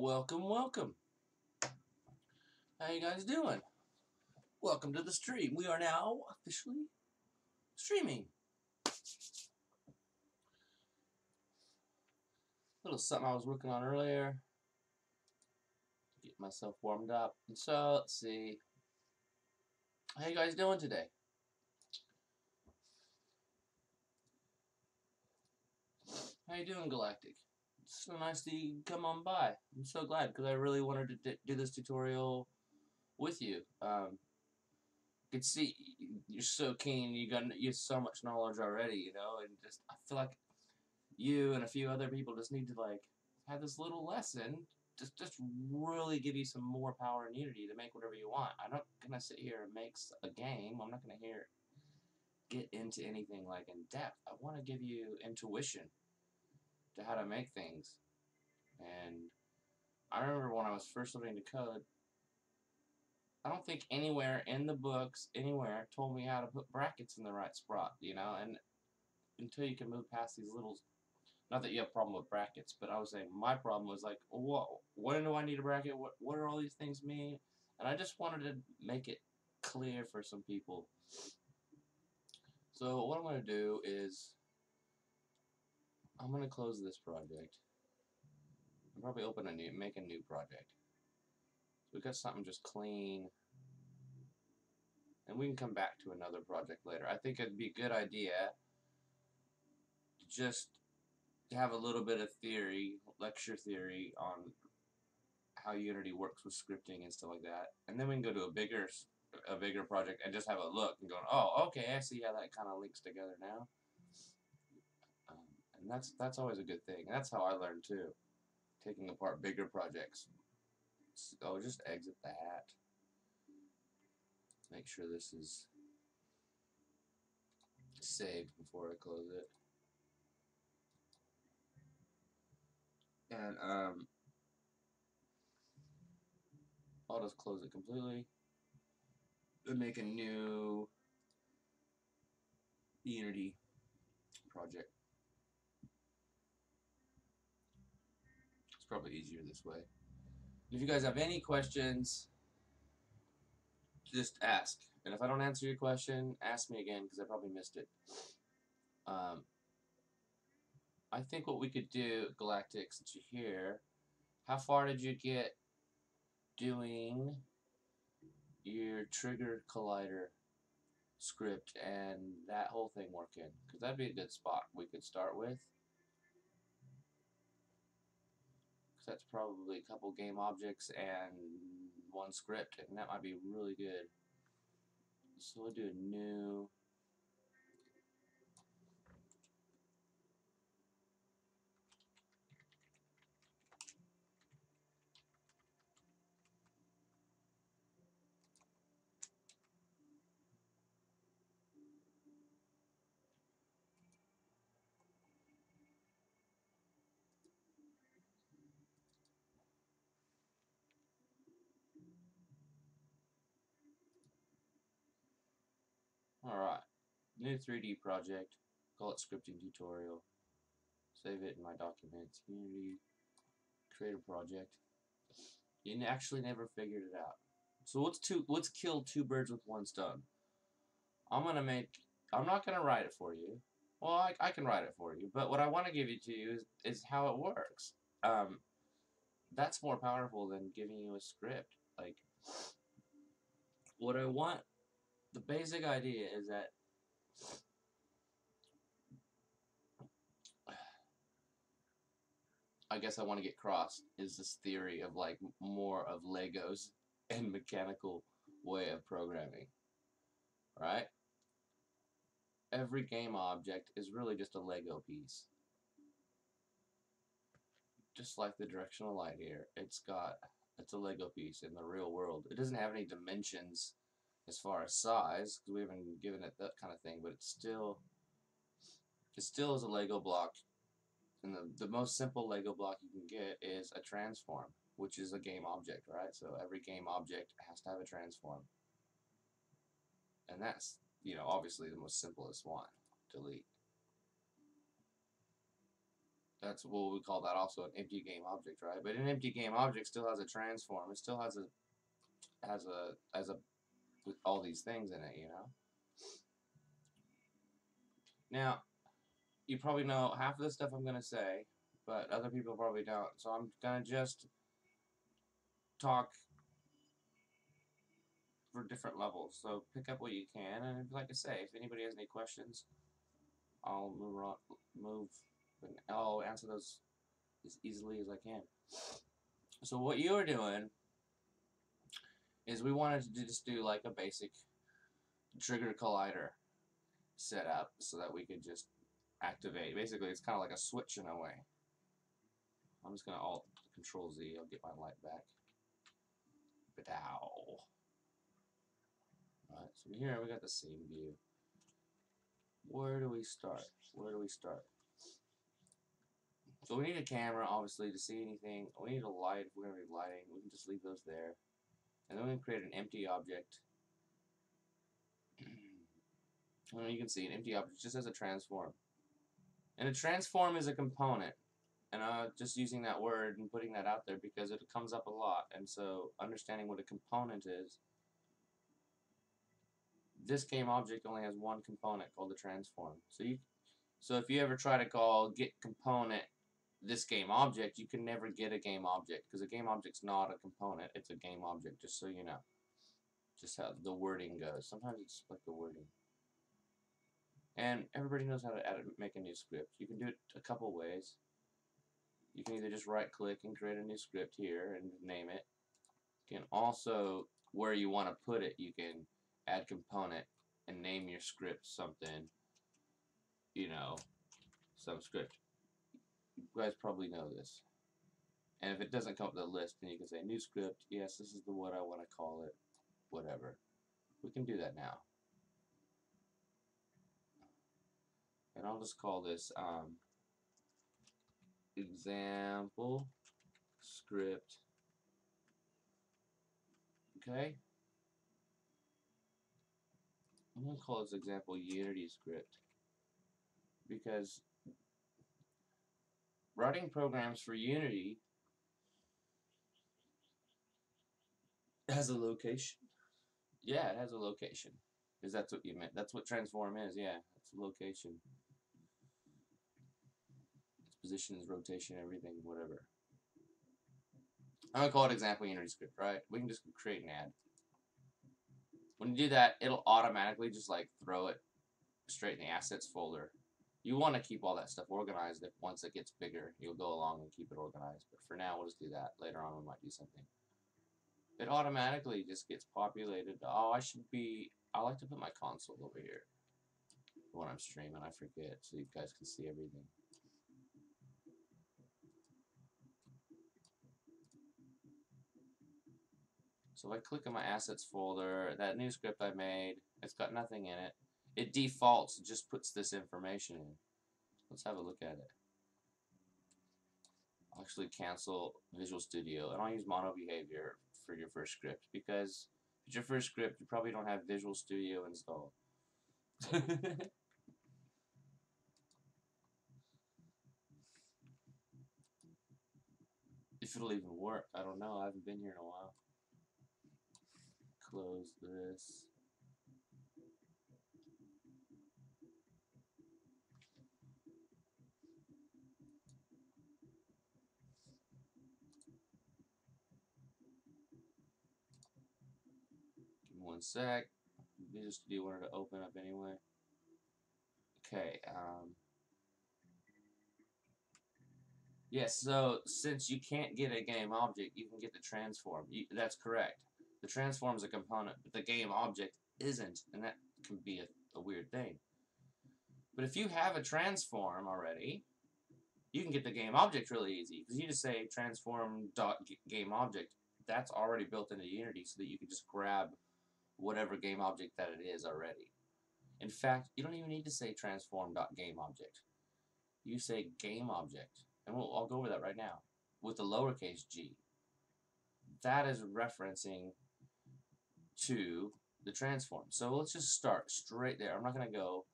Welcome, welcome. How you guys doing? Welcome to the stream. We are now officially streaming. little something I was working on earlier. Get myself warmed up. And so, let's see. How you guys doing today? How you doing, Galactic? So nice to come on by. I'm so glad because I really wanted to do this tutorial with you. Um, can see you're so keen. You got you have so much knowledge already, you know, and just I feel like you and a few other people just need to like have this little lesson. Just just really give you some more power and unity to make whatever you want. I'm not gonna sit here and make a game. I'm not gonna hear get into anything like in depth. I want to give you intuition to how to make things. And I remember when I was first learning to code, I don't think anywhere in the books, anywhere, told me how to put brackets in the right spot, you know, and until you can move past these little, not that you have a problem with brackets, but I was saying my problem was like, what, when do I need a bracket, what, what do all these things mean, and I just wanted to make it clear for some people. So what I'm going to do is I'm gonna close this project. And probably open a new, make a new project. So we got something just clean. And we can come back to another project later. I think it'd be a good idea to just have a little bit of theory, lecture theory on how Unity works with scripting and stuff like that. And then we can go to a bigger a bigger project and just have a look and go, oh, okay, I see how that kind of links together now. And that's that's always a good thing. That's how I learned too. Taking apart bigger projects. So I'll just exit that. Make sure this is saved before I close it. And um I'll just close it completely and make a new Unity project. Probably easier this way. If you guys have any questions, just ask. And if I don't answer your question, ask me again because I probably missed it. Um, I think what we could do, Galactic, since you're here, how far did you get doing your trigger collider script and that whole thing working? Because that'd be a good spot we could start with. That's probably a couple game objects and one script, and that might be really good. So we'll do a new Alright, new 3D project, call it scripting tutorial, save it in my documents, Unity, create a project. You actually never figured it out. So let's two let's kill two birds with one stone. I'm gonna make I'm not gonna write it for you. Well, I, I can write it for you, but what I want to give you to you is, is how it works. Um, that's more powerful than giving you a script. Like, what I want the basic idea is that I guess I want to get crossed is this theory of like more of Legos and mechanical way of programming. Right? Every game object is really just a Lego piece. Just like the directional light here, it's got it's a Lego piece in the real world. It doesn't have any dimensions as far as size, because we haven't given it that kind of thing, but it's still it still is a Lego block. And the, the most simple Lego block you can get is a transform, which is a game object, right? So every game object has to have a transform. And that's, you know, obviously the most simplest one. Delete. that's what we call that also an empty game object, right? But an empty game object still has a transform. It still has a has a has a with all these things in it, you know. Now, you probably know half of the stuff I'm gonna say, but other people probably don't. So I'm gonna just talk for different levels. So pick up what you can, and like I say, if anybody has any questions, I'll move on, move, and I'll answer those as easily as I can. So what you're doing is we wanted to just do like a basic trigger collider setup so that we could just activate. Basically, it's kind of like a switch in a way. I'm just going to Alt Control Z. I'll get my light back. Badow. Alright, so here we got the same view. Where do we start? Where do we start? So we need a camera, obviously, to see anything. We need a light if we're going to be lighting. We can just leave those there. And then we can create an empty object. and you can see an empty object just as a transform. And a transform is a component. And uh, just using that word and putting that out there because it comes up a lot. And so understanding what a component is. This game object only has one component called the transform. So you, so if you ever try to call get component this game object, you can never get a game object because a game object's not a component. It's a game object, just so you know. Just how the wording goes. Sometimes it's like the wording. And everybody knows how to add, make a new script. You can do it a couple ways. You can either just right click and create a new script here and name it. You can also, where you want to put it, you can add component and name your script something, you know, some script. You guys probably know this. And if it doesn't come up the list, then you can say new script. Yes, this is the what I want to call it. Whatever. We can do that now. And I'll just call this um, example script. Okay. I'm going to call this example Unity script because writing programs for Unity has a location. Yeah, it has a location. Because that's what you meant. That's what transform is, yeah. It's a location. Its positions, rotation, everything, whatever. I'm going to call it example Unity script, right? We can just create an ad. When you do that, it'll automatically just like throw it straight in the assets folder you want to keep all that stuff organized if once it gets bigger, you'll go along and keep it organized. But for now, we'll just do that. Later on, we might do something. It automatically just gets populated. Oh, I should be... I like to put my console over here when I'm streaming. I forget, so you guys can see everything. So if I click on my assets folder, that new script I made, it's got nothing in it it defaults, just puts this information in. Let's have a look at it. I'll actually cancel Visual Studio and I'll use MonoDevelop for your first script because it's your first script, you probably don't have Visual Studio installed. if it'll even work, I don't know. I haven't been here in a while. Close this. One sec. Visual Studio wanted to open up anyway. Okay, um, Yes, so since you can't get a game object, you can get the transform. You, that's correct. The transform is a component, but the game object isn't, and that can be a, a weird thing. But if you have a transform already, you can get the game object really easy, because you just say transform dot game object. That's already built into Unity, so that you can just grab whatever game object that it is already. In fact, you don't even need to say transform.gameObject. You say gameObject, and we'll, I'll go over that right now, with the lowercase g. That is referencing to the transform. So let's just start straight there. I'm not going to go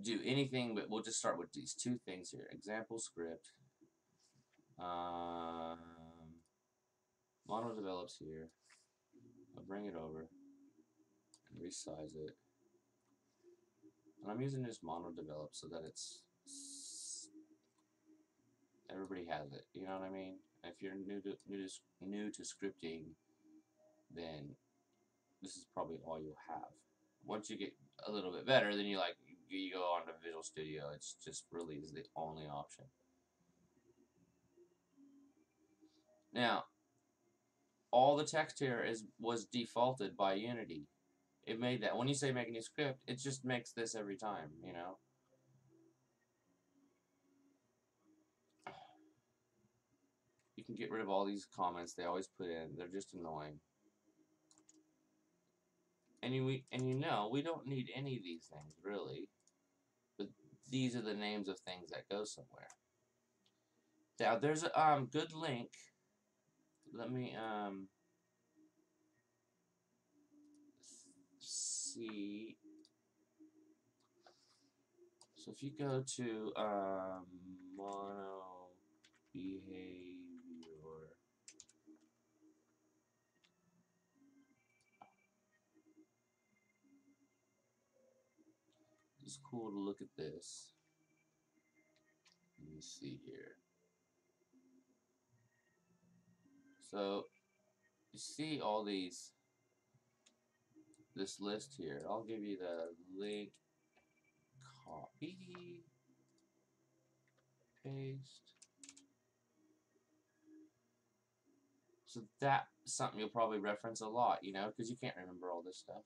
do anything, but we'll just start with these two things here. Example script. Um, mono develops here. I'll bring it over and resize it. And I'm using this mono develop so that it's everybody has it. You know what I mean? If you're new to new to new to scripting, then this is probably all you'll have. Once you get a little bit better, then you like you go on to Visual Studio. It's just really is the only option. Now, all the text here is was defaulted by Unity. It made that. When you say make a new script, it just makes this every time, you know. You can get rid of all these comments they always put in. They're just annoying. And you, and you know, we don't need any of these things, really. But these are the names of things that go somewhere. Now, there's a um, good link. Let me um, see. So if you go to um, mono behavior It's cool to look at this. Let me see here. So, you see all these, this list here. I'll give you the link, copy, paste. So that's something you'll probably reference a lot, you know, because you can't remember all this stuff.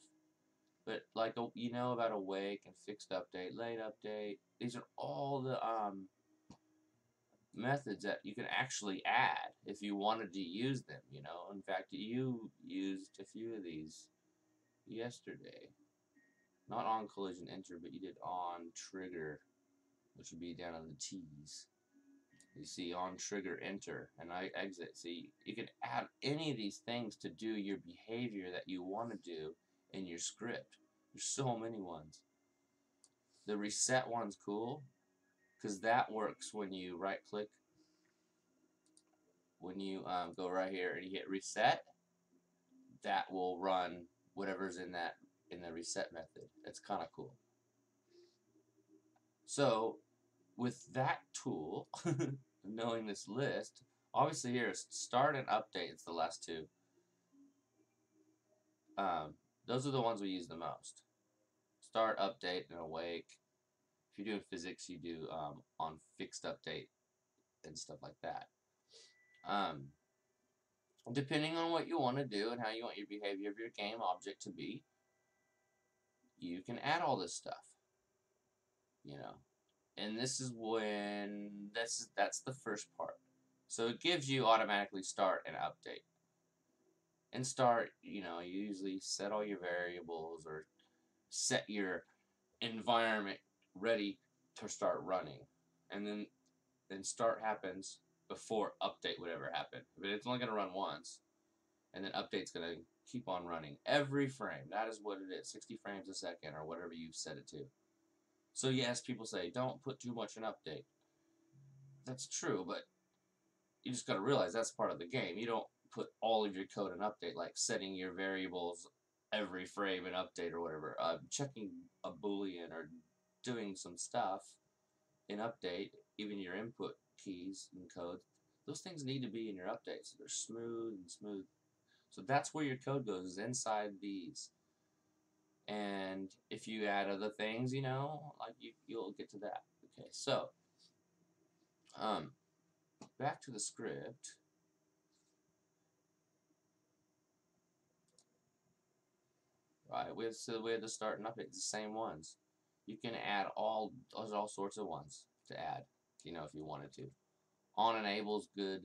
But like you know about awake and fixed update, late update. These are all the um, methods that you can actually add if you wanted to use them. You know, in fact, you used a few of these yesterday. Not on collision enter, but you did on trigger, which would be down on the T's. You see on trigger enter and I exit. See, you can add any of these things to do your behavior that you want to do in your script. There's so many ones. The reset one's cool because that works when you right click when you um, go right here and you hit reset that will run whatever's in that in the reset method. It's kind of cool. So with that tool, knowing this list, obviously here is start and update. It's the last two. Um, those are the ones we use the most. Start, update, and awake. You're doing physics, you do um, on fixed update and stuff like that. Um, depending on what you want to do and how you want your behavior of your game object to be, you can add all this stuff. You know, and this is when this is that's the first part. So it gives you automatically start and update and start, you know, you usually set all your variables or set your environment ready to start running. And then then start happens before update would ever happen. But it's only going to run once. And then update's going to keep on running every frame. That is what it is. 60 frames a second or whatever you've set it to. So yes, people say don't put too much in update. That's true, but you just got to realize that's part of the game. You don't put all of your code in update, like setting your variables every frame in update or whatever, uh, checking a boolean or doing some stuff in update, even your input keys and code, those things need to be in your update so they're smooth and smooth. So that's where your code goes, is inside these. And if you add other things, you know, like you, you'll get to that. Okay, so, um, back to the script. Right, we have, so we have to start and update the same ones. You can add all, there's all sorts of ones to add, you know, if you wanted to. On enable's good,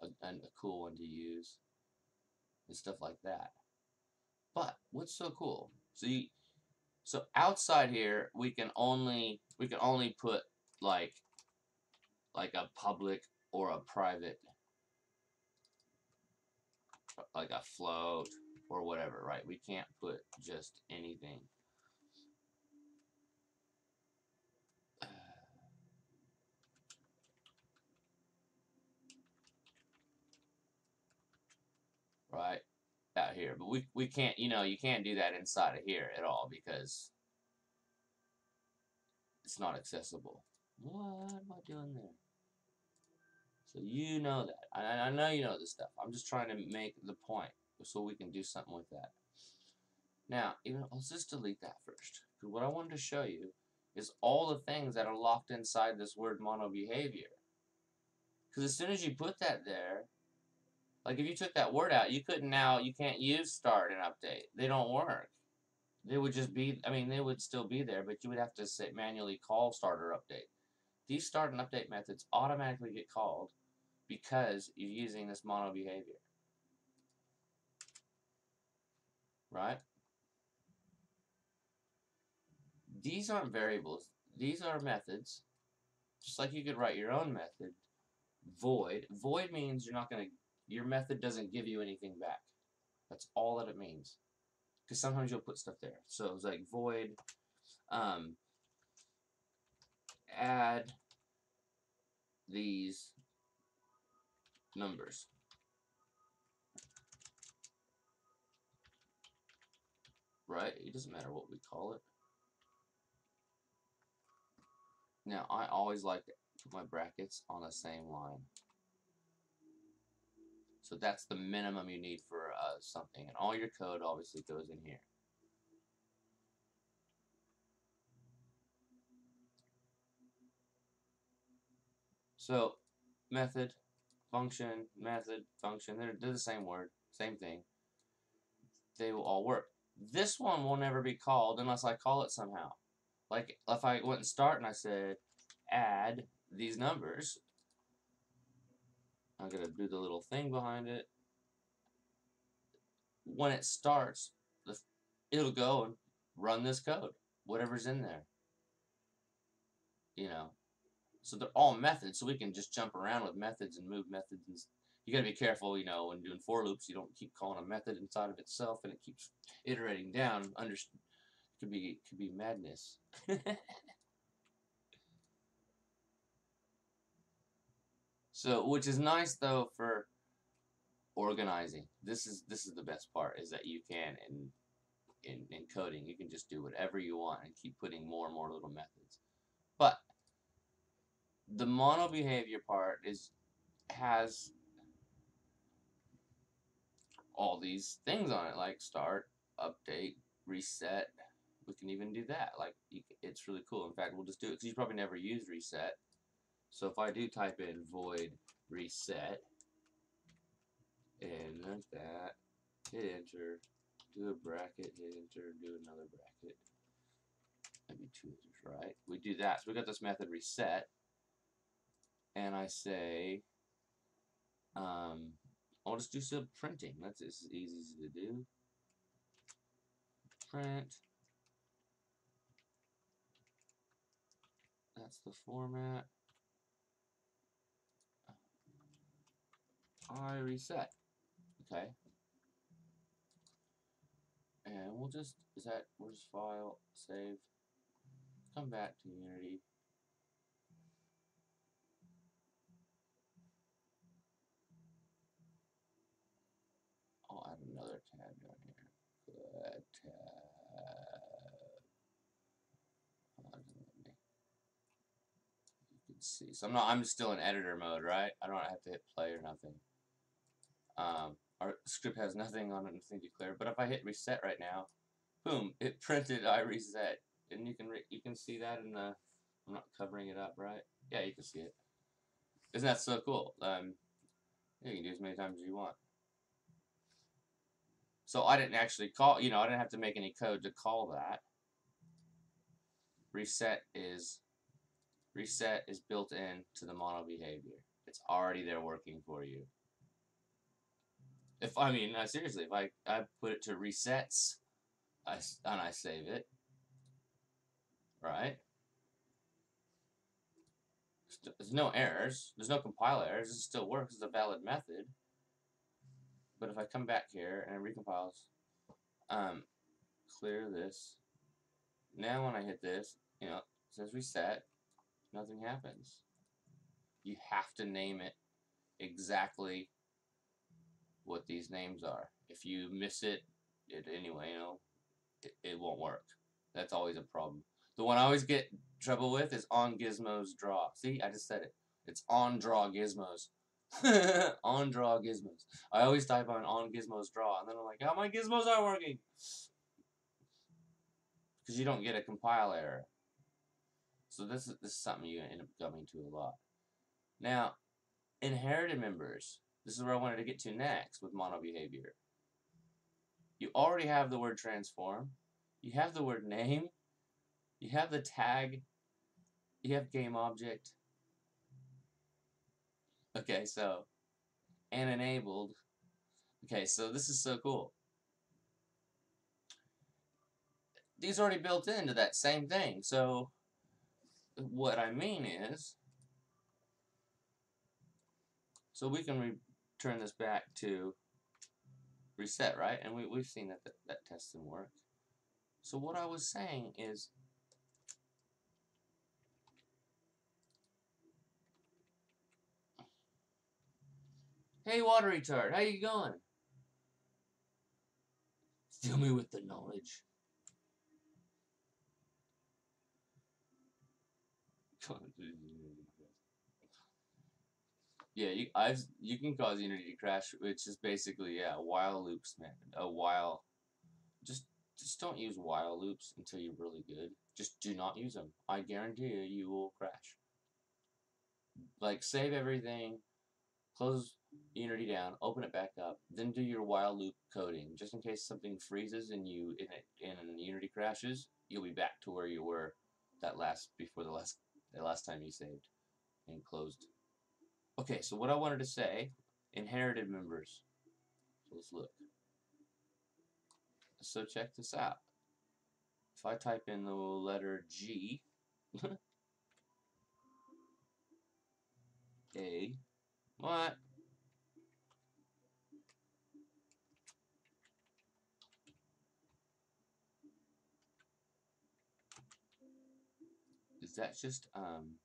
a, a cool one to use, and stuff like that. But what's so cool? You, so outside here, we can only we can only put like like a public or a private, like a float or whatever, right? We can't put just anything. Here, but we we can't, you know, you can't do that inside of here at all because it's not accessible. What am I doing there? So you know that. I, I know you know this stuff. I'm just trying to make the point so we can do something with that. Now, even let's just delete that first. Because what I wanted to show you is all the things that are locked inside this word mono behavior. Because as soon as you put that there, like if you took that word out, you couldn't now, you can't use start and update. They don't work. They would just be, I mean, they would still be there, but you would have to say, manually call start or update. These start and update methods automatically get called because you're using this mono behavior. Right? These aren't variables. These are methods. Just like you could write your own method. Void. Void means you're not going to, your method doesn't give you anything back. That's all that it means. Because sometimes you'll put stuff there. So it's like void, um, add these numbers. Right? It doesn't matter what we call it. Now, I always like to put my brackets on the same line. So that's the minimum you need for uh, something. And all your code obviously goes in here. So, method, function, method, function, they're, they're the same word, same thing. They will all work. This one will never be called unless I call it somehow. Like, if I went and start and I said, add these numbers, I'm going to do the little thing behind it. When it starts, it'll go and run this code, whatever's in there. You know, so they're all methods, so we can just jump around with methods and move methods. And you got to be careful, you know, when doing for loops, you don't keep calling a method inside of itself, and it keeps iterating down. Under could be could be madness. so, which is nice though for organizing. This is this is the best part is that you can in in, in coding you can just do whatever you want and keep putting more and more little methods. But the mono behavior part is has all these things on it like start, update, reset. We can even do that. Like it's really cool. In fact, we'll just do it because you probably never use reset. So if I do type in void reset and like that, hit enter, do a bracket, hit enter, do another bracket. Maybe two enters, right? We do that. So we got this method reset and I say, um, I'll just do some printing. That's as easy to do. Print. That's the format. I reset. Okay. And we'll just, is that, we'll just file, save, come back to Unity. I'll add another tab down here. Good tab. You can see. So I'm not. I'm still in editor mode, right? I don't have to hit play or nothing. Um, our script has nothing on it, nothing declared. But if I hit reset right now, boom, it printed I reset, and you can you can see that in the. I'm not covering it up, right? Yeah, you can see it. Isn't that so cool? Um, you can do as many times as you want. So I didn't actually call, you know, I didn't have to make any code to call that. Reset is reset is built in to the mono behavior. It's already there working for you. If I mean, uh, seriously, if I, I put it to resets I, and I save it, right? There's no errors. There's no compile errors. It still works. It's a valid method. But if I come back here and it recompiles, um, clear this. Now when I hit this, you know, it says reset, nothing happens. You have to name it exactly what these names are. If you miss it, it anyway, you know, it, it won't work. That's always a problem. The one I always get trouble with is on Gizmos draw. See, I just said it. It's on draw gizmos. on draw gizmos. I always type on on gizmos draw, and then I'm like, oh, my gizmos aren't working. Because you don't get a compile error. So this is, this is something you end up coming to a lot. Now, inherited members. This is where I wanted to get to next with mono behavior. You already have the word transform. You have the word name. You have the tag. You have game object. Okay, so, and enabled. Okay, so this is so cool. These are already built into that same thing. So, what I mean is, so we can return this back to reset, right? And we, we've seen that, that that test didn't work. So what I was saying is, Hey, water retard, how you going? Fill me with the knowledge. Yeah, you I've you can cause Unity to crash, which is basically yeah, while loops, man. A while, just just don't use while loops until you're really good. Just do not use them. I guarantee you, you will crash. Like save everything, close Unity down, open it back up, then do your while loop coding, just in case something freezes and you in it and Unity crashes. You'll be back to where you were that last before the last the last time you saved and closed. Okay, so what I wanted to say, inherited members. So let's look. So check this out. If I type in the letter G, A, what? Is that just, um,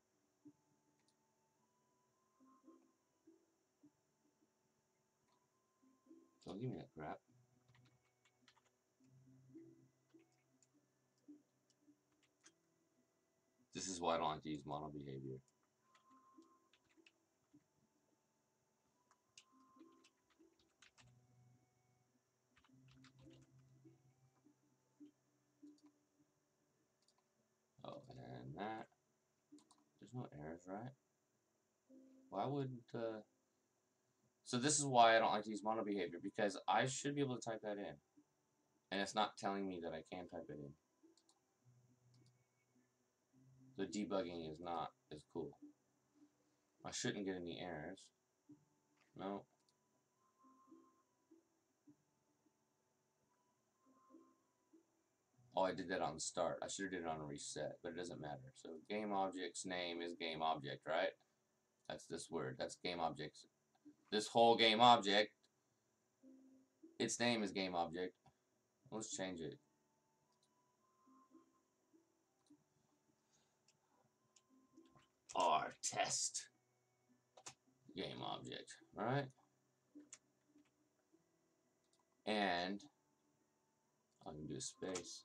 Don't give me that crap. This is why I don't like to use mono behavior. Oh, and that. There's no errors, right? Why would, uh... So this is why I don't like to use mono behavior, because I should be able to type that in. And it's not telling me that I can type it in. The debugging is not as cool. I shouldn't get any errors. No. Oh, I did that on start. I should have did it on reset, but it doesn't matter. So game object's name is game object, right? That's this word. That's game object's this whole game object, its name is game object. Let's change it. R test game object, right? And I can do space.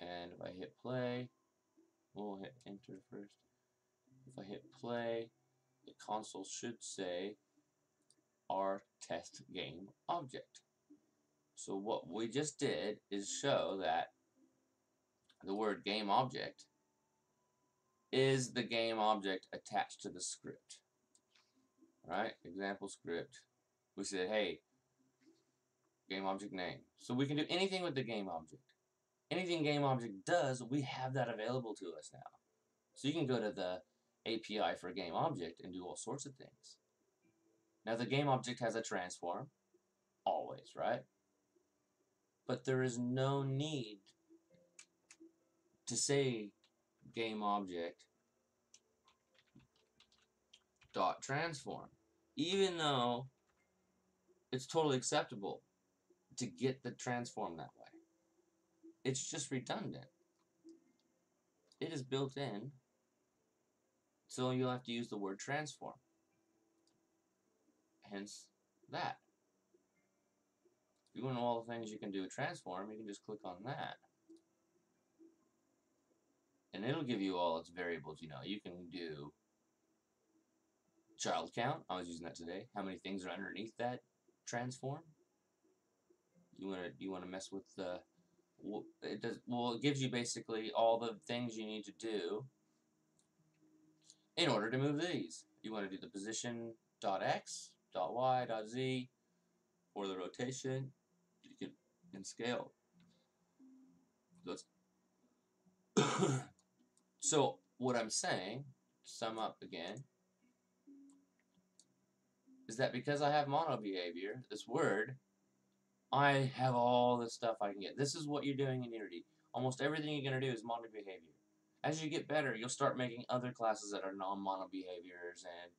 And if I hit play, we'll hit enter first. If I hit play, the console should say our test game object. So what we just did is show that the word game object is the game object attached to the script. Right? Example script. We said, hey, game object name. So we can do anything with the game object. Anything game object does, we have that available to us now. So you can go to the API for game object and do all sorts of things. Now the game object has a transform, always, right? But there is no need to say game object dot transform, even though it's totally acceptable to get the transform that way. It's just redundant. It is built in so you'll have to use the word transform. Hence that. If you want to know all the things you can do with transform, you can just click on that. And it'll give you all its variables, you know. You can do child count. I was using that today. How many things are underneath that transform? You want to you want to mess with the it does well it gives you basically all the things you need to do in order to move these. You want to do the position dot x, dot y, dot z for the rotation. You can in scale. So what I'm saying, sum up again, is that because I have mono behavior, this word, I have all the stuff I can get. This is what you're doing in Unity. Almost everything you're going to do is mono behavior. As you get better, you'll start making other classes that are non-mono behaviors and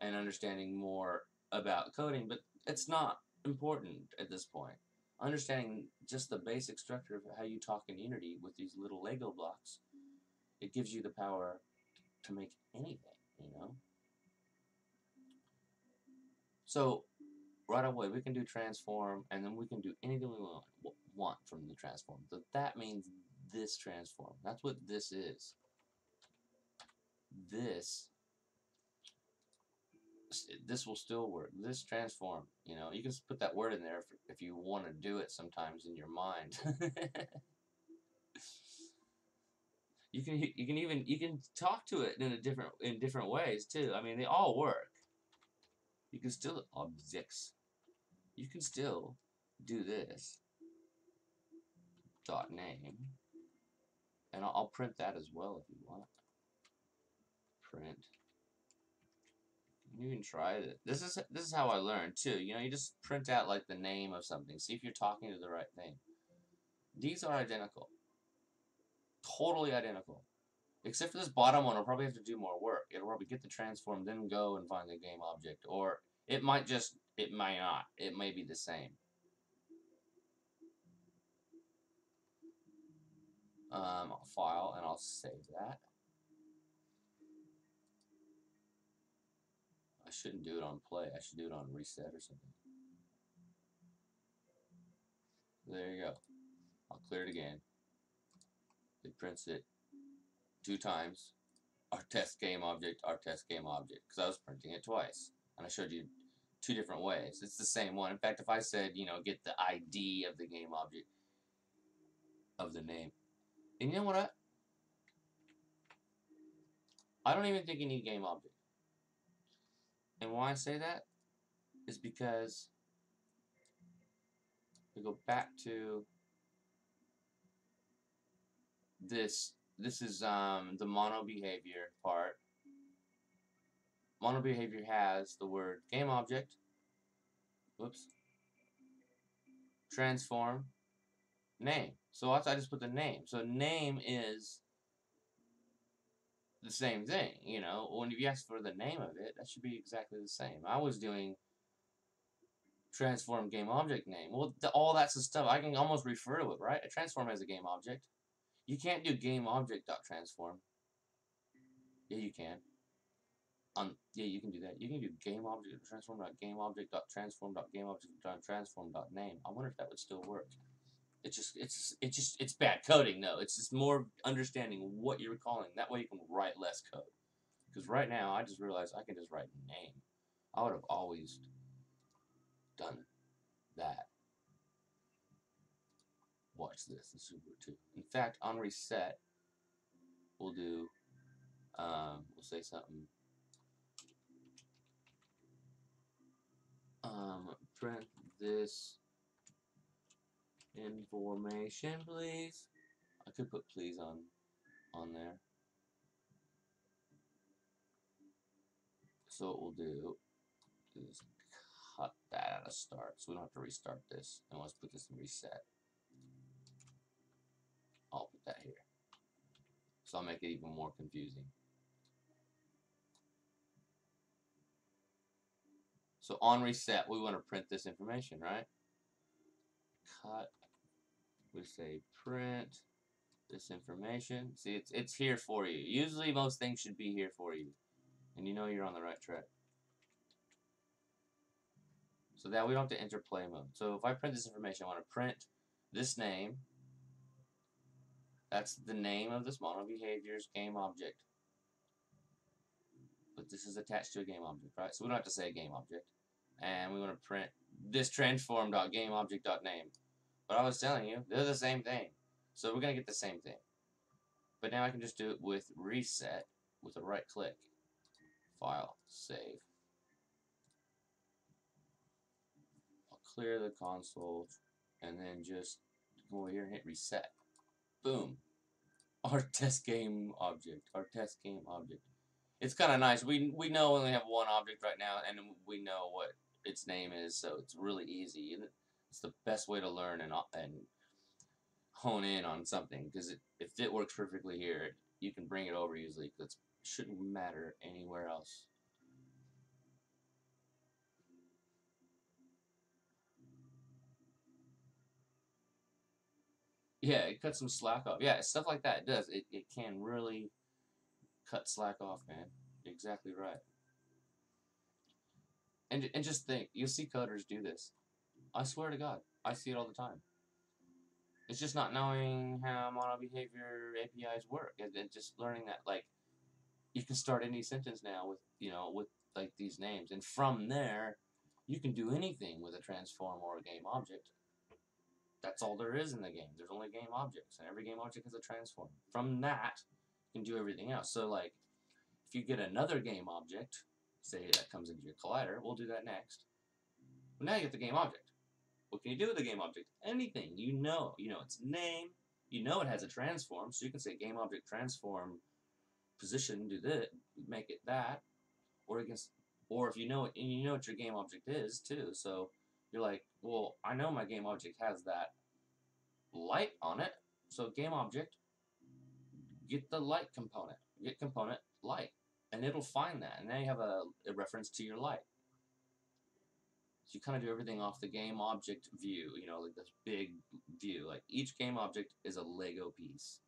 and understanding more about coding, but it's not important at this point. Understanding just the basic structure of how you talk in Unity with these little Lego blocks, it gives you the power to make anything, you know? So, right away, we can do transform, and then we can do anything we want, want from the transform. So that means this transform. That's what this is. This this will still work. This transform, you know, you can put that word in there if, if you want to do it sometimes in your mind. you can you can even you can talk to it in a different in different ways too. I mean, they all work. You can still objects. You can still do this dot name, and I'll, print that as well if you want. Print. You can try it. This is this is how I learned too. You know, you just print out like the name of something. See if you're talking to the right thing. These are identical. Totally identical. Except for this bottom one, I'll probably have to do more work. It'll probably get the transform, then go and find the game object. Or it might just, it might not. It may be the same. Um, file and I'll save that. I shouldn't do it on play. I should do it on reset or something. There you go. I'll clear it again. It prints it two times. Our test game object, our test game object. Because I was printing it twice. And I showed you two different ways. It's the same one. In fact, if I said, you know, get the ID of the game object, of the name. And you know what? I, I don't even think you need game object. And why I say that is because we go back to this this is um, the mono behavior part mono behavior has the word game object whoops transform name so I just put the name so name is the same thing, you know. When you ask for the name of it, that should be exactly the same. I was doing transform game object name. Well, the, all that's the stuff I can almost refer to it, right? A transform as a game object. You can't do game object dot transform. Yeah, you can. Um, yeah, you can do that. You can do game object transform dot game object dot transform dot game object dot transform dot name. I wonder if that would still work. It's just it's it's just it's bad coding though. It's just more understanding what you're calling. That way you can write less code. Because right now I just realized I can just write name. I would have always done that. Watch this in Super 2. In fact, on reset, we'll do, um, we'll say something. Um, print this information, please. I could put please on on there. So what we'll do is cut that out of start so we don't have to restart this. And let's put this in reset. I'll put that here. So I'll make it even more confusing. So on reset, we want to print this information, right? Cut we say print this information. See, it's, it's here for you. Usually most things should be here for you. And you know you're on the right track. So that we don't have to enter play mode. So if I print this information, I want to print this name. That's the name of this mono behaviors game object. But this is attached to a game object, right? So we don't have to say game object. And we want to print this transform.gameObject.name. But I was telling you, they're the same thing. So we're going to get the same thing. But now I can just do it with reset with a right click. File, save. I'll clear the console and then just go here and hit reset. Boom. Our test game object. Our test game object. It's kind of nice. We we know we only have one object right now, and we know what its name is, so it's really easy. It's the best way to learn and uh, and hone in on something because if it works perfectly here, you can bring it over easily because it shouldn't matter anywhere else. Yeah, it cuts some slack off. Yeah, stuff like that it does. It, it can really cut slack off, man. Exactly right. And, and just think, you'll see coders do this. I swear to God, I see it all the time. It's just not knowing how mono behavior APIs work and, just learning that like you can start any sentence now with you know with like these names and from there you can do anything with a transform or a game object. That's all there is in the game. There's only game objects and every game object has a transform. From that you can do everything else. So like if you get another game object, say that comes into your collider, we'll do that next. But now you get the game object. What can you do with a game object? Anything. You know. You know its name. You know it has a transform, so you can say game object transform position, do this, make it that. Or you can, or if you know it, and you know what your game object is too. So you're like, well, I know my game object has that light on it. So game object, get the light component. Get component light. And it'll find that. And now you have a, a reference to your light you kind of do everything off the game object view, you know, like this big view. Like each game object is a Lego piece.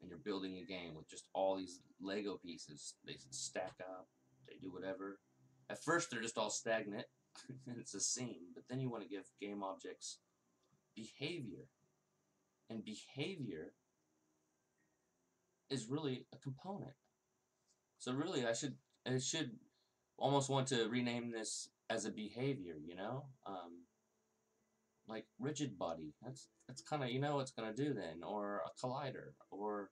And you're building a game with just all these Lego pieces. They stack up, they do whatever. At first they're just all stagnant, and it's a scene. But then you want to give game objects behavior. And behavior is really a component. So really I should I should almost want to rename this as a behavior, you know? Um, like rigid body. That's that's kind of you know what's gonna do then, or a collider, or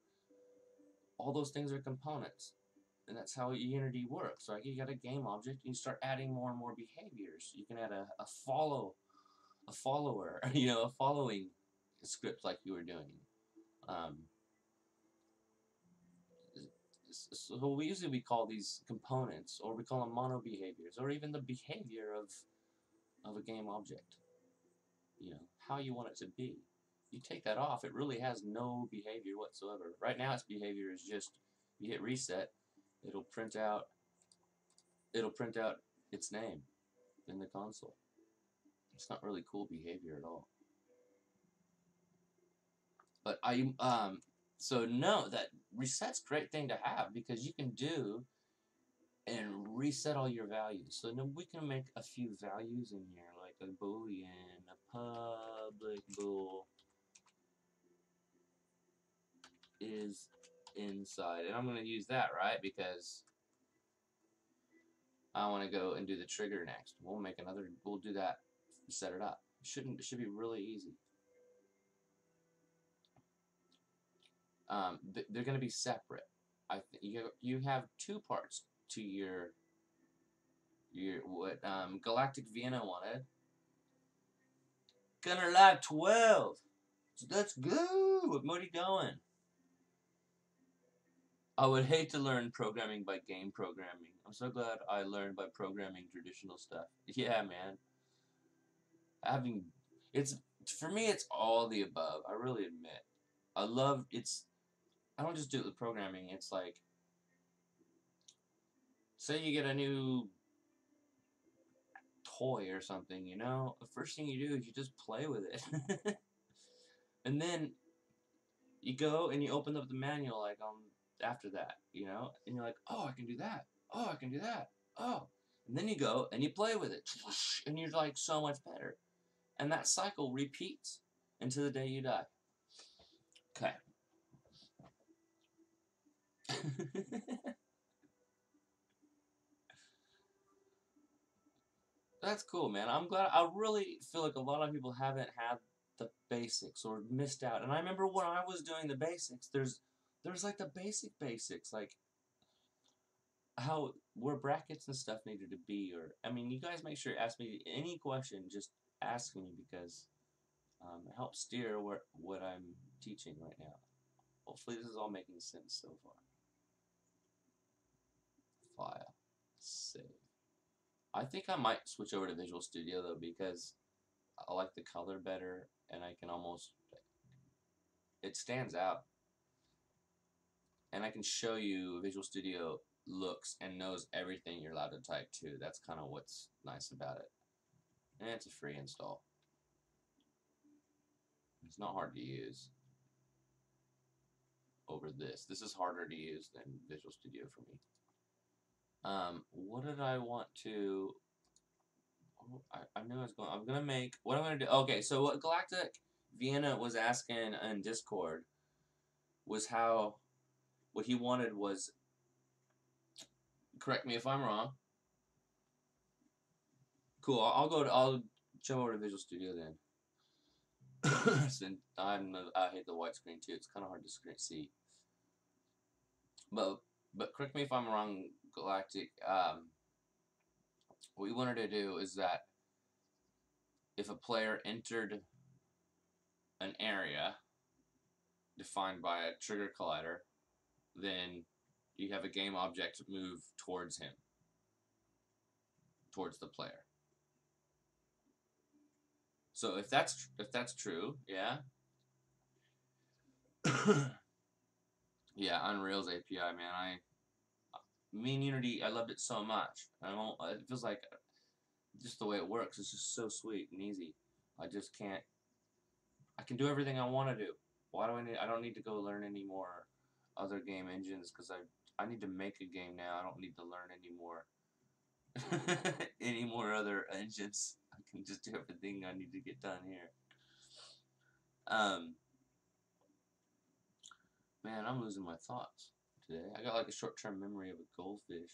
all those things are components, and that's how Unity works. Like you got a game object, and you start adding more and more behaviors. You can add a, a follow, a follower, you know, a following script like you were doing. Um, so we usually we call these components, or we call them mono behaviors, or even the behavior of of a game object. You know, how you want it to be. You take that off, it really has no behavior whatsoever. Right now its behavior is just, you hit reset, it'll print out, it'll print out its name in the console. It's not really cool behavior at all. But I, um, so no, that reset's great thing to have because you can do and reset all your values. So now we can make a few values in here, like a boolean, a public bool is inside. And I'm going to use that, right? Because I want to go and do the trigger next. We'll make another, we'll do that, set it up. Shouldn't, it should be really easy. Um, they're going to be separate. I you you have two parts to your your what um, Galactic Vienna wanted. Gonna like twelve. So let's go. You going? I would hate to learn programming by game programming. I'm so glad I learned by programming traditional stuff. Yeah, man. Having it's for me it's all the above. I really admit. I love it's I don't just do it with programming. It's like, say you get a new toy or something, you know? The first thing you do is you just play with it. and then you go and you open up the manual like um after that, you know? And you're like, oh, I can do that. Oh, I can do that. Oh. And then you go and you play with it, and you're like so much better. And that cycle repeats until the day you die. Okay. That's cool, man. I'm glad. I really feel like a lot of people haven't had the basics or missed out. And I remember when I was doing the basics, there's there's like the basic basics, like how where brackets and stuff needed to be. Or I mean, you guys make sure ask me any question. Just ask me because um, it helps steer where what I'm teaching right now. Hopefully, this is all making sense so far. File, save. I think I might switch over to Visual Studio though because I like the color better and I can almost it stands out and I can show you Visual Studio looks and knows everything you're allowed to type too. That's kind of what's nice about it. And it's a free install. It's not hard to use over this. This is harder to use than Visual Studio for me. Um, what did I want to? Oh, I, I knew I was going. I'm gonna make. What I'm gonna do? Okay, so what Galactic Vienna was asking in Discord was how what he wanted was. Correct me if I'm wrong. Cool. I'll, I'll go to. I'll jump over to Visual Studio then. Since I'm, I hate the white screen too. It's kind of hard to see. But but correct me if I'm wrong, Galactic. Um, what we wanted to do is that if a player entered an area defined by a trigger collider, then you have a game object move towards him, towards the player. So if that's if that's true, yeah. yeah, Unreal's API, man. I me and Unity, I loved it so much. I don't. It feels like just the way it works. It's just so sweet and easy. I just can't. I can do everything I want to do. Why do I need? I don't need to go learn any more other game engines because I I need to make a game now. I don't need to learn any more any more other engines. I can just do everything I need to get done here. Um. Man, I'm losing my thoughts today. I got like a short-term memory of a goldfish.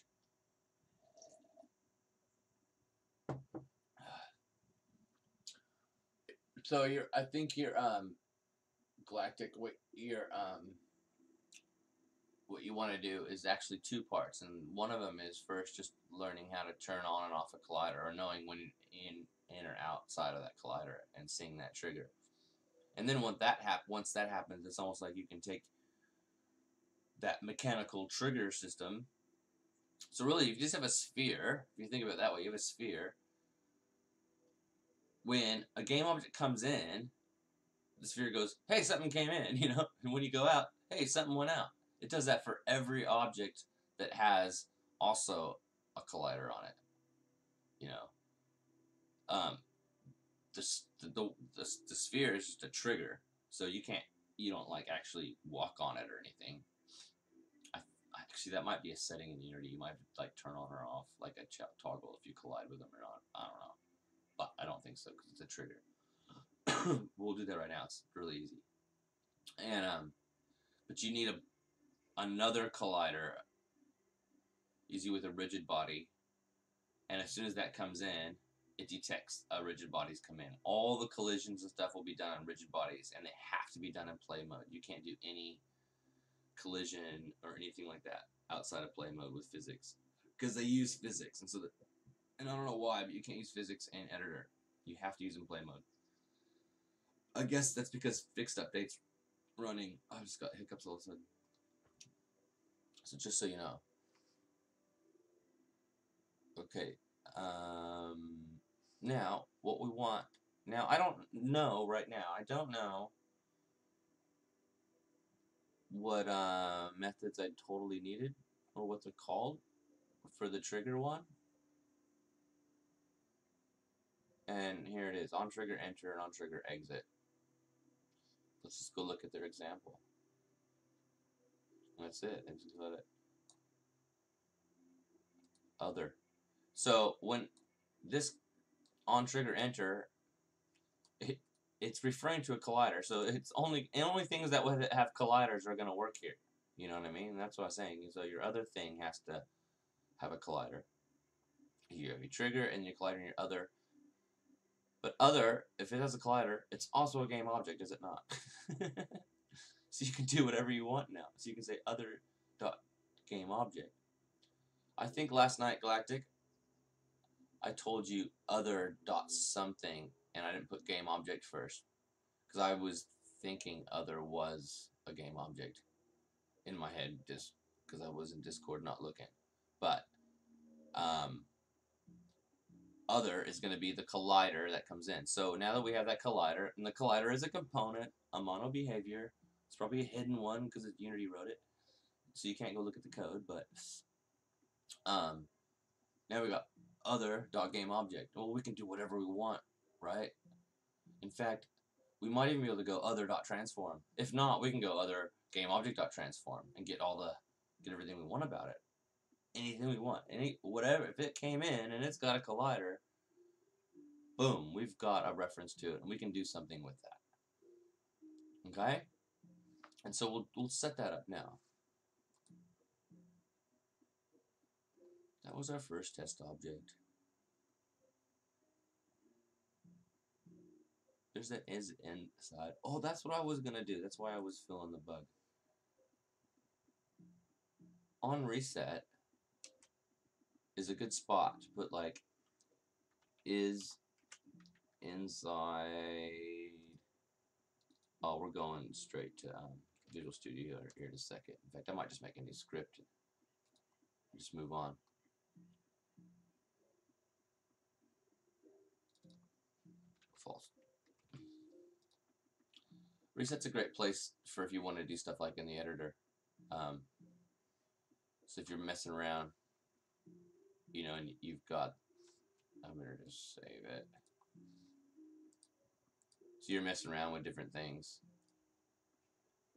So you're, I think you're, um, galactic. What you're, um, what you want to do is actually two parts, and one of them is first just learning how to turn on and off a collider, or knowing when in, in or outside of that collider, and seeing that trigger. And then once that hap- once that happens, it's almost like you can take that mechanical trigger system. So really, if you just have a sphere, if you think of it that way, you have a sphere. When a game object comes in, the sphere goes, hey, something came in, you know? And when you go out, hey, something went out. It does that for every object that has also a collider on it, you know? Um, the, the, the, the sphere is just a trigger, so you can't, you don't like actually walk on it or anything Actually, that might be a setting in Unity. You might like turn on or off like a toggle if you collide with them or not. I don't know, but I don't think so because it's a trigger. we'll do that right now. It's really easy. And um, but you need a another collider, easy with a rigid body, and as soon as that comes in, it detects uh, rigid bodies come in. All the collisions and stuff will be done on rigid bodies, and they have to be done in play mode. You can't do any collision or anything like that outside of play mode with physics. Because they use physics and so that and I don't know why but you can't use physics in editor. You have to use in play mode. I guess that's because fixed updates running I just got hiccups all of a sudden. So just so you know. Okay um, now what we want now I don't know right now I don't know what uh, methods I totally needed, or what they're called for the trigger one. And here it is, on trigger enter and on trigger exit. Let's just go look at their example. That's it, it. Other. So when this on trigger enter, it's referring to a collider. So it's only only things that would have colliders are going to work here. You know what I mean? That's what I'm saying. So your other thing has to have a collider. You have your trigger and your collider and your other. But other, if it has a collider, it's also a game object, is it not? so you can do whatever you want now. So you can say other dot game object. I think last night, Galactic, I told you other dot something, and I didn't put game object first. Because I was thinking other was a game object in my head, just because I was in Discord not looking. But, um, other is going to be the collider that comes in. So now that we have that collider, and the collider is a component, a mono behavior, it's probably a hidden one because Unity wrote it, so you can't go look at the code, but um, now we got other dot game object. Well, we can do whatever we want, right? In fact, we might even be able to go other dot transform. If not, we can go other game object dot transform and get all the get everything we want about it. Anything we want, any whatever. If it came in and it's got a collider, boom, we've got a reference to it, and we can do something with that. Okay, and so we'll we'll set that up now. That was our first test object. There's that is inside. Oh, that's what I was gonna do. That's why I was filling the bug. On reset is a good spot to put like is inside. Oh, we're going straight to um, Visual Studio here in a second. In fact, I might just make a new script. Just move on. false. Reset's a great place for if you want to do stuff like in the editor. Um, so if you're messing around, you know, and you've got, I'm going to just save it. So you're messing around with different things.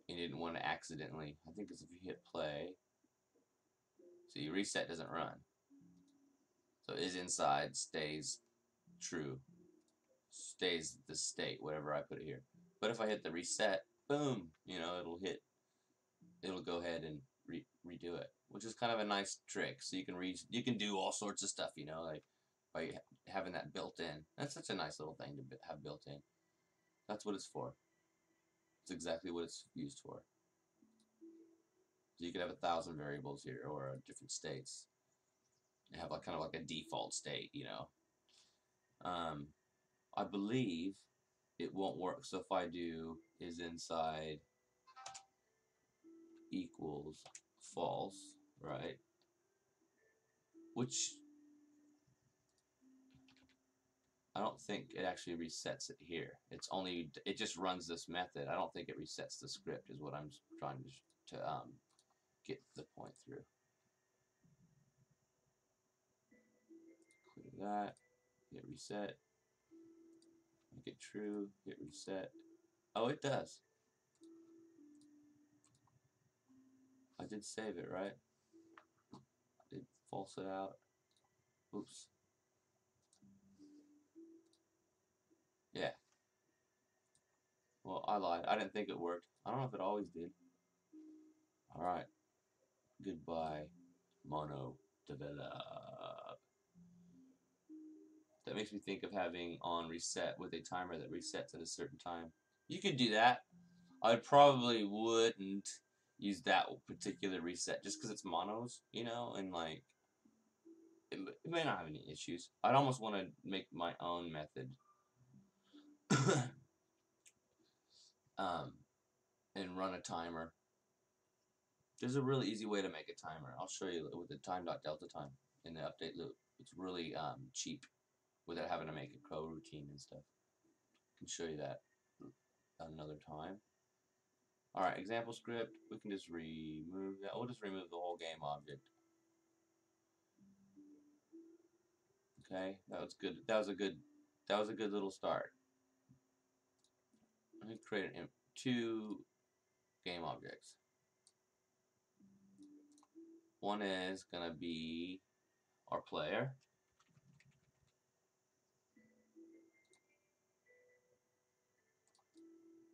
You didn't want to accidentally, I think it's if you hit play, so your reset doesn't run. So is inside stays true stays the state, whatever I put it here. But if I hit the reset, boom, you know, it'll hit, it'll go ahead and re redo it, which is kind of a nice trick. So you can read, you can do all sorts of stuff, you know, like by having that built in. That's such a nice little thing to have built in. That's what it's for. It's exactly what it's used for. So you could have a thousand variables here or different states. You have like kind of like a default state, you know. Um, I believe it won't work. So if I do is inside equals false, right? Which I don't think it actually resets it here. It's only, it just runs this method. I don't think it resets the script is what I'm trying to, to um, get the point through. Clear that, hit reset. Make it true, hit reset. Oh, it does. I did save it, right? I did false it out. Oops. Yeah. Well, I lied. I didn't think it worked. I don't know if it always did. Alright. Goodbye, Mono Develop. That makes me think of having on reset with a timer that resets at a certain time. You could do that. I probably wouldn't use that particular reset just because it's monos, you know, and like it, it may not have any issues. I'd almost want to make my own method. um, and run a timer. There's a really easy way to make a timer. I'll show you with the time.delta time in the update loop. It's really um, cheap without having to make a coroutine and stuff. I can show you that another time. Alright, example script, we can just remove that. We'll just remove the whole game object. Okay, that was good. That was a good that was a good little start. Let me create an, two game objects. One is gonna be our player.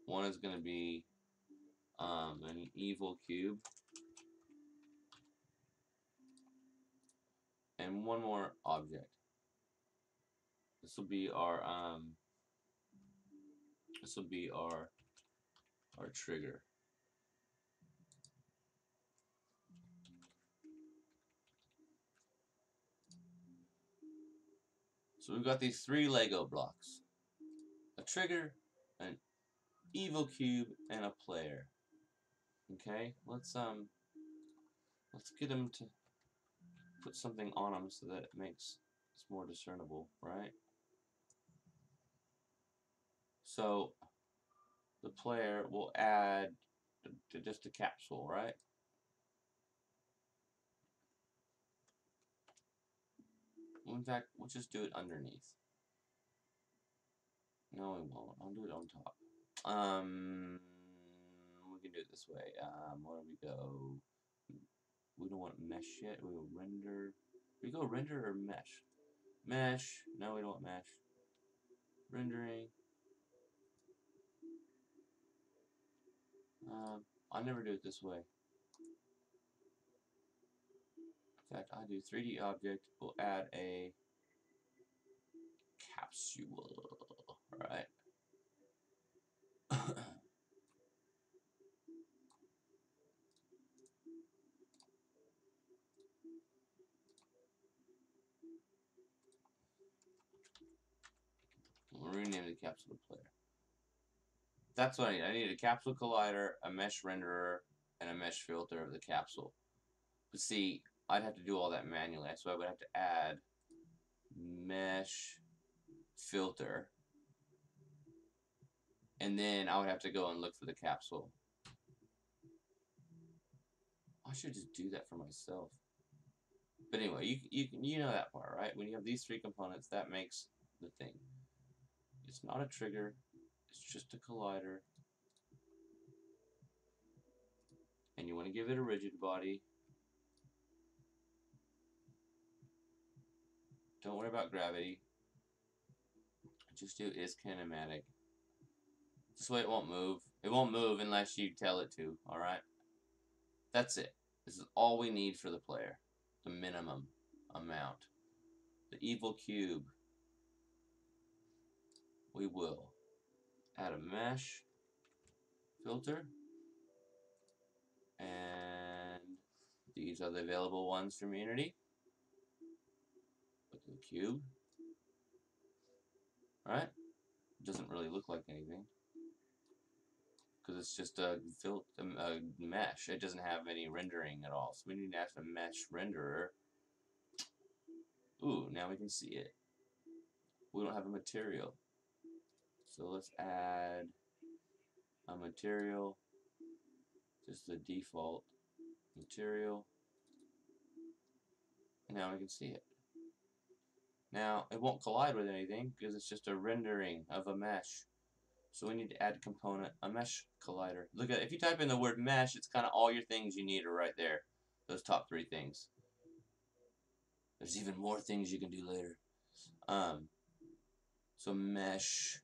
One is going to be um, an evil cube. And one more object. This will be our um this will be our our trigger. So we've got these three Lego blocks. A trigger, an evil cube, and a player. Okay, let's um let's get them to put something on them so that it makes it's more discernible, right? So the player will add to just a capsule, right? In fact, we'll just do it underneath. No, we won't. I'll do it on top. Um, we can do it this way. Um, where do we go? We don't want mesh yet. We will render. We go render or mesh? Mesh. No, we don't want mesh. Rendering. Um, I never do it this way. In fact, I do 3D object. We'll add a capsule. Right. We'll rename the capsule player. That's what I need. I need a capsule collider, a mesh renderer, and a mesh filter of the capsule. But see, I'd have to do all that manually, so I would have to add mesh filter and then I would have to go and look for the capsule. I should just do that for myself. But anyway, you you you know that part, right? When you have these three components, that makes the thing. It's not a trigger. It's just a collider. And you want to give it a rigid body. Don't worry about gravity. Just do is kinematic. This way it won't move. It won't move unless you tell it to, alright? That's it. This is all we need for the player. The minimum amount. The evil cube. We will add a mesh filter. And these are the available ones from Unity. Put the cube. Alright? Doesn't really look like anything because it's just a, a mesh. It doesn't have any rendering at all. So we need to add a mesh renderer. Ooh, now we can see it. We don't have a material. So let's add a material, just the default material. Now we can see it. Now, it won't collide with anything because it's just a rendering of a mesh. So we need to add a component, a mesh collider. Look at if you type in the word mesh, it's kind of all your things you need are right there. Those top three things. There's even more things you can do later. Um, so mesh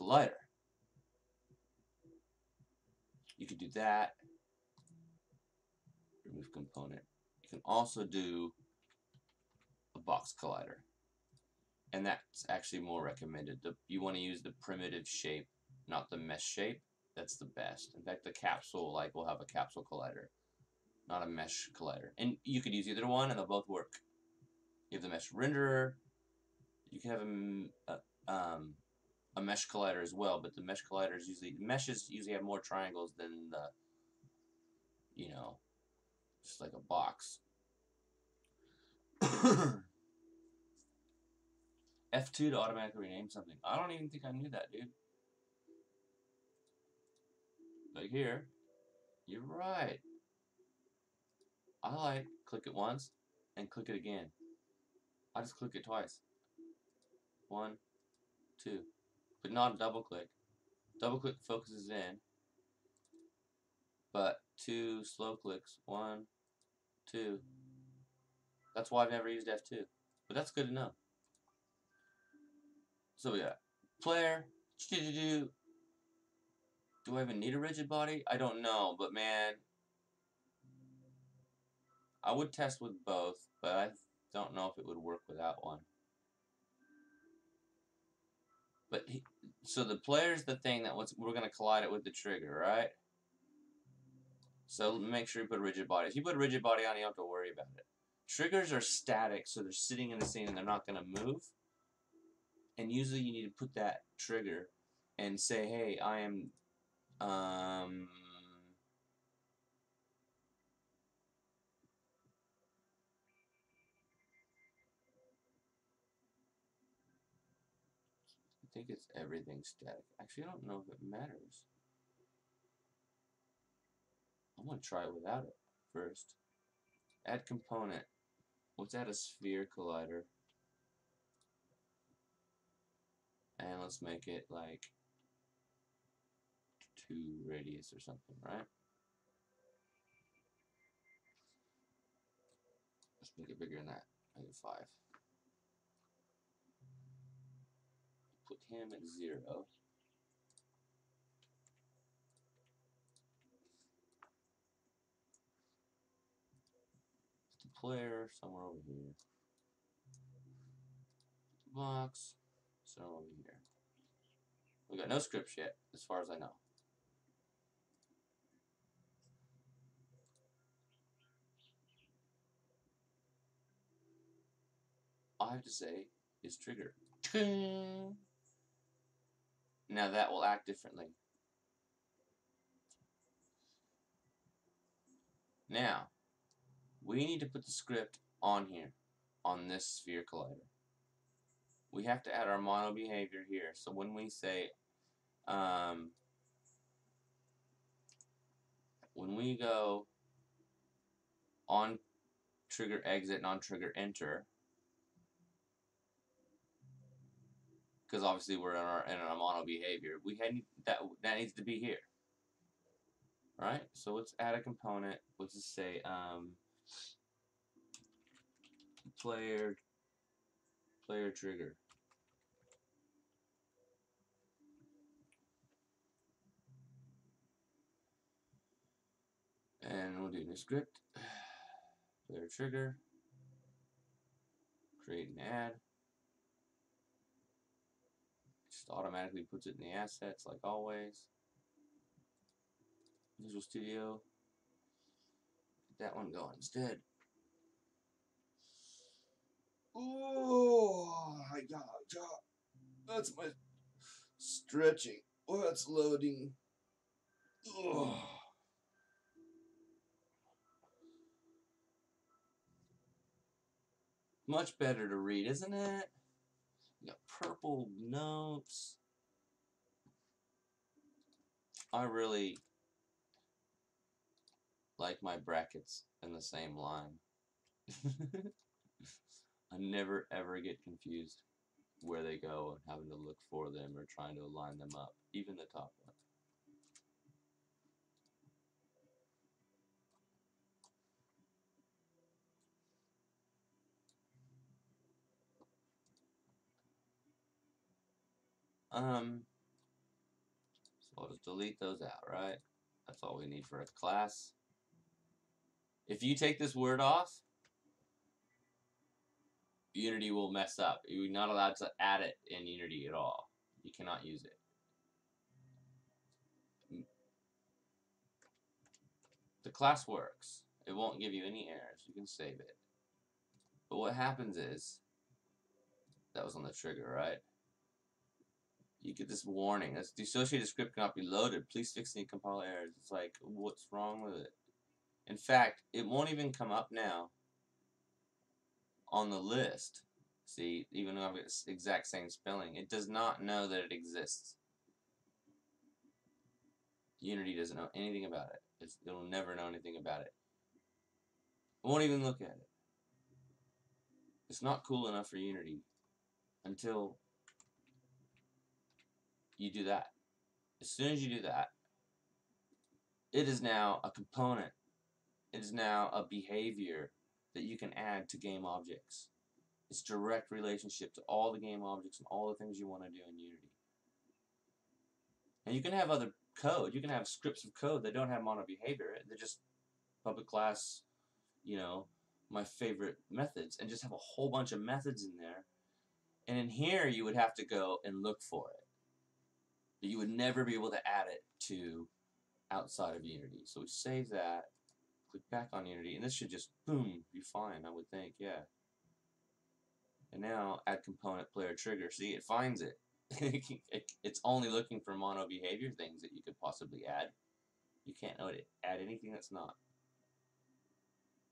collider. You could do that. Remove component. You can also do a box collider. And that's actually more recommended. The, you want to use the primitive shape not the mesh shape. That's the best. In fact, the capsule like will have a capsule collider, not a mesh collider. And you could use either one, and they'll both work. You have the mesh renderer. You can have a, a, um, a mesh collider as well, but the mesh colliders usually meshes usually have more triangles than the you know just like a box. F2 to automatically rename something. I don't even think I knew that, dude. Like here, you're right. I like click it once and click it again. I just click it twice. One, two. But not a double click. Double click focuses in. But two slow clicks. One, two. That's why I've never used F2. But that's good know. So we got player, Do I even need a rigid body? I don't know, but man, I would test with both, but I don't know if it would work without one. But he, so the player's the thing that we're going to collide it with the trigger, right? So make sure you put a rigid body. If you put a rigid body on, you don't have to worry about it. Triggers are static, so they're sitting in the scene and they're not going to move. And usually you need to put that trigger and say, hey, I am um, I think it's everything static. Actually, I don't know if it matters. I'm going to try it without it first. Add component. Let's add a sphere collider. And let's make it like 2 radius or something, right? Let's make it bigger than that. 5. Put him at 0. Put the player somewhere over here. Box somewhere over here. We got no scripts yet, as far as I know. All I have to say is trigger. Now that will act differently. Now, we need to put the script on here, on this sphere collider. We have to add our mono behavior here. So when we say, um, when we go on trigger exit and on trigger enter, because obviously we're in our in our mono behavior. We had that that needs to be here, right? So let's add a component. Let's just say um, player player trigger. And we'll do new script, player trigger, create an add just automatically puts it in the assets like always. Visual Studio. Get that one going instead. Oh, yeah, yeah. That's my stretching. Oh, that's loading. Oh. Much better to read, isn't it? You got purple notes. I really like my brackets in the same line. I never ever get confused where they go and having to look for them or trying to align them up, even the top one. Um, so I'll just delete those out, right? That's all we need for a class. If you take this word off, Unity will mess up. You're not allowed to add it in Unity at all. You cannot use it. The class works. It won't give you any errors. You can save it. But what happens is, that was on the trigger, right? You get this warning. That's the associated script cannot be loaded. Please fix any compile errors. It's like, what's wrong with it? In fact, it won't even come up now on the list. See, even though I've got exact same spelling, it does not know that it exists. Unity doesn't know anything about it. It's, it'll never know anything about it. It won't even look at it. It's not cool enough for Unity until you do that. As soon as you do that, it is now a component. It is now a behavior that you can add to game objects. It's direct relationship to all the game objects and all the things you want to do in Unity. And you can have other code. You can have scripts of code that don't have mono behavior. They're just public class, you know, my favorite methods, and just have a whole bunch of methods in there. And in here, you would have to go and look for it. But you would never be able to add it to outside of Unity. So we save that, click back on Unity, and this should just, boom, be fine, I would think, yeah. And now, add component player trigger. See, it finds it it's only looking for mono behavior things that you could possibly add. You can't add anything that's not.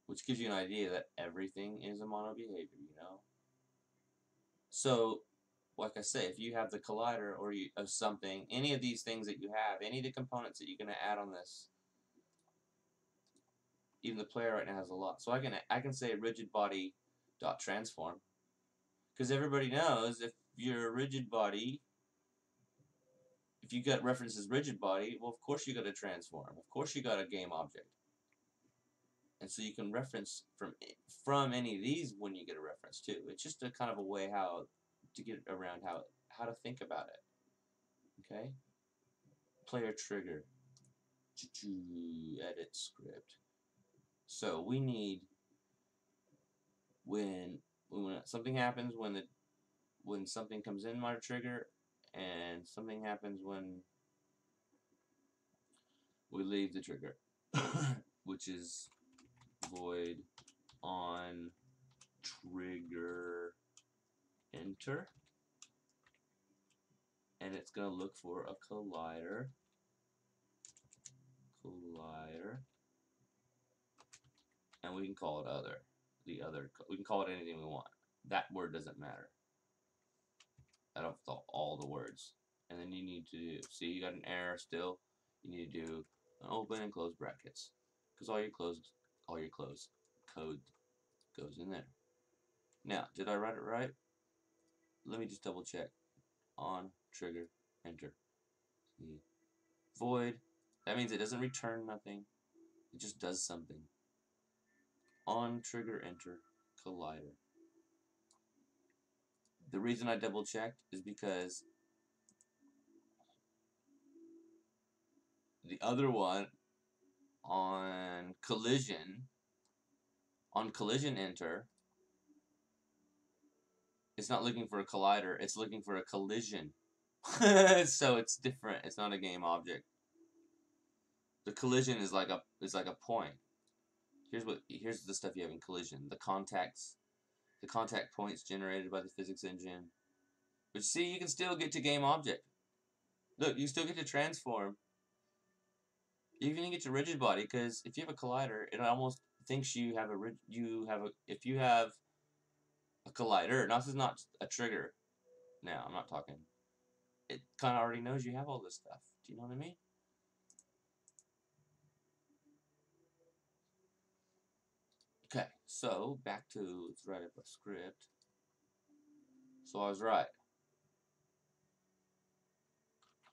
Which gives you an idea that everything is a mono behavior, you know? So, like I say, if you have the collider or you, of something, any of these things that you have, any of the components that you're going to add on this, even the player right now has a lot. So I can I can say rigid body dot transform because everybody knows if you're a rigid body, if you got references rigid body, well of course you got a transform. Of course you got a game object. And so you can reference from from any of these when you get a reference too. It's just a kind of a way how to get around how how to think about it. Okay? Player trigger. Edit script. So we need when when something happens when the when something comes in my trigger and something happens when we leave the trigger which is void on trigger enter. And it's going to look for a collider. Collider. And we can call it other the other we can call it anything we want. That word doesn't matter. Out of the, all the words. And then you need to see you got an error still? You need to do an open and close brackets. Because all your closed all your close code goes in there. Now did I write it right let me just double check. On trigger enter. See void. That means it doesn't return nothing. It just does something. On trigger enter. Collider. The reason I double checked is because the other one on collision on collision enter it's not looking for a collider it's looking for a collision. So it's different it's not a game object. The collision is like a is like a point. Here's what here's the stuff you have in collision the contacts the contact points generated by the physics engine. But see you can still get to game object. Look you still get to transform. You get to rigid body because if you have a collider it almost thinks you have a you have a if you have a collider now this is not a trigger now I'm not talking it kind of already knows you have all this stuff do you know what I mean Okay, so back to let's write up a script. So I was right.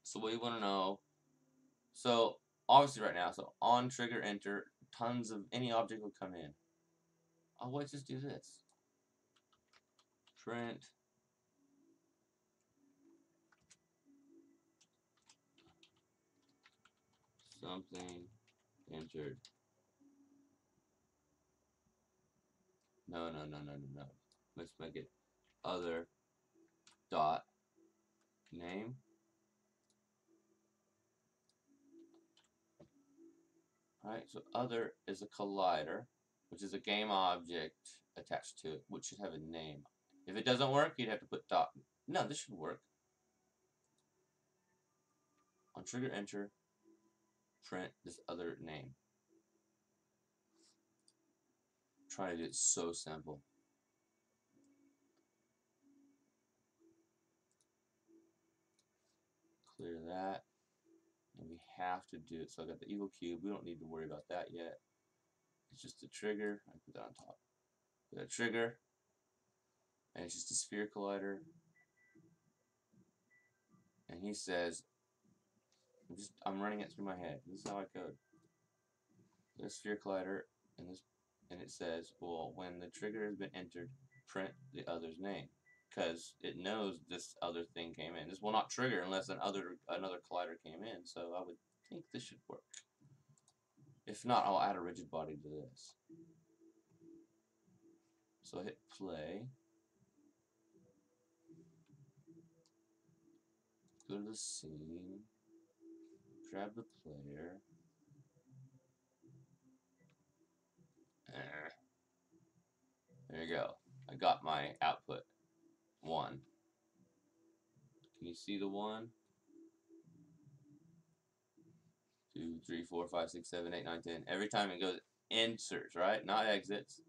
So what you want to know. So obviously right now, so on trigger enter, tons of any object will come in. Oh, let's just do this. Print something entered. No, no, no, no, no, no. Let's make it other dot name. Alright, so other is a collider, which is a game object attached to it, which should have a name. If it doesn't work, you'd have to put dot. No, this should work. On trigger enter, print this other name. trying to do it so simple. Clear that. And we have to do it. So I got the evil cube. We don't need to worry about that yet. It's just a trigger. I put that on top. A trigger. And it's just a sphere collider. And he says, I'm just I'm running it through my head. This is how I code. There's sphere collider and this and it says, well, when the trigger has been entered, print the other's name. because it knows this other thing came in. This will not trigger unless another another collider came in. So I would think this should work. If not, I'll add a rigid body to this. So hit play. Go to the scene. Grab the player. There. There you go. I got my output. One. Can you see the one? Two, three, four, five, six, seven, eight, nine, ten. Every time it goes inserts, right? Not exits.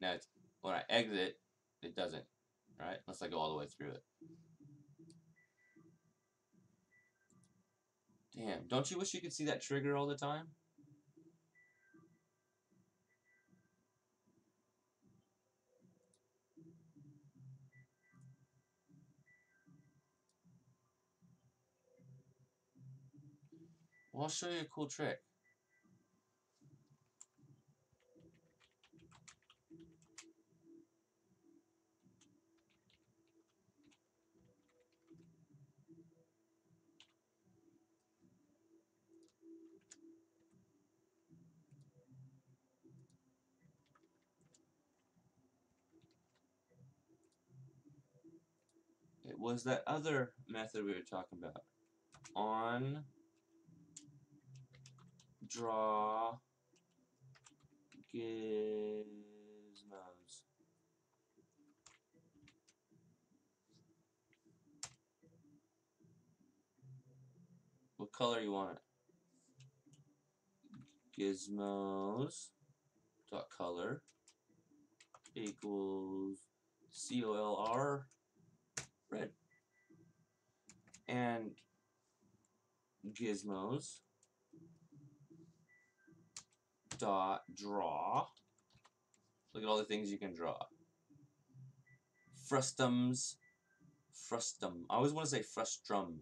Now, when I exit, it doesn't, right? Unless I go all the way through it. Damn, don't you wish you could see that trigger all the time? Well, I'll show you a cool trick. It was that other method we were talking about. On draw gizmos. What color you want it? Gizmos dot color equals COLR red and gizmos dot draw. Look at all the things you can draw. Frustums, frustum. I always want to say frustrum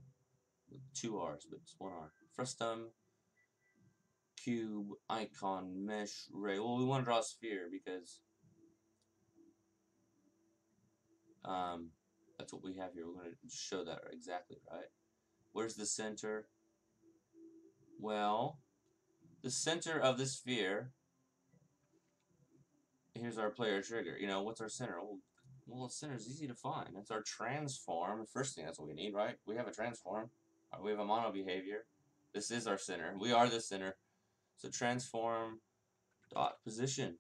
two R's, but it's one R. Frustum, cube, icon, mesh, ray. Well, we want to draw a sphere because um, that's what we have here. We're going to show that exactly, right? Where's the center? Well, the center of the sphere, here's our player trigger. You know, what's our center? Well, well the center is easy to find. That's our transform. First thing, that's what we need, right? We have a transform. We have a mono behavior. This is our center. We are the center. So transform dot position.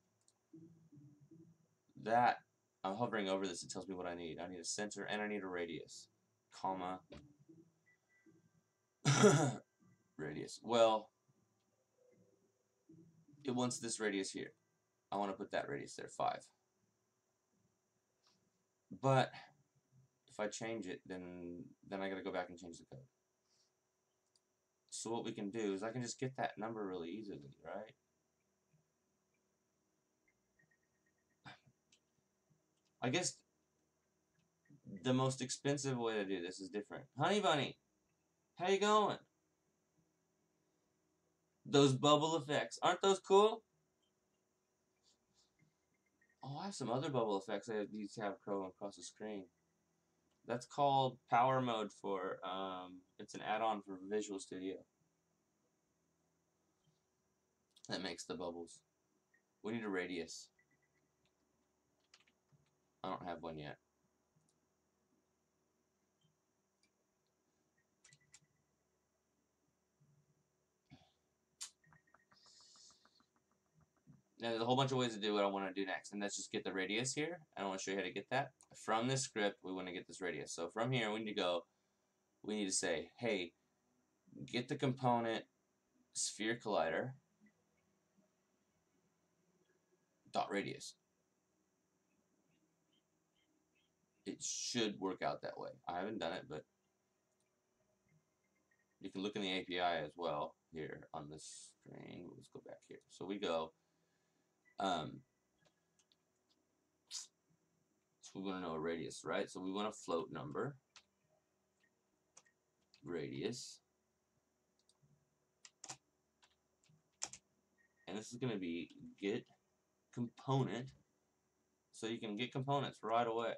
That, I'm hovering over this, it tells me what I need. I need a center and I need a radius. Comma. radius. Well, it wants this radius here. I want to put that radius there, 5. But if I change it, then then I got to go back and change the code. So what we can do is I can just get that number really easily, right? I guess the most expensive way to do this is different. Honey Bunny, how you going? Those bubble effects. Aren't those cool? Oh, I have some other bubble effects I need to have going across the screen. That's called Power Mode for, um, it's an add-on for Visual Studio. That makes the bubbles. We need a radius. I don't have one yet. Now, there's a whole bunch of ways to do what I want to do next, and let's just get the radius here. I don't want to show you how to get that. From this script, we want to get this radius. So from here, we need to go, we need to say, hey, get the component sphere collider dot radius. It should work out that way. I haven't done it, but you can look in the API as well here on this screen. Let's go back here. So we go um, so we want to know a radius, right? So we want a float number, radius, and this is going to be get component, so you can get components right away.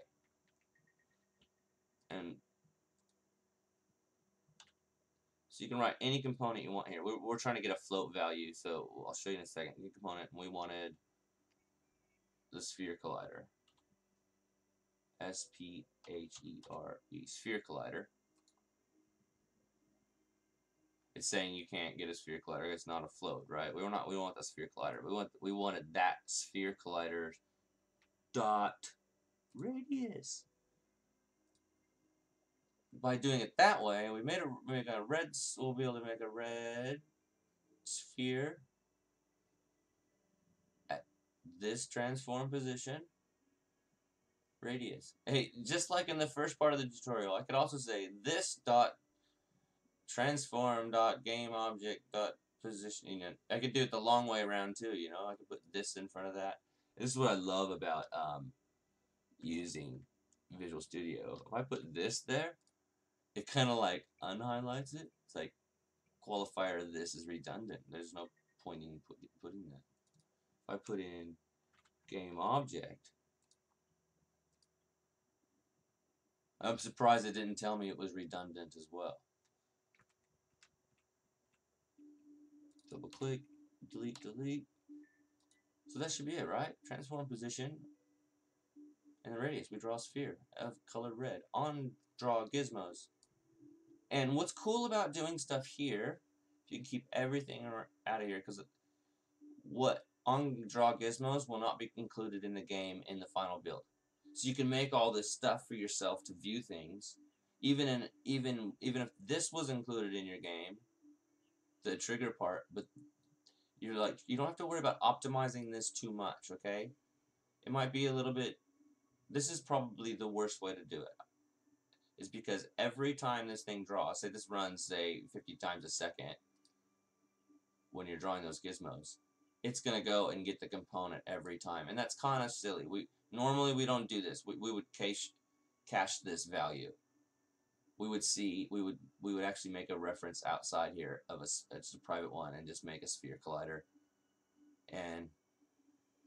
And so you can write any component you want here. We're, we're trying to get a float value, so I'll show you in a second. New component, we wanted the sphere collider. S-P-H-E-R-E, sphere collider. It's saying you can't get a sphere collider. It's not a float, right? We were not. We want the sphere collider. We want. We wanted that sphere collider dot radius. By doing it that way, we made a make a red. We'll be able to make a red sphere at this transform position radius. Hey, just like in the first part of the tutorial, I could also say this dot transform dot game object dot positioning. And I could do it the long way around too. You know, I could put this in front of that. This is what I love about um, using Visual Studio. If I put this there, it kind of like unhighlights it. It's like qualifier this is redundant. There's no point in put, putting that. If I put in game object, I'm surprised it didn't tell me it was redundant as well. Double click, delete, delete. So that should be it, right? Transform position and the radius. We draw a sphere of color red on draw gizmos. And what's cool about doing stuff here, if you can keep everything out of here, because what on draw gizmos will not be included in the game in the final build. So you can make all this stuff for yourself to view things. Even in even even if this was included in your game, the trigger part, but you're like you don't have to worry about optimizing this too much, okay? It might be a little bit this is probably the worst way to do it. Is because every time this thing draws, say this runs say 50 times a second when you're drawing those gizmos, it's going to go and get the component every time. And that's kind of silly. We Normally we don't do this. We, we would cache, cache this value. We would see, we would we would actually make a reference outside here of a, a private one and just make a sphere collider. And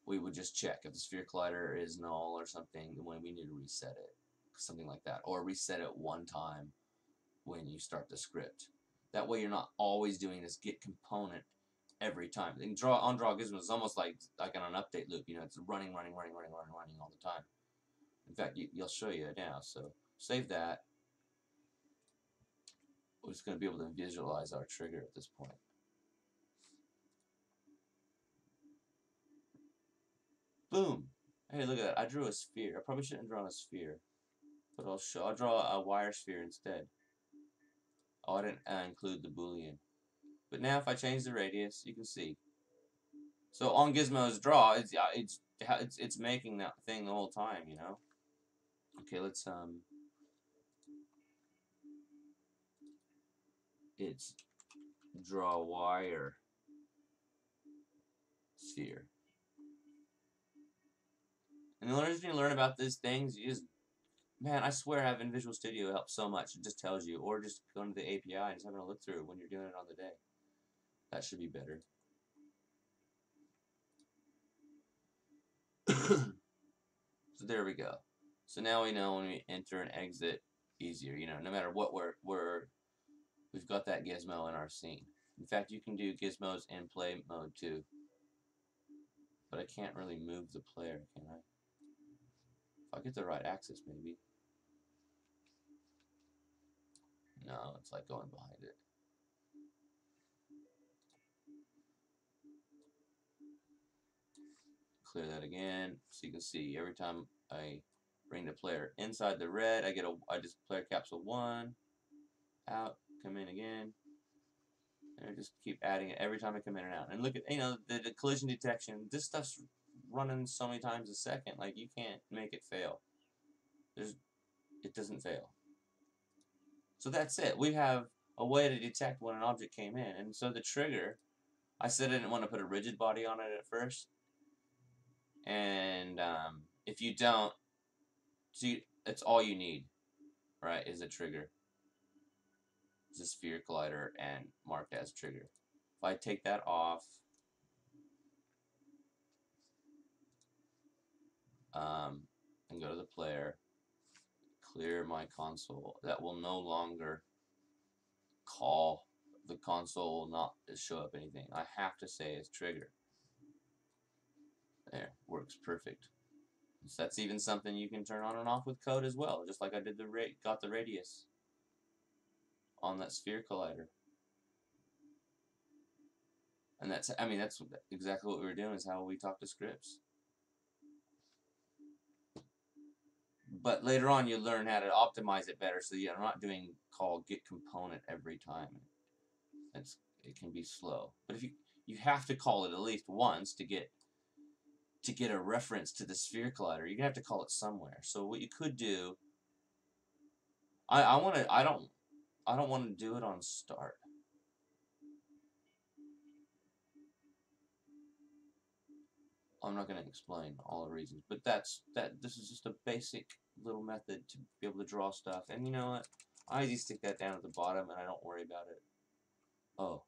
we would just check if the sphere collider is null or something when we need to reset it. Something like that. Or reset it one time when you start the script. That way you're not always doing this get component every time. And draw on draw gizmos is almost like like on an update loop. You know, it's running, running, running, running, running, running all the time. In fact, you, will show you now. So save that. We're just going to be able to visualize our trigger at this point. Boom. Hey, look at that. I drew a sphere. I probably shouldn't have drawn a sphere. But I'll show. I'll draw a wire sphere instead. I didn't uh, include the boolean. But now if I change the radius, you can see. So on Gizmo's draw, it's it's it's it's making that thing the whole time, you know. Okay, let's um. It's draw wire sphere. And the only reason you learn about these things, you just, man, I swear having Visual Studio helps so much. It just tells you, or just going to the API and just having a look through when you're doing it on the day. That should be better. so there we go. So now we know when we enter and exit easier, you know, no matter what we're, we're we've got that gizmo in our scene. In fact, you can do gizmos in play mode too. But I can't really move the player, can I? If I get the right axis, maybe. No, it's like going behind it. clear that again so you can see every time I bring the player inside the red I get a I just player capsule one out come in again and I just keep adding it every time I come in and out and look at you know the, the collision detection this stuff's running so many times a second like you can't make it fail. There's it doesn't fail. So that's it. We have a way to detect when an object came in. And so the trigger I said I didn't want to put a rigid body on it at first. And um, if you don't, see, it's all you need, right, is a trigger. It's a sphere collider and marked as trigger. If I take that off, um, and go to the player, clear my console. That will no longer call the console will not show up anything. I have to say is trigger. There, works perfect. So that's even something you can turn on and off with code as well, just like I did the rate got the radius on that sphere collider. And that's, I mean, that's exactly what we were doing is how we talk to scripts. But later on, you learn how to optimize it better, so you're not doing call get component every time. It's it can be slow. But if you you have to call it at least once to get to get a reference to the sphere collider, you have to call it somewhere. So what you could do, I I want to I don't I don't want to do it on start. I'm not going to explain all the reasons, but that's that. This is just a basic little method to be able to draw stuff. And you know what? I easy stick that down at the bottom, and I don't worry about it. Oh,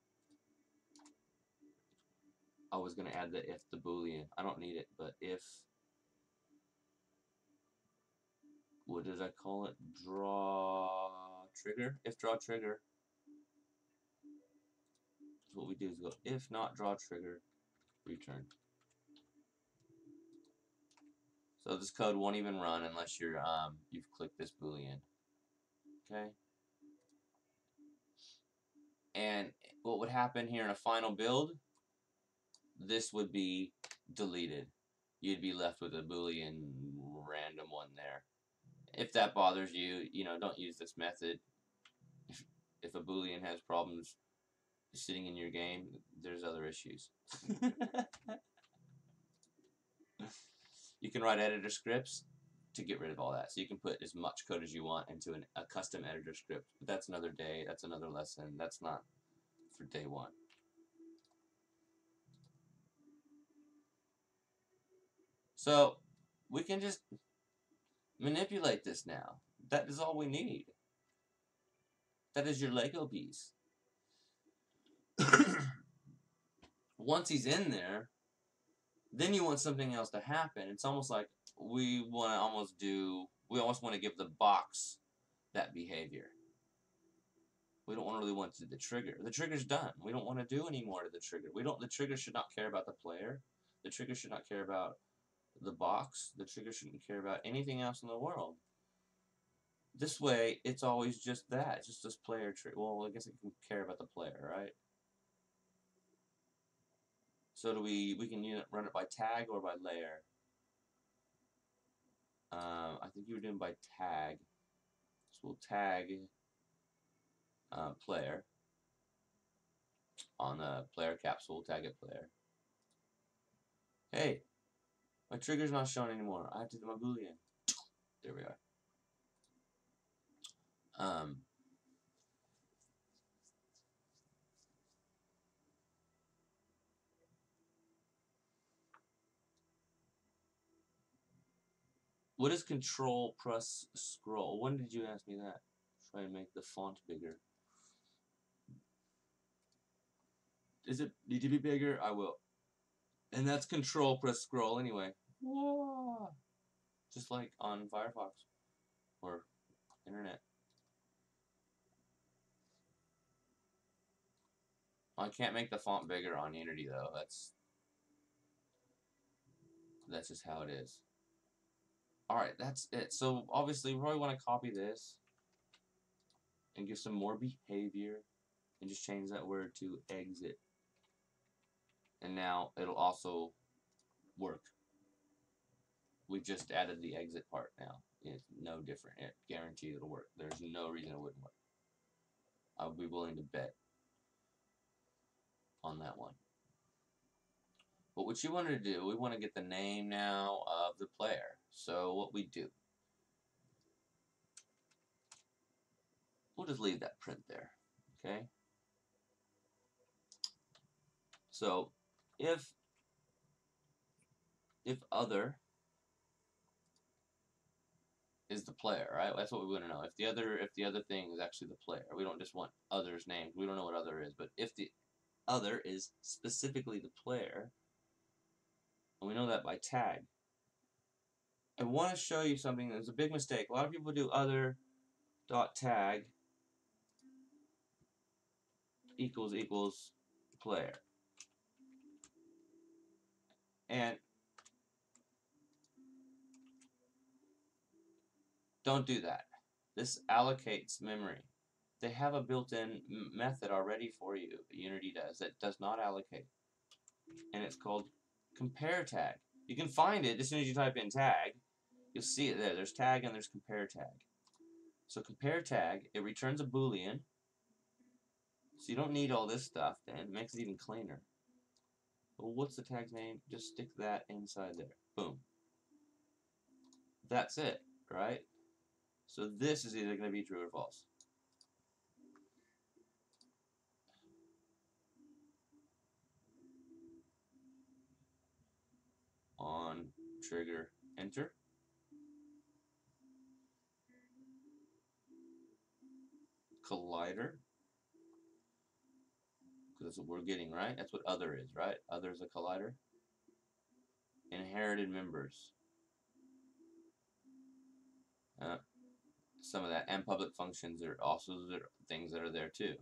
I was going to add the if the boolean. I don't need it, but if what did I call it? Draw trigger. If draw trigger. So what we do is go if not draw trigger, return. So this code won't even run unless you're um you've clicked this boolean. Okay. And what would happen here in a final build? This would be deleted. You'd be left with a boolean random one there. If that bothers you, you know, don't use this method. If, if a boolean has problems sitting in your game, there's other issues. You can write editor scripts to get rid of all that. So you can put as much code as you want into an, a custom editor script. But that's another day. That's another lesson. That's not for day one. So we can just manipulate this now. That is all we need. That is your Lego piece. Once he's in there, then you want something else to happen. It's almost like we want to almost do, we almost want to give the box that behavior. We don't really want to do the trigger. The trigger's done. We don't want to do any more to the trigger. We don't. The trigger should not care about the player. The trigger should not care about the box. The trigger shouldn't care about anything else in the world. This way, it's always just that. just this player trigger. Well, I guess it can care about the player, right? So do we, we can run it by tag or by layer. Um, I think you were doing by tag. So we'll tag uh, player on the player capsule, tag it player. Hey, my trigger's not showing anymore. I have to do my boolean. There we are. Um, What is control plus scroll? When did you ask me that? Try and make the font bigger. Is it need to be bigger? I will. And that's control press scroll anyway. Whoa. Just like on Firefox or internet. I can't make the font bigger on Unity though. That's that's just how it is. Alright, that's it. So obviously we probably want to copy this and give some more behavior and just change that word to exit. And now it'll also work. We just added the exit part now. It's no different. It guaranteed it'll work. There's no reason it wouldn't work. I would be willing to bet on that one. But what you want to do, we want to get the name now of the player. So what we do, we'll just leave that print there, okay? So if if other is the player, right? That's what we want to know. If the other if the other thing is actually the player, we don't just want other's name. We don't know what other is, but if the other is specifically the player, and we know that by tag, I want to show you something that's a big mistake. A lot of people do other dot tag equals equals player. And don't do that. This allocates memory. They have a built-in method already for you, Unity does, that does not allocate. And it's called compare tag. You can find it as soon as you type in tag. You'll see it there. There's tag and there's compare tag. So compare tag, it returns a boolean. So you don't need all this stuff then. It makes it even cleaner. Well, what's the tag's name? Just stick that inside there. Boom. That's it, right? So this is either going to be true or false. On trigger enter. Collider. Because that's what we're getting, right? That's what other is, right? Other is a collider. Inherited members. Uh, some of that and public functions are also things that are there too.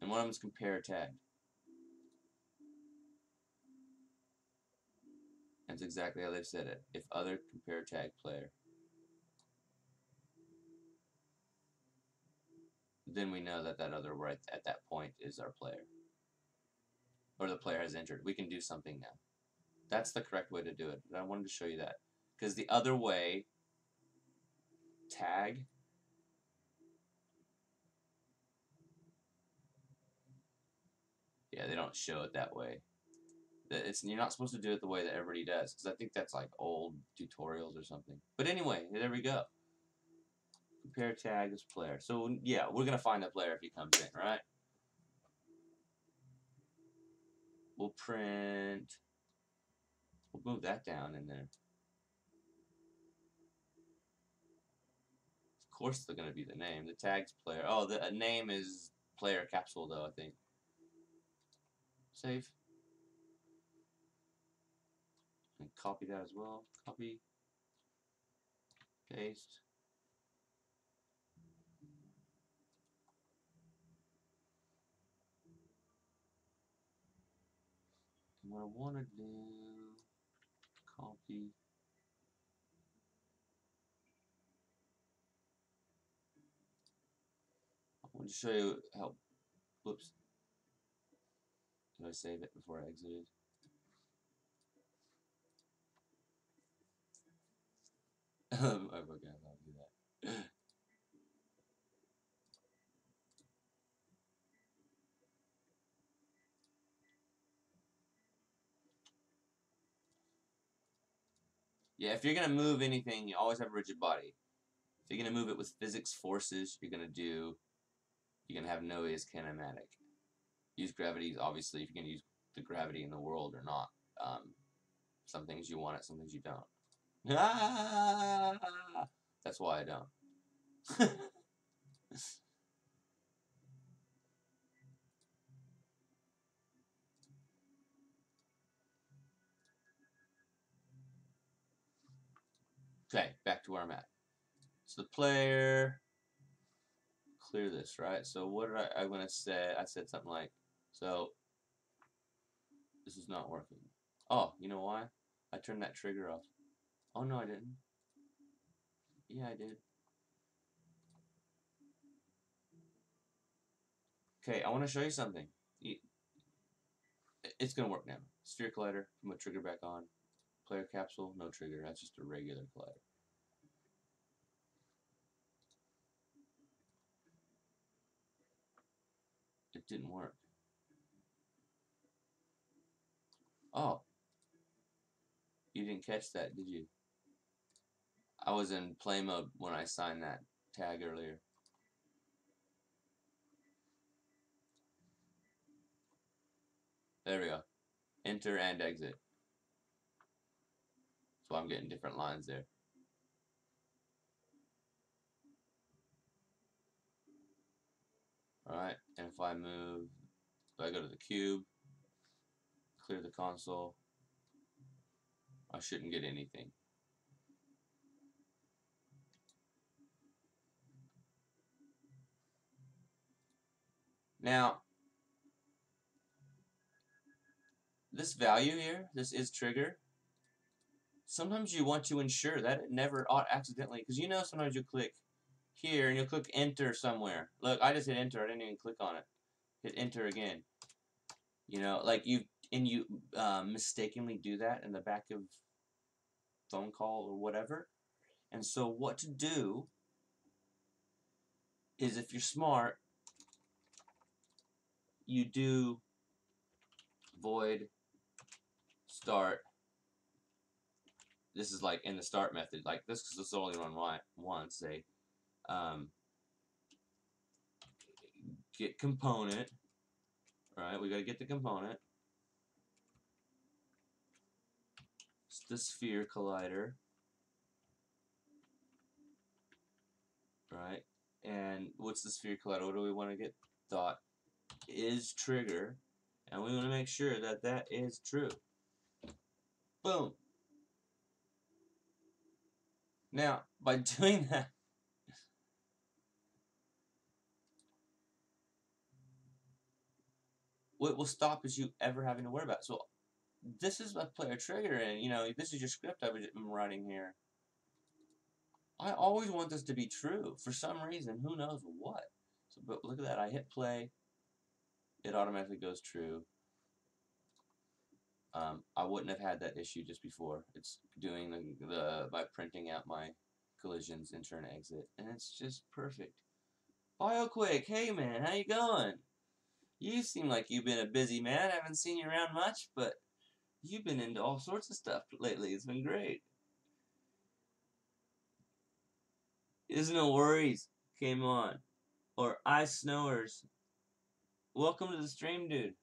And one of them is compare tag. That's exactly how they've said it. If other compare tag player. Then we know that that other right at that point is our player. Or the player has entered. We can do something now. That's the correct way to do it. But I wanted to show you that. Because the other way tag. Yeah, they don't show it that way. It's you're not supposed to do it the way that everybody does because I think that's like old tutorials or something. But anyway, there we go. Compare tag as player. So yeah, we're gonna find the player if he comes in, right? We'll print. We'll move that down in there. Of course they're to be the name. The tags player. Oh, the name is player capsule, though, I think. Save. And copy that as well. Copy. Paste. What I want to do, copy. I want to show you how, whoops, did I save it before I exited? I forgot to do that. Yeah, if you're going to move anything, you always have a rigid body. If you're going to move it with physics forces, you're going to do you're going to have no is kinematic. Use gravity, obviously, if you're going to use the gravity in the world or not. Um, some things you want it, some things you don't. That's why I don't. okay, back to where I'm at. So the player clear this, right? So what did I, I'm going to say? I said something like, so this is not working. Oh, you know why? I turned that trigger off. Oh, no, I didn't. Yeah, I did. Okay, I want to show you something. It's going to work now. Sphere collider, put trigger back on. Player capsule, no trigger. That's just a regular collider. It didn't work. Oh. You didn't catch that, did you? I was in play mode when I signed that tag earlier. There we go. Enter and exit. So I'm getting different lines there. Alright, and if I move, if I go to the cube, clear the console, I shouldn't get anything. Now, this value here, this is trigger, sometimes you want to ensure that it never ought accidentally, because you know sometimes you click here and you'll click enter somewhere. Look, I just hit enter, I didn't even click on it. Hit enter again. You know, like you, and you uh, mistakenly do that in the back of phone call or whatever. And so what to do is if you're smart, you do void start. This is like in the start method, like this because this only run once. Say, um, get component. All right, we got to get the component. It's the sphere collider. Right, and what's the sphere collider? What do we want to get? Dot is trigger and we want to make sure that that is true. Boom. Now, by doing that, what will stop is you ever having to worry about it. So this is a player trigger and you know this is your script I'm writing here. I always want this to be true for some reason. Who knows what? So, but look at that. I hit play it automatically goes true. Um, I wouldn't have had that issue just before. It's doing the, the by printing out my collisions, enter and exit, and it's just perfect. BioQuake, hey man, how you going? You seem like you've been a busy man. I haven't seen you around much, but you've been into all sorts of stuff lately. It's been great. There's no worries. Came on. Or Ice Snowers. Welcome to the stream, dude.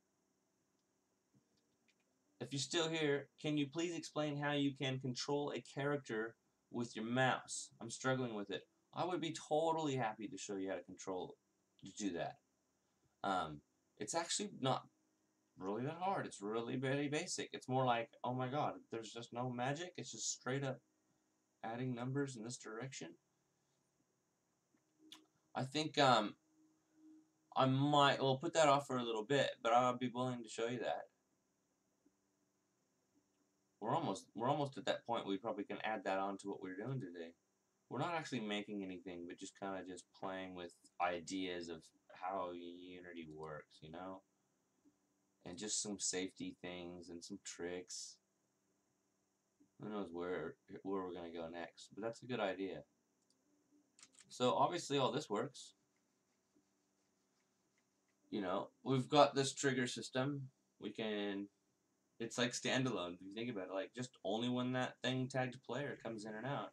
If you're still here, can you please explain how you can control a character with your mouse? I'm struggling with it. I would be totally happy to show you how to control to do that. Um, it's actually not really that hard. It's really very basic. It's more like, oh my god, there's just no magic. It's just straight up adding numbers in this direction. I think um, I might, well, put that off for a little bit, but I'll be willing to show you that. We're almost, we're almost at that point we probably can add that on to what we're doing today. We're not actually making anything, but just kind of just playing with ideas of how Unity works, you know? And just some safety things and some tricks. Who knows where, where we're to go next, but that's a good idea. So obviously all this works you know, we've got this trigger system. We can, it's like standalone. If you think about it, like just only when that thing tagged player comes in and out.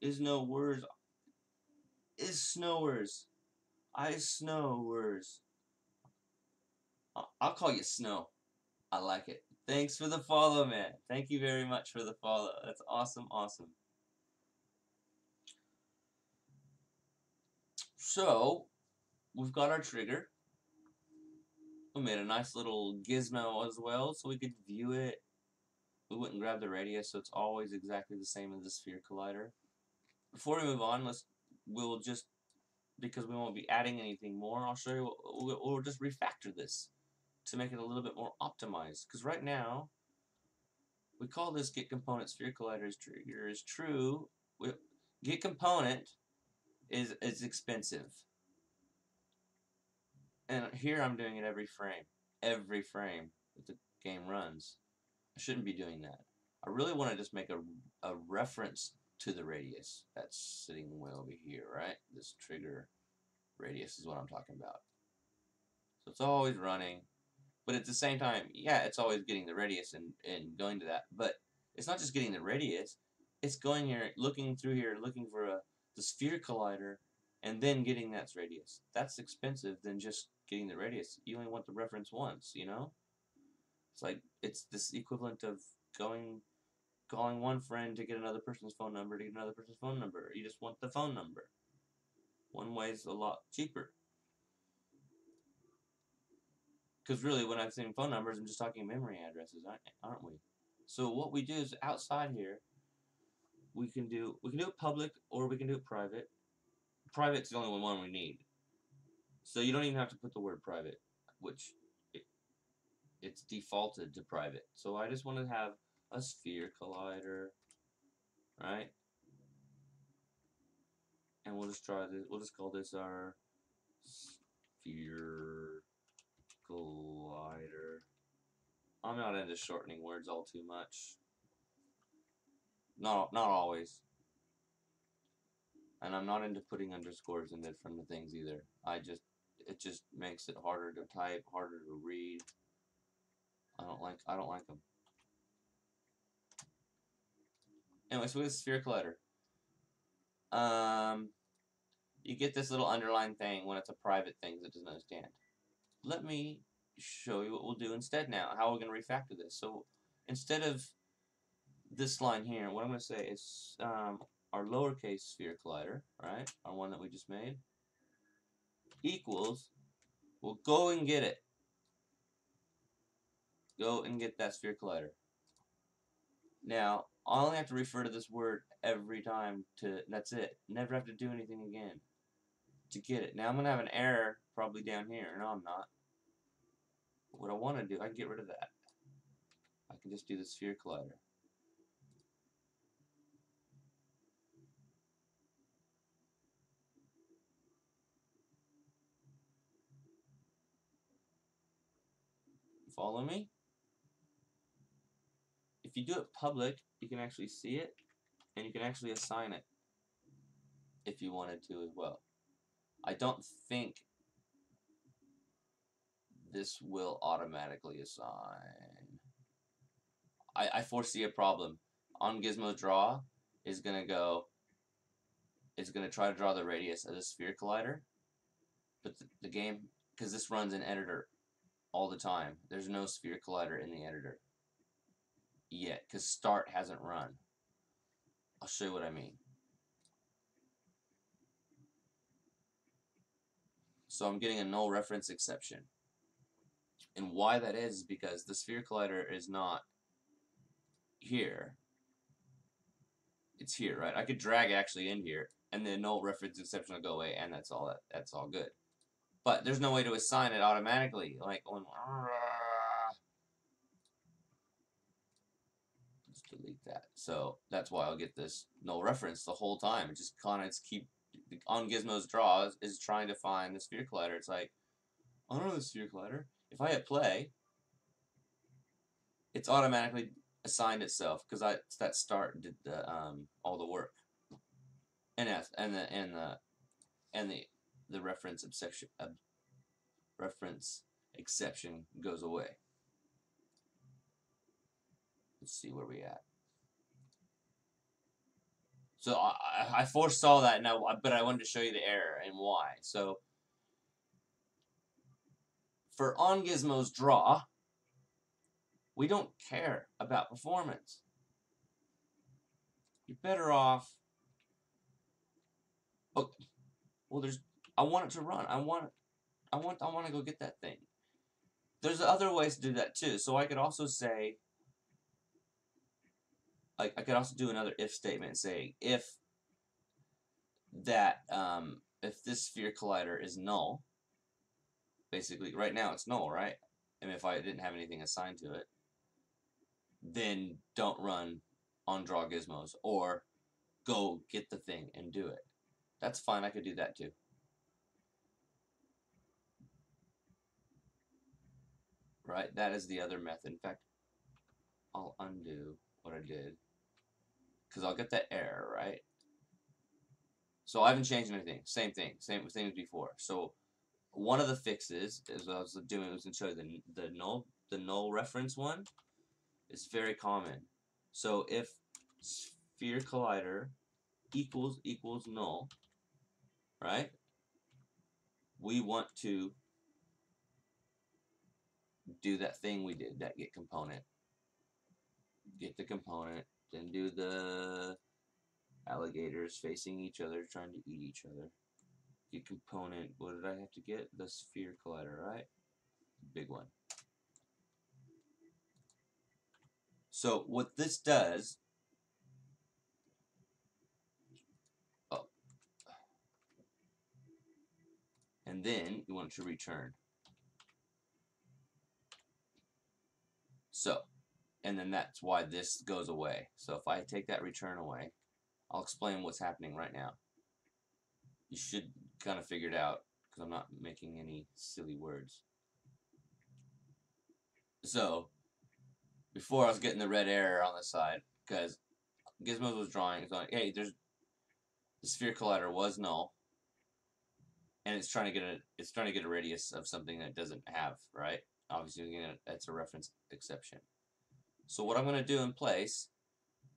Is no words. Is snowers. I snowers. I'll call you Snow. I like it. Thanks for the follow, man. Thank you very much for the follow. That's awesome, awesome. So, we've got our trigger. We made a nice little gizmo as well so we could view it. We wouldn't grab the radius so it's always exactly the same as the sphere collider. Before we move on, let's we'll just because we won't be adding anything more, I'll show you we'll, we'll just refactor this to make it a little bit more optimized. Because right now, we call this get component sphere collider is trigger is true. We, get component is is expensive. And here I'm doing it every frame. Every frame that the game runs. I shouldn't be doing that. I really want to just make a, a reference to the radius that's sitting way over here, right? This trigger radius is what I'm talking about. So it's always running, but at the same time, yeah, it's always getting the radius and, and going to that. But it's not just getting the radius, it's going here, looking through here, looking for a the sphere collider, and then getting that radius. That's expensive than just getting the radius. You only want the reference once, you know? It's like, it's this equivalent of going, calling one friend to get another person's phone number to get another person's phone number. You just want the phone number. One way is a lot cheaper. Because really, when I'm saying phone numbers, I'm just talking memory addresses, aren't we? So what we do is outside here, we can do we can do it public or we can do it private. Private's the only one we need. So you don't even have to put the word private, which it, it's defaulted to private. So I just want to have a sphere collider, right? And we'll just try this. We'll just call this our sphere collider. I'm not into shortening words all too much. Not not always. And I'm not into putting underscores in front of things either. I just it just makes it harder to type, harder to read. I don't like I don't like them. Anyway, so with sphere collider. Um you get this little underline thing when it's a private thing that doesn't understand. Let me show you what we'll do instead now, how we're going to refactor this. So instead of this line here, what I'm going to say is um, our lowercase sphere collider, right, our one that we just made, equals, we'll go and get it. Go and get that sphere collider. Now, I only have to refer to this word every time to, that's it. Never have to do anything again to get it. Now I'm to have an error probably down here. No, I'm not. What I want to do, I can get rid of that. I can just do the sphere collider. Follow me? If you do it public, you can actually see it, and you can actually assign it if you wanted to as well. I don't think this will automatically assign. I, I foresee a problem. On Gizmo Draw is going to go, is going to try to draw the radius of the sphere collider. But the, the game, because this runs in editor all the time, there's no sphere collider in the editor yet, because start hasn't run. I'll show you what I mean. So I'm getting a null reference exception. And why that is, is because the sphere collider is not here. It's here, right? I could drag actually in here, and the null reference exception will go away, and that's all that that's all good. But there's no way to assign it automatically, like on Let's delete that. So that's why I'll get this null reference the whole time. It just kind of keep on Gizmo's draw is trying to find the sphere collider. It's like, I don't know the sphere collider. If I hit play, it's automatically assigned itself because I that start did the um all the work. And as and the and the and the the reference exception uh, reference exception goes away. Let's see where we at. So I, I foresaw that now, but I wanted to show you the error and why. So for on Gizmo's draw, we don't care about performance. You're better off. Oh, well, there's. I want it to run. I want. I want. I want to go get that thing. There's other ways to do that too. So I could also say I, I could also do another if statement saying if that um, if this sphere collider is null, basically right now it's null, right? And if I didn't have anything assigned to it, then don't run on draw gizmos or go get the thing and do it. That's fine, I could do that too. Right, that is the other method. In fact, I'll undo what I did because I'll get that error, right? So I haven't changed anything. Same thing. Same thing as before. So one of the fixes, as I was doing, was to show you the, the null the null reference one It's very common. So if sphere collider equals equals null, right? We want to do that thing we did, that get component. Get the component, then do the alligators facing each other, trying to eat each other. Get component. What did I have to get? The sphere collider, right? Big one. So what this does oh, and then you want to return. So, and then that's why this goes away. So if I take that return away, I'll explain what's happening right now. You should kind of figure it out because I'm not making any silly words. So, before I was getting the red error on the side because Gizmos was drawing. It's like, hey, there's the sphere collider was null, and it's trying to get a it's trying to get a radius of something that doesn't have, right? Obviously, that's a reference exception. So what I'm going to do in place,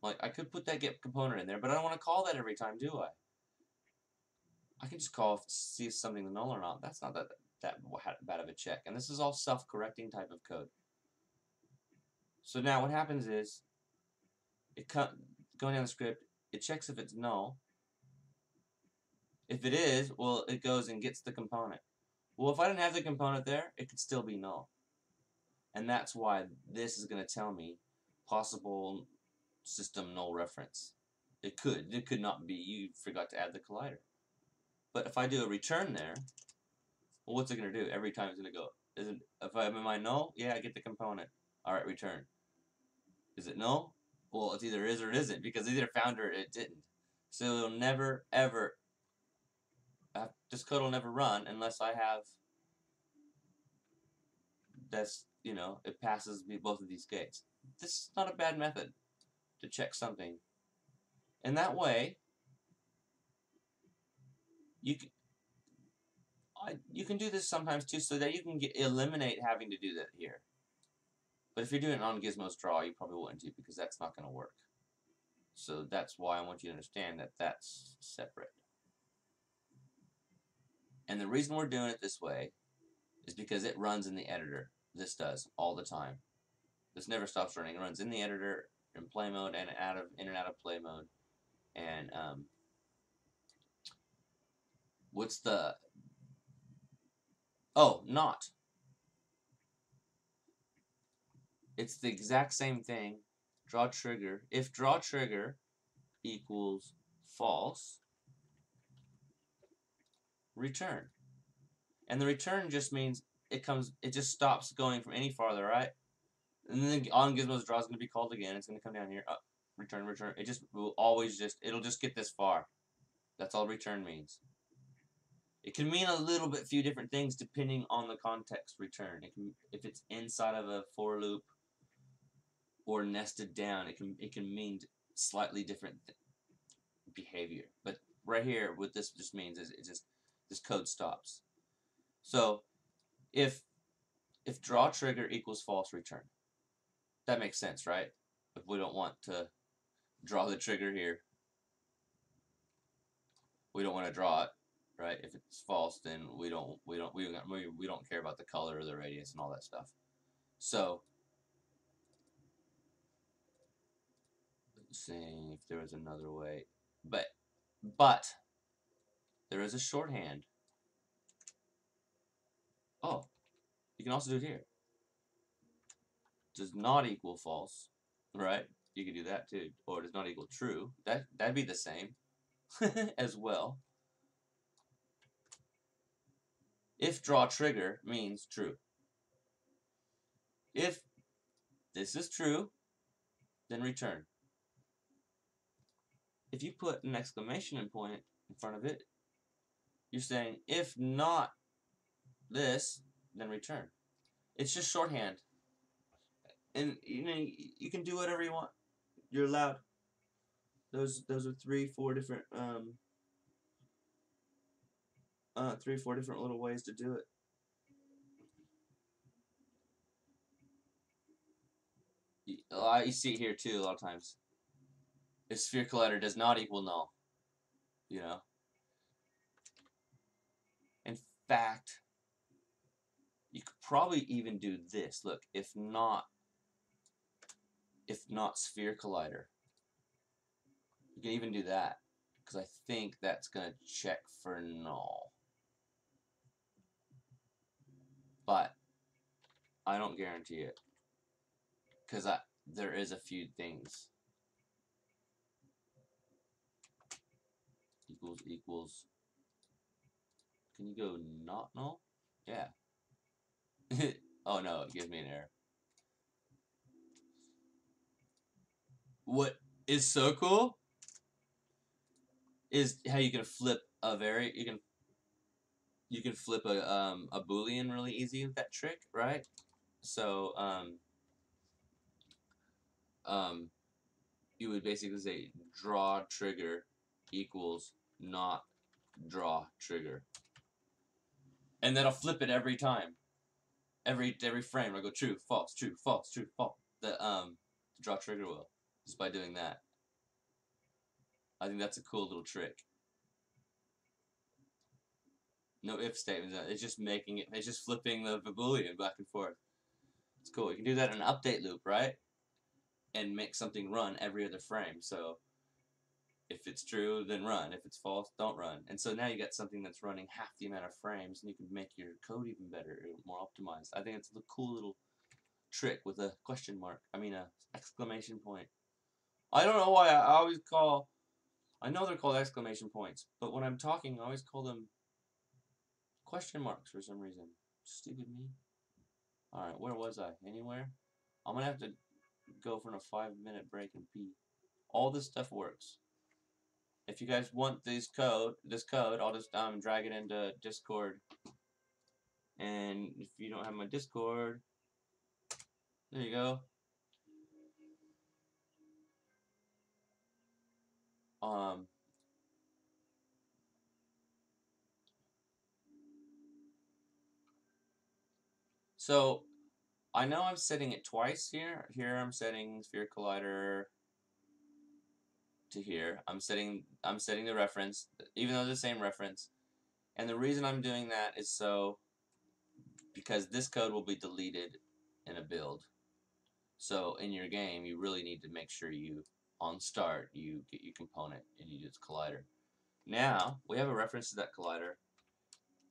like I could put that get component in there, but I don't want to call that every time, do I? I can just call see if something's null or not. That's not that that bad of a check, and this is all self-correcting type of code. So now what happens is, it going down the script, it checks if it's null. If it is, well, it goes and gets the component. Well, if I didn't have the component there, it could still be null. And that's why this is going to tell me possible system null reference. It could. It could not be. You forgot to add the collider. But if I do a return there, well, what's it going to do? Every time it's going to go. Is it, if I'm in my null, yeah, I get the component. All right, return. Is it null? Well, it's either is or it isn't because it either found or it didn't. So it'll never, ever, uh, this code will never run unless I have that's, you know, it passes me both of these gates. This is not a bad method to check something. And that way, you can, I, you can do this sometimes too so that you can get, eliminate having to do that here. But if you're doing it on Gizmo's draw, you probably wouldn't do because that's not going to work. So that's why I want you to understand that that's separate. And the reason we're doing it this way is because it runs in the editor. This does all the time. This never stops running. It runs in the editor, in play mode, and out of in and out of play mode. And um, what's the oh not? It's the exact same thing. Draw trigger. If draw trigger equals false, return. And the return just means it comes, it just stops going from any farther, right? And then on Gizmo's draw is going to be called again. It's going to come down here. Up, return, return. It just will always just, it'll just get this far. That's all return means. It can mean a little bit, few different things depending on the context return. It can, if it's inside of a for loop or nested down, it can it can mean slightly different behavior. But right here, what this just means is it just this code stops. So if if draw trigger equals false return. That makes sense, right? If we don't want to draw the trigger here, we don't want to draw it, right? If it's false, then we don't we don't we don't we don't care about the color or the radius and all that stuff. So seeing if there was another way, but but there is a shorthand. Oh, you can also do it here. Does not equal false, right? You can do that too. Or does not equal true. That, that'd be the same as well. If draw trigger means true. If this is true, then return. If you put an exclamation point in front of it, you're saying if not this, then return. It's just shorthand. And you know you can do whatever you want. You're allowed. Those those are three, four different um uh three, four different little ways to do it. You see it here too a lot of times. If sphere collider does not equal null, you know. In fact, probably even do this. Look, if not, if not sphere collider, you can even do that because I think that's gonna check for null. But I don't guarantee it because I there is a few things. Equals equals. Can you go not null? Yeah. oh no, it gives me an error. What is so cool is how you can flip a very you can you can flip a um a boolean really easy with that trick, right? So um um you would basically say draw trigger equals not draw trigger. And that'll flip it every time. Every every frame I go true, false, true, false, true, false. The um draw trigger will just by doing that. I think that's a cool little trick. No if statements. It's just making it. It's just flipping the, the boolean back and forth. It's cool. You can do that in an update loop, right? And make something run every other frame. So if it's true, then run. If it's false, don't run. And so now you got something that's running half the amount of frames, and you can make your code even better, more optimized. I think it's a cool little trick with a question mark. I mean, a exclamation point. I don't know why I always call. I know they're called exclamation points, but when I'm talking, I always call them question marks for some reason. Stupid me. Alright, where was I? Anywhere? I'm gonna have to go for a five minute break and pee. All this stuff works. If you guys want this code, this code, I'll just um, drag it into Discord. And if you don't have my Discord, there you go. Um, so I know I'm setting it twice here. Here I'm setting sphere collider to here. I'm setting I'm setting the reference, even though it's the same reference. And the reason I'm doing that is so because this code will be deleted in a build. So in your game, you really need to make sure you, on start, you get your component and you use collider. Now, we have a reference to that collider,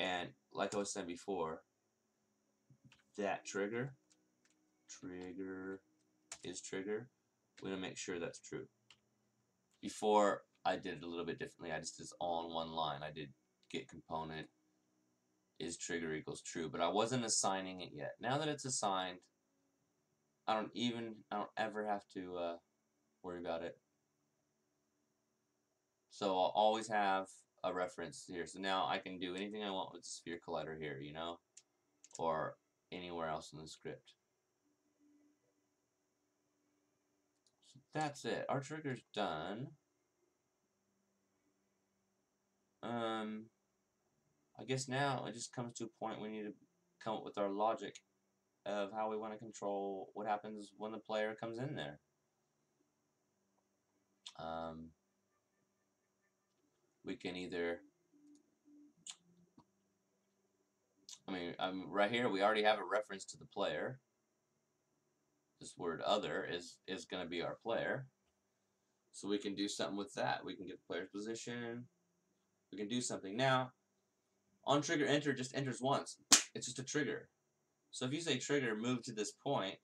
and like I was saying before, that trigger, trigger is trigger, we're to make sure that's true. Before, I did it a little bit differently. I just did all in one line. I did get component is trigger equals true, but I wasn't assigning it yet. Now that it's assigned, I don't even, I don't ever have to uh, worry about it. So I'll always have a reference here. So now I can do anything I want with the sphere collider here, you know, or anywhere else in the script. That's it. Our trigger's done. Um, I guess now it just comes to a point we need to come up with our logic of how we want to control what happens when the player comes in there. Um, we can either I mean, um, right here we already have a reference to the player. This word other is, is going to be our player. So we can do something with that. We can get the player's position. We can do something. Now, on trigger enter just enters once. It's just a trigger. So if you say trigger move to this point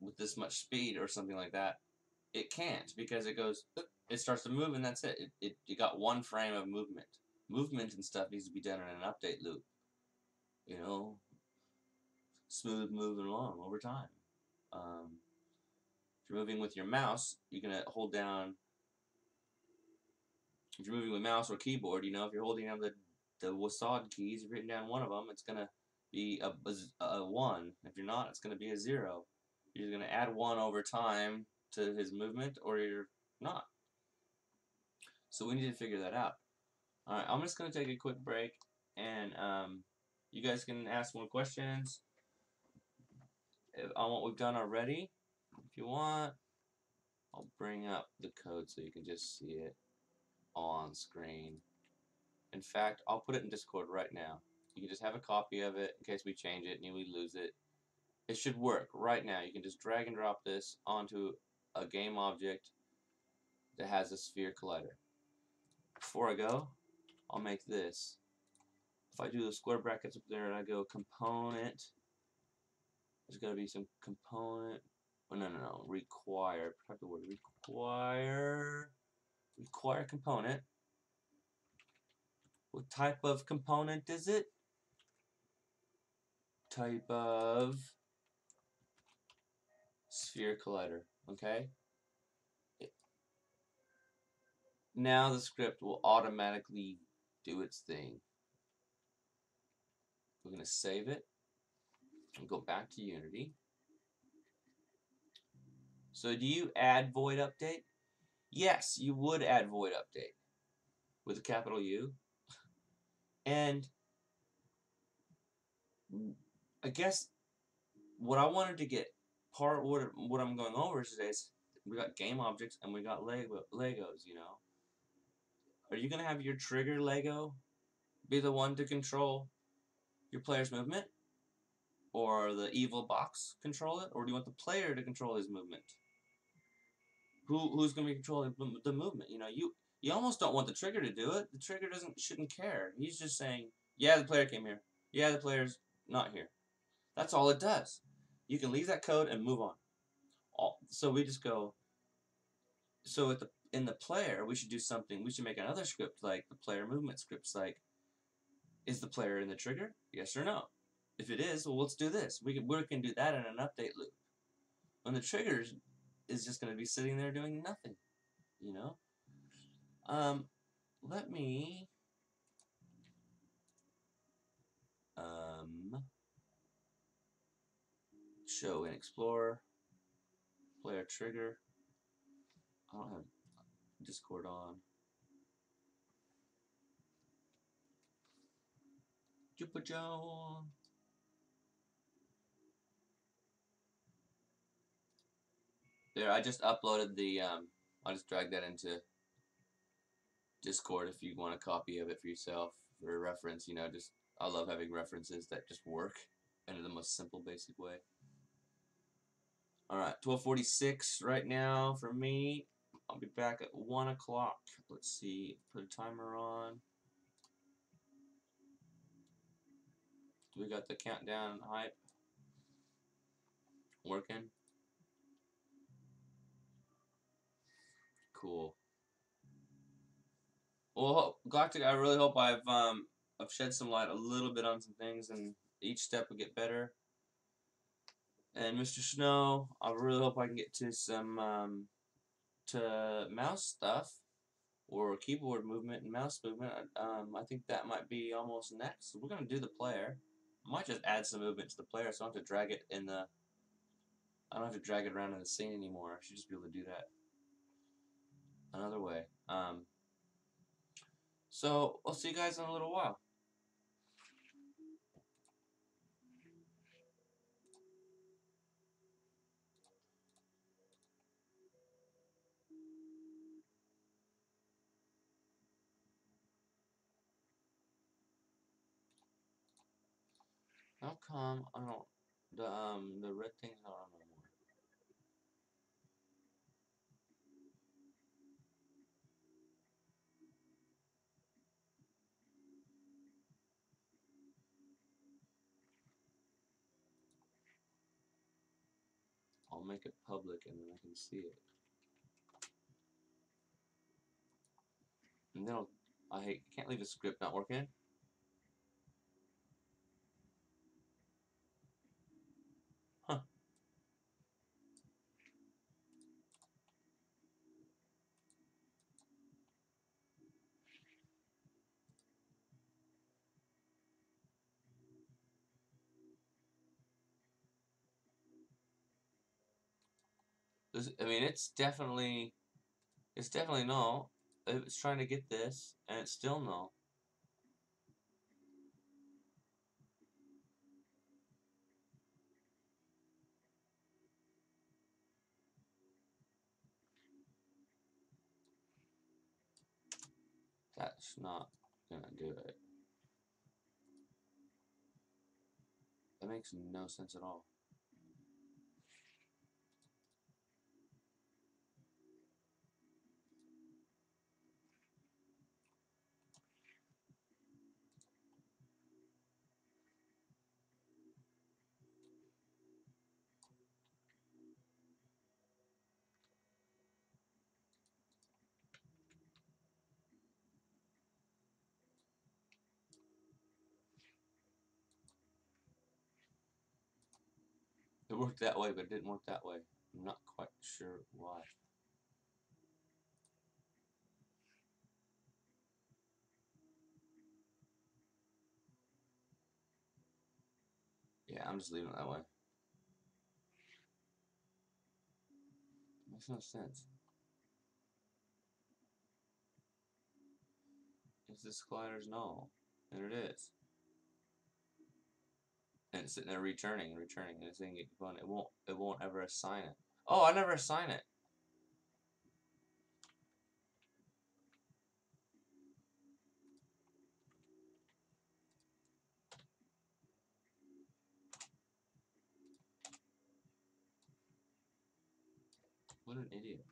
with this much speed or something like that, it can't because it goes, uh, it starts to move and that's it. It, it. You got one frame of movement. Movement and stuff needs to be done in an update loop. You know, smooth moving along over time. Um, if you're moving with your mouse, you're going to hold down, if you're moving with mouse or keyboard, you know, if you're holding down the, the WASD keys, you've written down one of them, it's going to be a, a, a 1. If you're not, it's going to be a 0. You're going to add 1 over time to his movement, or you're not. So we need to figure that out. Alright, I'm just going to take a quick break, and um, you guys can ask more questions on what we've done already. If you want, I'll bring up the code so you can just see it on screen. In fact, I'll put it in Discord right now. You can just have a copy of it in case we change it and we lose it. It should work right now. You can just drag and drop this onto a game object that has a sphere collider. Before I go, I'll make this. If I do the square brackets up there and I go component, there's got to be some component Oh, no, no, no. Require. Type the word require. Require component. What type of component is it? Type of sphere collider. Okay. Now the script will automatically do its thing. We're going to save it and go back to Unity. So do you add void update? Yes, you would add void update with a capital U. And I guess what I wanted to get part what what I'm going over today is we got game objects and we got Lego Legos, you know. Are you gonna have your trigger Lego be the one to control your player's movement? Or the evil box control it? Or do you want the player to control his movement? Who who's gonna be controlling the movement? You know, you you almost don't want the trigger to do it. The trigger doesn't shouldn't care. He's just saying, yeah, the player came here. Yeah, the player's not here. That's all it does. You can leave that code and move on. All, so we just go. So the in the player, we should do something. We should make another script like the player movement scripts. Like, is the player in the trigger? Yes or no? If it is, well, let's do this. We can we can do that in an update loop. When the trigger is just going to be sitting there doing nothing, you know. Um, let me um show in Explorer, player trigger. I don't have Discord on. Jupiter. There, I just uploaded the, um, I'll just drag that into Discord if you want a copy of it for yourself for reference, you know, just, I love having references that just work in the most simple, basic way. Alright, 1246 right now for me. I'll be back at 1 o'clock. Let's see, put a timer on. Do we got the countdown hype working? Cool. Well, Galactic, I really hope I've um I've shed some light a little bit on some things, and each step will get better. And Mr. Snow, I really hope I can get to some um, to mouse stuff or keyboard movement and mouse movement. Um, I think that might be almost next. We're gonna do the player. I might just add some movement to the player, so I don't have to drag it in the. I don't have to drag it around in the scene anymore. I should just be able to do that another way. Um, so I'll see you guys in a little while. How come I don't the um the red thing's not on no make it public and then I can see it. And then I'll, I can't leave a script not working. I mean, it's definitely, it's definitely no. It's trying to get this, and it's still no. That's not gonna do it. That makes no sense at all. Work that way, but it didn't work that way. I'm not quite sure why. Yeah, I'm just leaving it that way. Makes no sense. If this collider's null, there it is. And it's sitting there returning, and returning, and it's saying get component. It won't it won't ever assign it. Oh, I never assign it. What an idiot.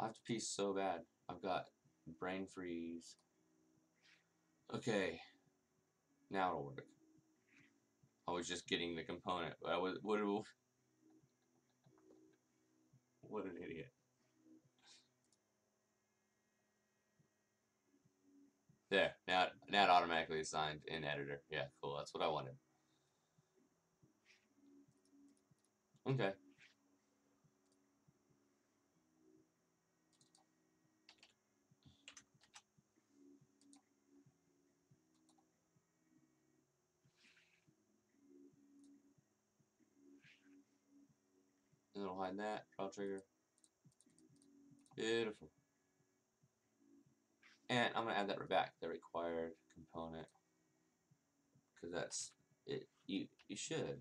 I have to pee so bad. I've got brain freeze. Okay. Now it'll work. I was just getting the component, I was what what an idiot. There, now now it automatically assigned in editor. Yeah, cool. That's what I wanted. Okay. And it'll hide that. Draw trigger. Beautiful. And I'm going to add that back, the required component. Because that's it. You, you should.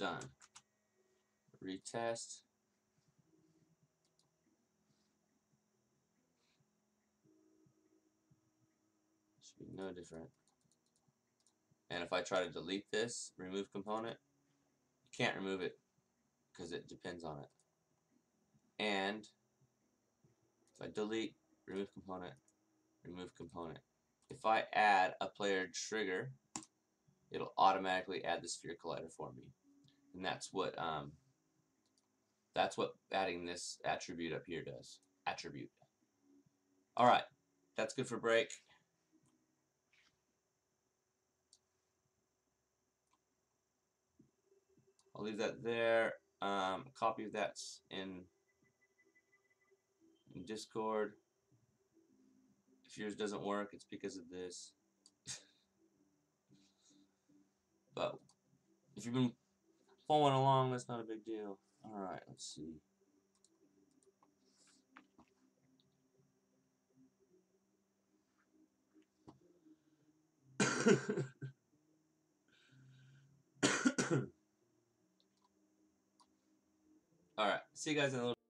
Done. Retest. Should be no different. And if I try to delete this, remove component, you can't remove it because it depends on it. And if I delete, remove component, remove component. If I add a player trigger, it'll automatically add the sphere collider for me. And that's what um that's what adding this attribute up here does. Attribute. Alright, that's good for break. I'll leave that there. Um, copy of that's in, in Discord. If yours doesn't work, it's because of this. but if you've been following along, that's not a big deal. Alright, let's see. Alright, see you guys in a little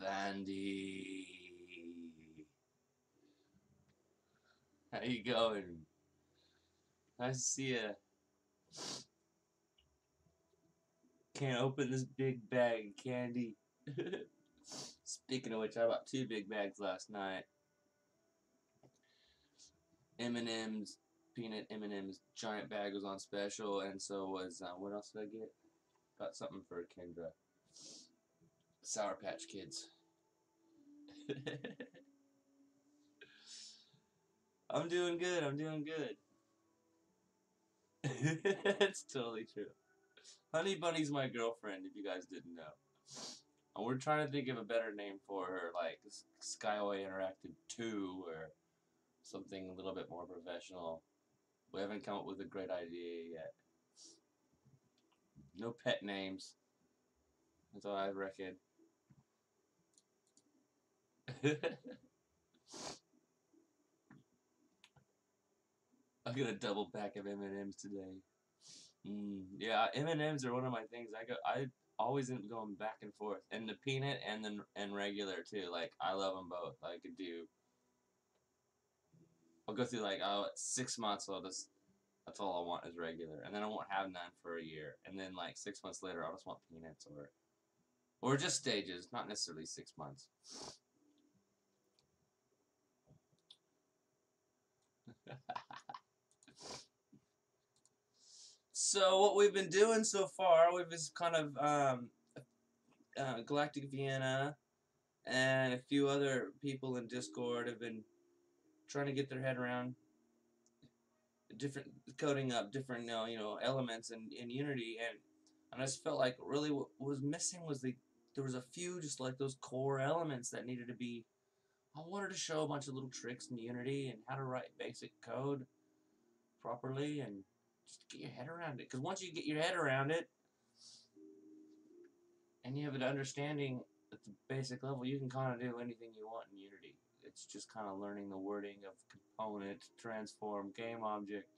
Vandy. How you going? To see ya. Can't open this big bag of candy. Speaking of which, I bought two big bags last night. M&M's peanut M&M's giant bag was on special, and so was uh, what else did I get? Got something for Kendra. Sour Patch Kids. I'm doing good. I'm doing good. It's totally true. Honey Bunny's my girlfriend, if you guys didn't know. And we're trying to think of a better name for her, like Skyway Interactive 2 or something a little bit more professional. We haven't come up with a great idea yet. No pet names. That's all I reckon. I got a double pack of M&Ms today. Mm, yeah, M&Ms are one of my things. I go, I always end up going back and forth, and the peanut and the and regular too. Like I love them both. I could do. I'll go through like oh six months. I'll just that's all I want is regular, and then I won't have none for a year, and then like six months later I'll just want peanuts or or just stages, not necessarily six months. So what we've been doing so far, we've just kind of um, uh, Galactic Vienna and a few other people in Discord have been trying to get their head around different coding up different uh, you know elements in, in Unity and and I just felt like really what was missing was the there was a few just like those core elements that needed to be I wanted to show a bunch of little tricks in Unity and how to write basic code properly and just get your head around it. Because once you get your head around it, and you have an understanding at the basic level, you can kind of do anything you want in Unity. It's just kind of learning the wording of component, transform, game object,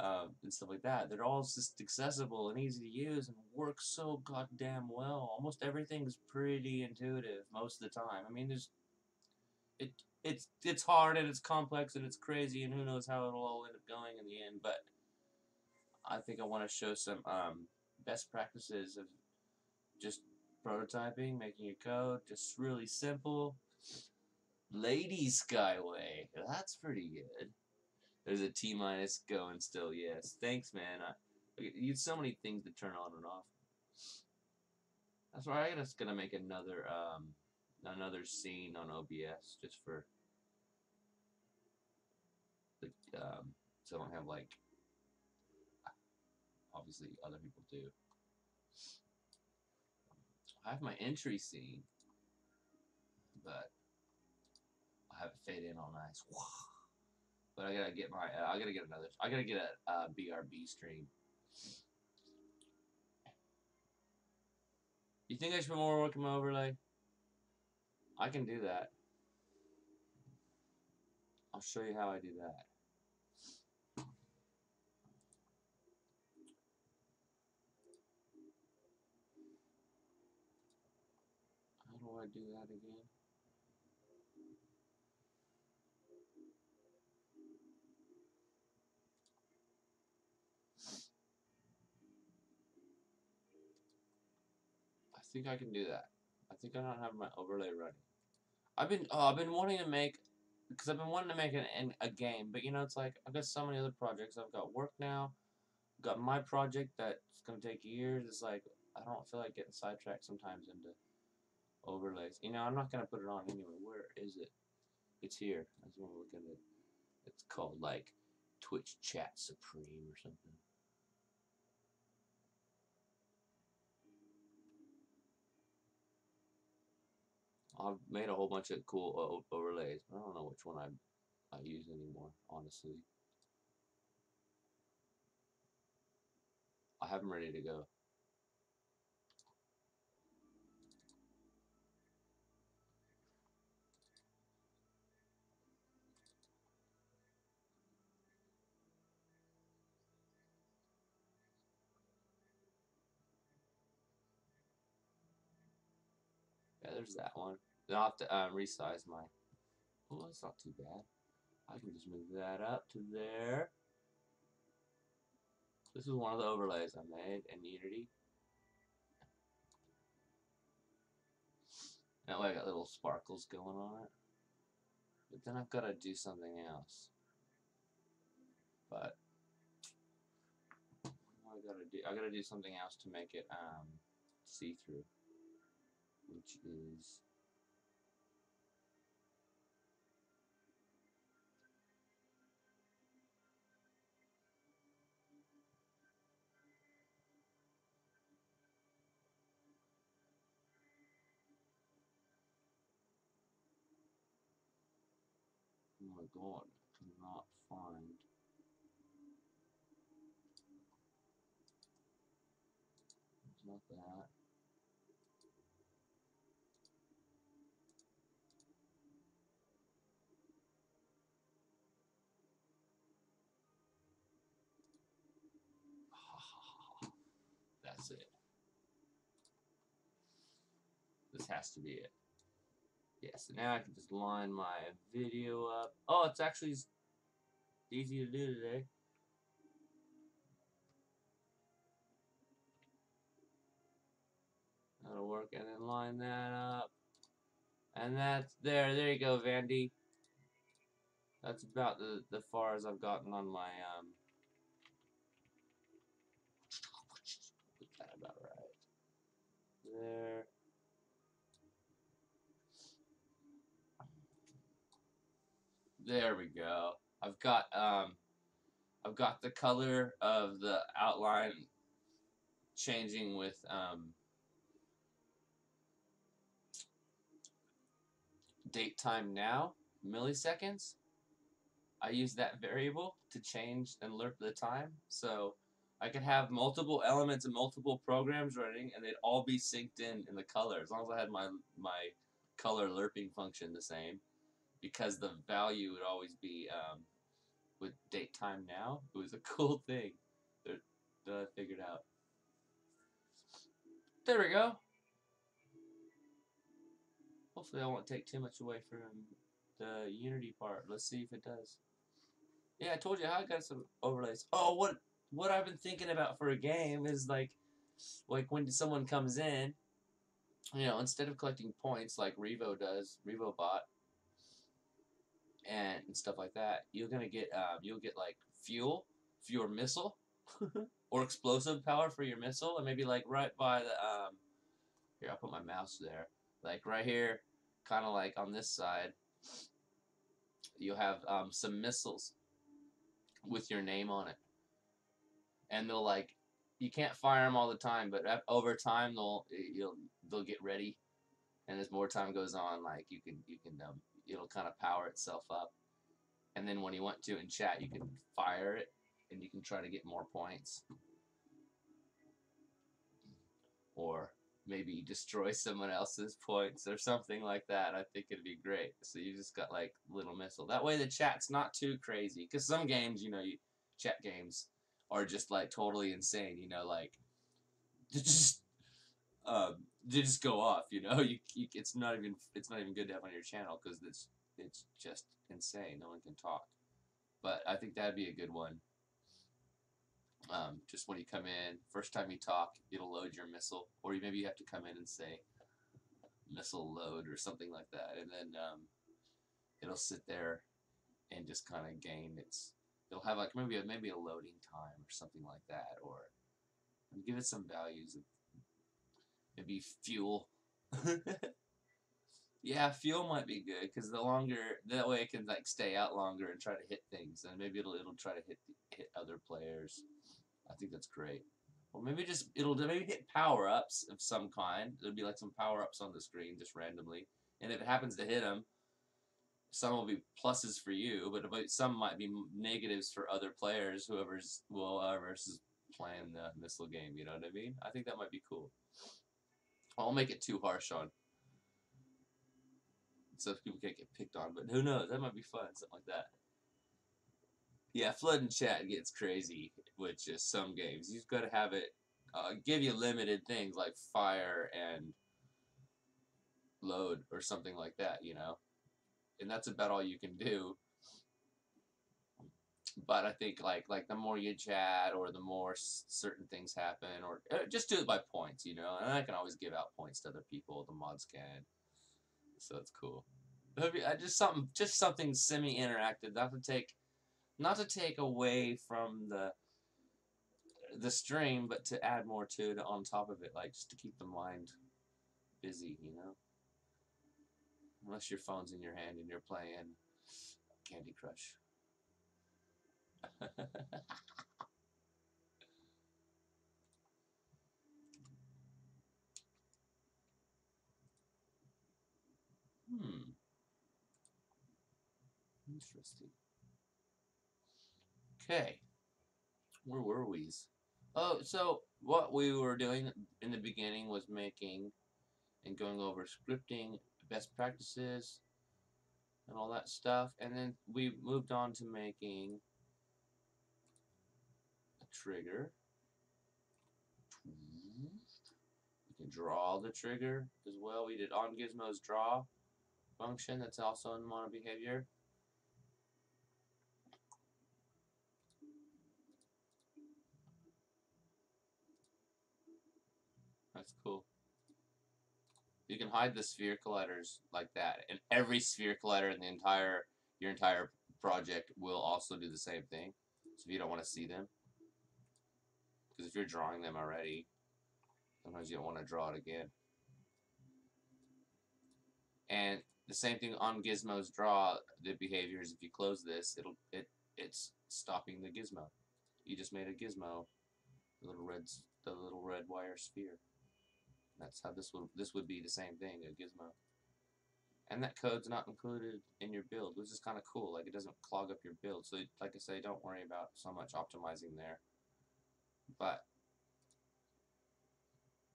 uh, and stuff like that. They're all just accessible and easy to use and work so goddamn well. Almost everything's pretty intuitive most of the time. I mean, there's it it's it's hard and it's complex and it's crazy and who knows how it'll all end up going in the end. But I think I want to show some um, best practices of just prototyping, making your code just really simple. Lady Skyway, that's pretty good. There's a T minus going still. Yes, thanks, man. I, you so many things to turn on and off. That's why I'm just gonna make another um, another scene on OBS just for the um, so I don't have like obviously other people do. I have my entry scene, but I have it fade in all nice. But I gotta get my uh, I gotta get another I gotta get a uh, BRB stream. You think I should put more work in my overlay? I can do that. I'll show you how I do that. How do I do that again? I think I can do that. I think I don't have my overlay ready. I've been oh, I've been wanting to make because I've been wanting to make an, an, a game, but you know it's like I've got so many other projects. I've got work now, got my project that's gonna take years. It's like I don't feel like getting sidetracked sometimes into overlays. You know I'm not gonna put it on anyway. Where is it? It's here. That's what we're looking at. It. It's called like Twitch Chat Supreme or something. I've made a whole bunch of cool overlays, but I don't know which one I I use anymore, honestly. I have them ready to go. Yeah, there's that one. I'll have to um, resize my. Oh, that's not too bad. I can just move that up to there. This is one of the overlays I made in Unity. That way I got little sparkles going on it. But then I've got to do something else. But I gotta do I gotta do something else to make it um see through. Which is god, cannot find. It's not that. That's it. This has to be it. Yeah, so now I can just line my video up. Oh, it's actually easy to do today. That'll work, and then line that up. And that's there. There you go, Vandy. That's about the, the far as I've gotten on my, um... Put that about right. There. There we go. I've got um I've got the color of the outline changing with um date time now milliseconds. I use that variable to change and lerp the time. So I could have multiple elements and multiple programs running and they'd all be synced in in the color as long as I had my my color lerping function the same because the value would always be um, with date time now. It was a cool thing that, I figured out. There we go. Hopefully I won't take too much away from the Unity part. Let's see if it does. Yeah, I told you how I got some overlays. Oh, what what I've been thinking about for a game is like, like when someone comes in, you know, instead of collecting points like Revlo does, Revlo bot, and, and stuff like that, you're gonna get um, you'll get like fuel for your missile or explosive power for your missile, and maybe like right by the um, here I'll put my mouse there, like right here, kind of like on this side, you'll have um, some missiles with your name on it, and they'll like you can't fire them all the time, but over time they'll you'll they'll get ready, and as more time goes on, like you can you can um, it'll kind of power itself up. And then when you want to in chat, you can fire it and you can try to get more points. Or maybe destroy someone else's points or something like that. I think it'd be great. So you just got like little missile. That way the chat's not too crazy. Because some games, you know, you, chat games are just like totally insane. You know, like just um, just go off. You know, you, you, it's not even it's not even good to have on your channel because it's it's just insane. No one can talk. But I think that'd be a good one. Um, just when you come in, first time you talk, it'll load your missile, or you maybe you have to come in and say missile load or something like that, and then um, it'll sit there and just kind of gain its. It'll have like maybe a, maybe a loading time or something like that, or give it some values of maybe fuel. yeah, fuel might be good because the longer that way it can like stay out longer and try to hit things, and maybe it'll it'll try to hit hit other players. I think that's great. Or maybe just it'll maybe hit power ups of some kind. There'll be like some power ups on the screen just randomly, and if it happens to hit them, some will be pluses for you, but some might be negatives for other players. Whoever's well, whoever's playing the missile game. You know what I mean? I think that might be cool. I won't make it too harsh on so people can't get picked on, but who knows? That might be fun, something like that. Yeah, flood and chat gets crazy with just some games. You've got to have it uh, give you limited things like fire and load or something like that, you know. And that's about all you can do. But I think like like the more you chat or the more certain things happen or uh, just do it by points, you know. And I can always give out points to other people. The mods can, so it's cool. Be- uh, Just something, just something semi-interactive, not to take, not to take away from the the stream, but to add more to it on top of it, like just to keep the mind busy, you know. Unless your phone's in your hand and you're playing Candy Crush. Hmm. Interesting. Okay. Where were we? Oh, so what we were doing in the beginning was making and going over scripting, best practices, and all that stuff. And then we moved on to making trigger. You can draw the trigger as well. We did on Gizmo's draw function that's also in mono behavior. That's cool. You can hide the sphere colliders like that, and every sphere collider in the entire your entire project will also do the same thing. So if you don't want to see them, because if you're drawing them already, sometimes you don't want to draw it again. And the same thing on Gizmo's draw. The behavior is If you close this, it'll it it's stopping the gizmo. You just made a gizmo, the little red the little red wire sphere. That's how this would this would be the same thing, a gizmo. And that code's not included in your build, which is kind of cool. Like it doesn't clog up your build. So like I say, don't worry about so much optimizing there. But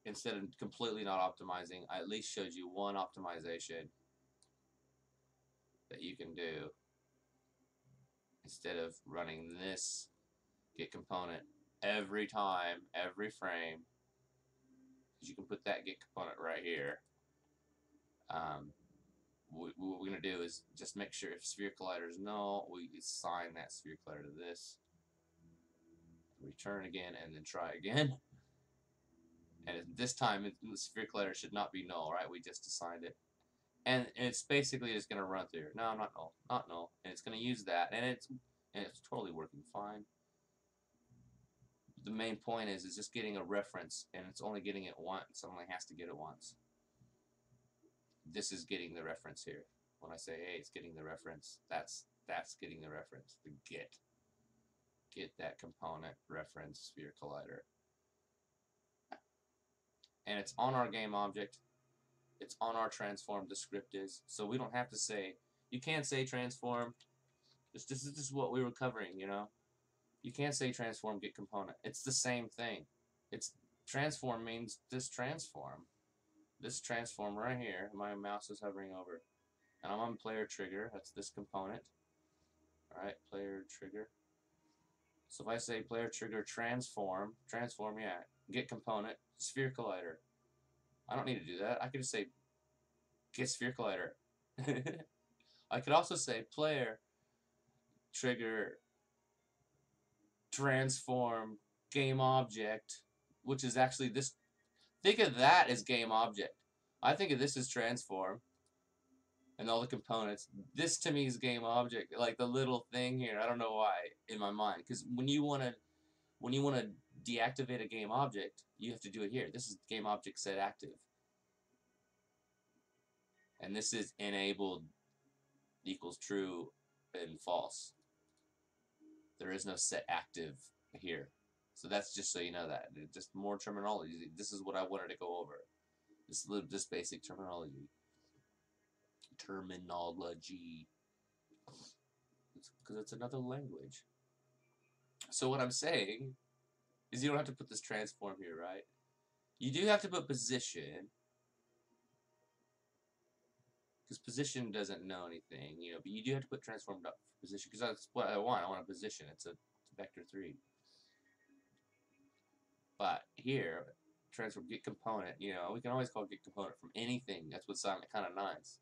instead of completely not optimizing, I at least showed you one optimization that you can do instead of running this get component every time, every frame. Because you can put that get component right here. Um, what we're going to do is just make sure if sphere collider is null, we assign that sphere collider to this. Return again and then try again. And this time, the sphere collider should not be null, right? We just assigned it. And it's basically just going to run through. No, not null. Not null. And it's going to use that. And it's and it's totally working fine. The main point is, is just getting a reference, and it's only getting it once. It only has to get it once. This is getting the reference here. When I say, hey, it's getting the reference, that's that's getting the reference. The get. Get that component reference sphere collider. And it's on our game object. It's on our transform. The script is. So we don't have to say, you can't say transform. This, this is just what we were covering, you know? You can't say transform get component. It's the same thing. It's transform means this transform. This transform right here, my mouse is hovering over. And I'm on player trigger, that's this component. Alright, player trigger. So if I say player trigger transform, transform, yeah, get component, sphere collider. I don't need to do that. I could just say get sphere collider. I could also say player trigger transform game object, which is actually this. Think of that as game object. I think of this as transform and all the components. This to me is game object, like the little thing here. I don't know why in my mind, because when you want to, when you want to deactivate a game object, you have to do it here. This is game object set active, and this is enabled equals true and false. There is no set active here. So that's just so you know that. Just more terminology. This is what I wanted to go over. This this basic terminology. Terminology. Because it's another language. So what I'm saying is you don't have to put this transform here, right? You do have to put position. Because position doesn't know anything, you know, but you do have to put transform dot position because that's what I want. I want a position. It's a, it's a vector 3. But here, transform get component. You know, we can always call get component from anything. That's what's kind of nice.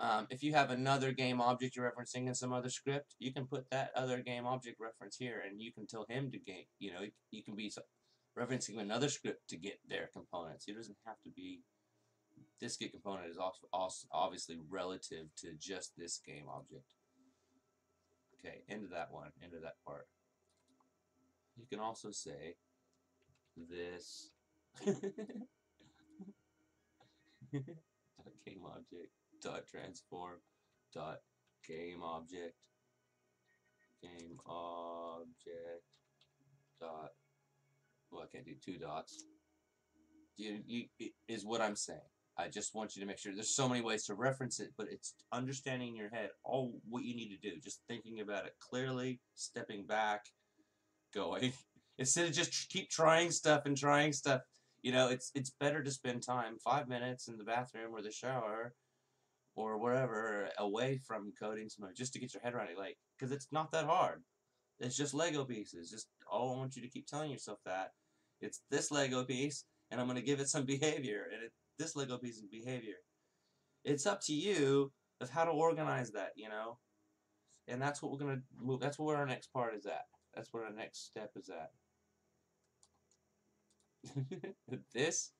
Um, if you have another game object you're referencing in some other script, you can put that other game object reference here, and you can tell him to game. You know, you can be referencing another script to get their components. It doesn't have to be. This get component is also, also obviously relative to just this game object. Okay, into that one, into that part. You can also say this game object dot transform dot game object game object dot well I can't do two dots. You, you, is what I'm saying. I just want you to make sure there's so many ways to reference it but it's understanding in your head all what you need to do. Just thinking about it clearly stepping back going instead of just keep trying stuff and trying stuff you know it's it's better to spend time five minutes in the bathroom or the shower or wherever away from coding some just to get your head around it like because it's not that hard. It's just lego pieces just all i want you to keep telling yourself that. It's this lego piece and i'm going to give it some behavior and it, this lego piece is behavior. It's up to you of how to organize that you know? And that's what we're going to move that's where our next part is at. That's where our next step is at. This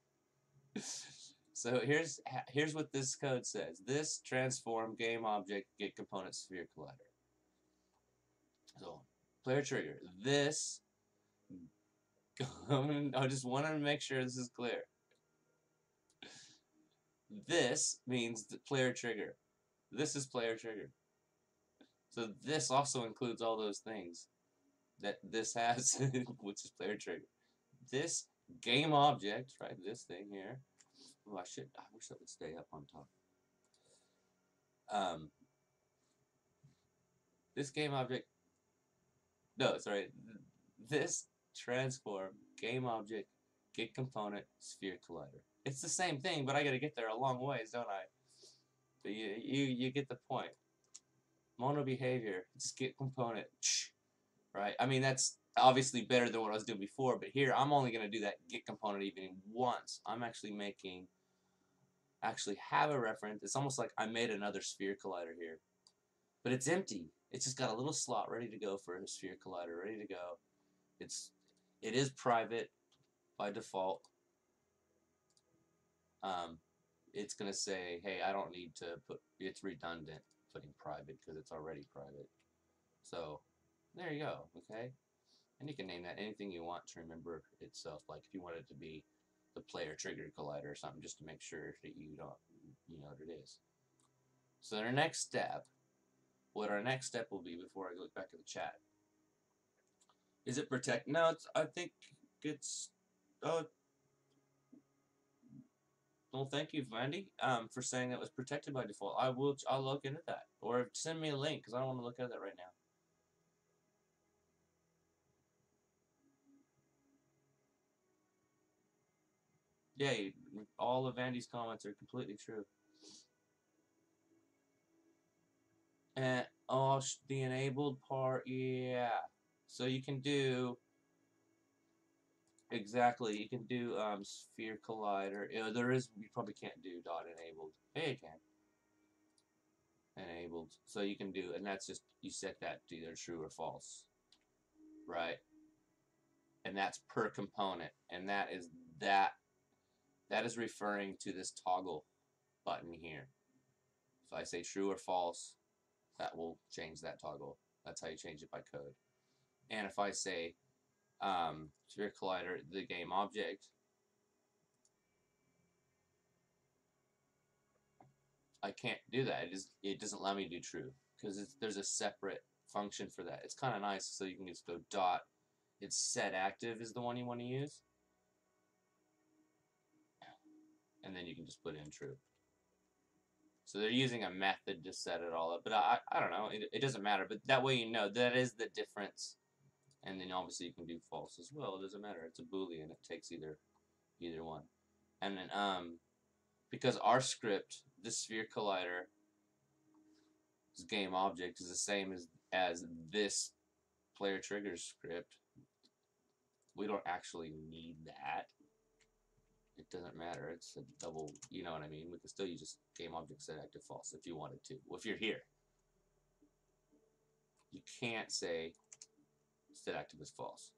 so here's here's what this code says. This transform game object get component sphere collider. So player trigger. This I just wanted to make sure this is clear. This means the player trigger. This is player trigger. So this also includes all those things that this has, which is player trigger. This game object, right, this thing here, Oh, I should. I wish that would stay up on top. Um, this game object. No, sorry. This transform game object get component sphere collider. It's the same thing, but I got to get there a long ways, don't I? But you you you get the point. Mono behavior. Get component. Right. I mean that's obviously better than what I was doing before, but here I'm only going to do that get component even once. I'm actually making actually have a reference. It's almost like I made another sphere collider here. But it's empty. It's just got a little slot ready to go for a sphere collider, ready to go. It's it is private by default. Um, it's gonna say, hey, I don't need to put. It's redundant putting private because it's already private. So there you go. Okay, and you can name that anything you want to remember itself. Like if you want it to be the player trigger collider or something just to make sure that you don't you know what it is. So our next step, what our next step will be before I look back at the chat. Is it protect? No, it's, I think it's. Oh, well, thank you, Vandy, um, for saying that was protected by default. I will. I'll look into that, or send me a link because I don't want to look at that right now. Yeah, all of Andy's comments are completely true. And oh, the enabled part, yeah. So you can do exactly. You can do um, sphere collider. You know, there is. You probably can't do dot enabled. Hey, you can. Enabled. So you can do, and that's just you set that to either true or false, right? And that's per component, and that is that that is referring to this toggle button here. If I say true or false, that will change that toggle. That's how you change it by code. And if I say um, sphere collider, the game object, I can't do that. It, is, it doesn't allow me to do true because there's a separate function for that. It's kind of nice so you can just go dot. It's set active is the one you want to use and then you can just put in true. So they're using a method to set it all up, but I, I don't know, it, it doesn't matter, but that way you know that is the difference. And then obviously you can do false as well, it doesn't matter, it's a boolean, it takes either either one. And then, um, because our script, this sphere collider, this game object is the same as, as this player trigger script, we don't actually need that. It doesn't matter. It's a double, you know what I mean? We can still use just game object set active false if you wanted to. Well, if you're here. You can't say set active is false.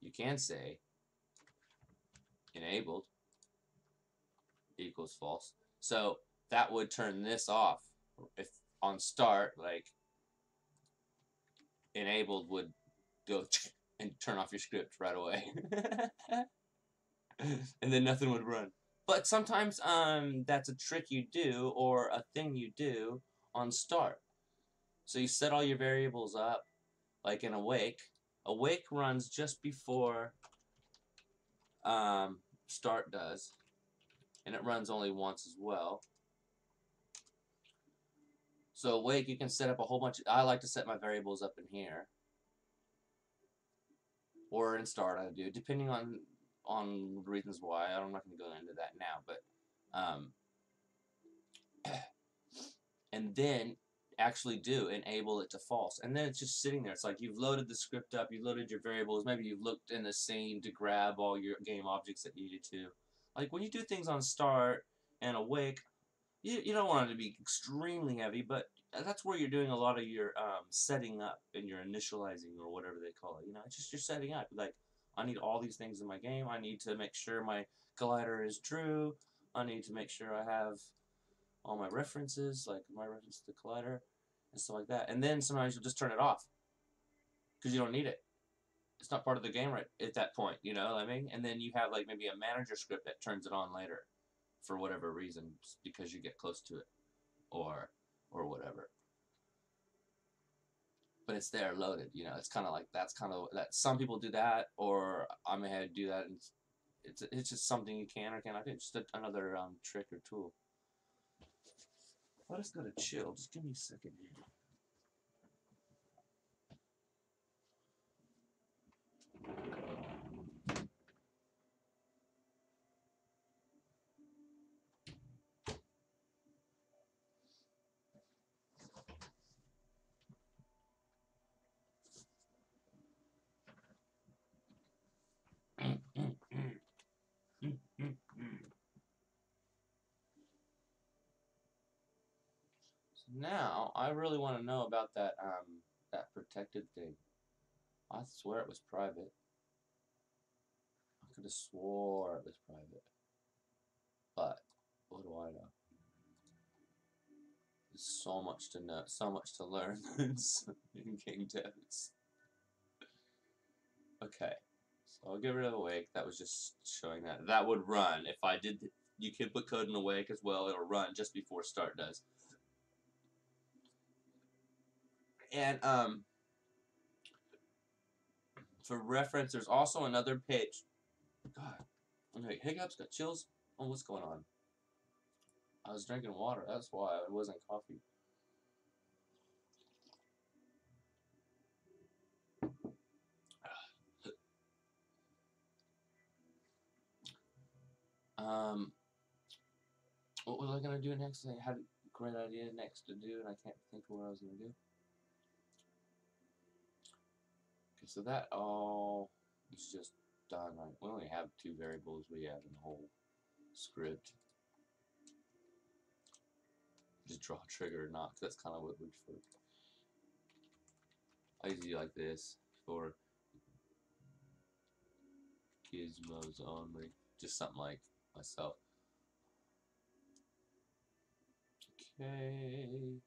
You can say enabled equals false. So that would turn this off. If on start, like enabled would go and turn off your script right away. and then nothing would run. But sometimes um, that's a trick you do or a thing you do on start. So you set all your variables up like in awake. Awake runs just before um, start does. And it runs only once as well. So awake, you can set up a whole bunch. Of, I like to set my variables up in here, or in start. I do, depending on on the reasons why. I'm not going to go into that now, but um, and then actually do enable it to false, and then it's just sitting there. It's like you've loaded the script up, you've loaded your variables. Maybe you've looked in the scene to grab all your game objects that you needed to. Like when you do things on start and awake, you, you don't want it to be extremely heavy, but that's where you're doing a lot of your um, setting up and your initializing or whatever they call it. You know, it's just you're setting up. Like, I need all these things in my game. I need to make sure my collider is true. I need to make sure I have all my references, like my reference to the collider and stuff like that. And then sometimes you'll just turn it off because you don't need it. It's not part of the game right at that point, you know what I mean? And then you have like maybe a manager script that turns it on later for whatever reason because you get close to it or or whatever. But it's there loaded you know it's kind of like that's kind of that some people do that or I may have to do that and it's it's just something you can or cannot do just a, another um, trick or tool. Let us go to chill just give me a second here now I really want to know about that um that protected thing. I swear it was private. I could have swore it was private. But what do I know? There's so much to know, so much to learn in game devs. Okay, so I'll get rid of awake. That was just showing that that would run if I did. You could put code in awake as well. It'll run just before start does. And um, for reference, there's also another page. God, hiccups, got chills. Oh, what's going on? I was drinking water. That's why it wasn't coffee. Um, what was I gonna do next? I had a great idea next to do, and I can't think of what I was gonna do. So that all is just done. Right? We only have two variables we have in the whole script. Just draw trigger or not, that's kind of what we for. I usually like this for gizmos only, just something like myself. Okay.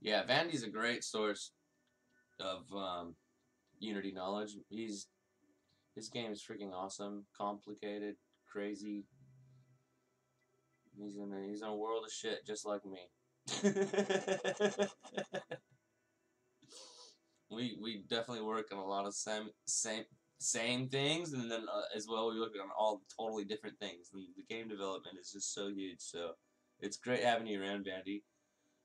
Yeah, Vandy's a great source of um, Unity knowledge. He's his game is freaking awesome, complicated, crazy. He's in a, he's in a world of shit just like me. we we definitely work on a lot of same same same things, and then uh, as well we work on all totally different things. And the game development is just so huge. So it's great having you around, Vandy.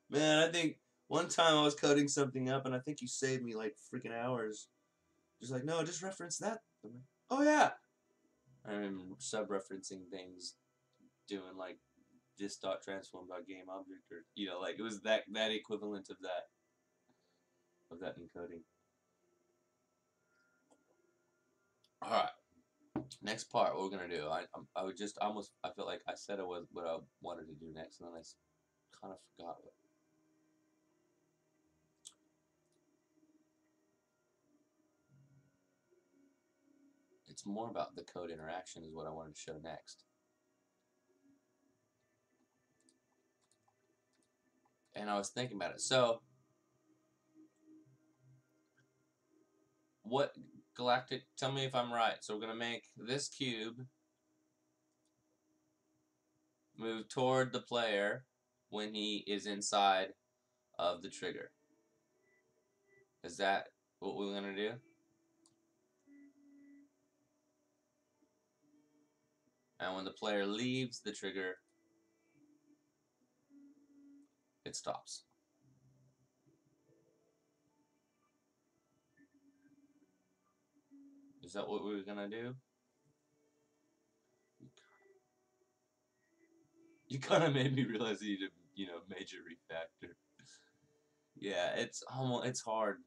Man, I think one time I was coding something up, and I think you saved me like freaking hours. Just like, no, just reference that. Like, oh yeah. I'm sub-referencing things, doing like this dot transform dot game object or you know like it was that that equivalent of that of that encoding. All right. Next part, what we're gonna do? I I'm- I would just almost I felt like I said I was what I wanted to do next, and then I kind of forgot what. It's more about the code interaction is what I wanted to show next. And I was thinking about it. So, what galactic? Tell me if I'm right. So we're gonna make this cube move toward the player when he is inside of the trigger. Is that what we're gonna do? And when the player leaves the trigger, it stops. Is that what we were gonna do? You kind of made me realize you need a you know major refactor. Yeah, it's almost it's hard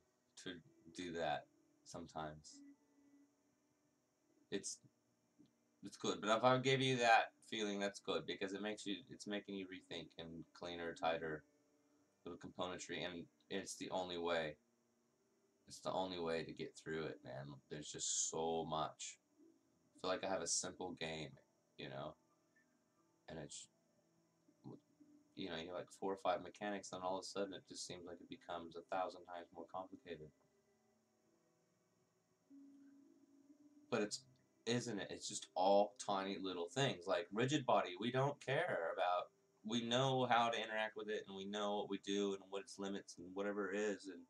to do that sometimes. It's it's good, but if I give you that feeling, that's good because it makes you it's making you rethink and cleaner, tighter little componentry, and it's the only way. It's the only way to get through it, man. There's just so much. I feel like I have a simple game, you know, and it's you know, you have like four or five mechanics, then all of a sudden it just seems like it becomes a thousand times more complicated. But it's, isn't it? It's just all tiny little things. Like rigid body, we don't care about. We know how to interact with it, and we know what we do and what its limits and whatever it is, and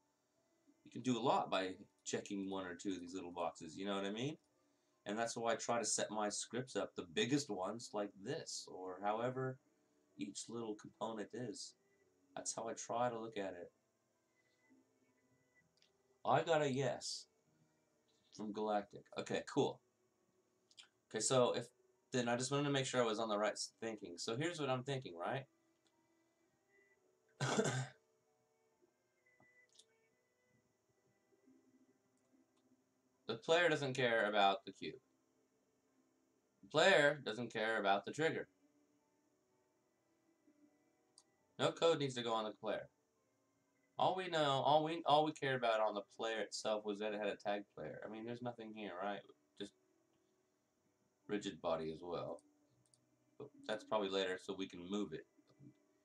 you can do a lot by checking one or two of these little boxes. You know what I mean? And that's why I try to set my scripts up, the biggest ones like this, or however each little component is. That's how I try to look at it. I got a yes from Galactic. Okay, cool. Okay, so if then I just wanted to make sure I was on the right thinking. So here's what I'm thinking, right? the player doesn't care about the cube. The player doesn't care about the trigger. No code needs to go on the player. All we know, all we all we cared about on the player itself was that it had a tag player. I mean, there's nothing here, right? Rigid body as well. But that's probably later, so we can move it.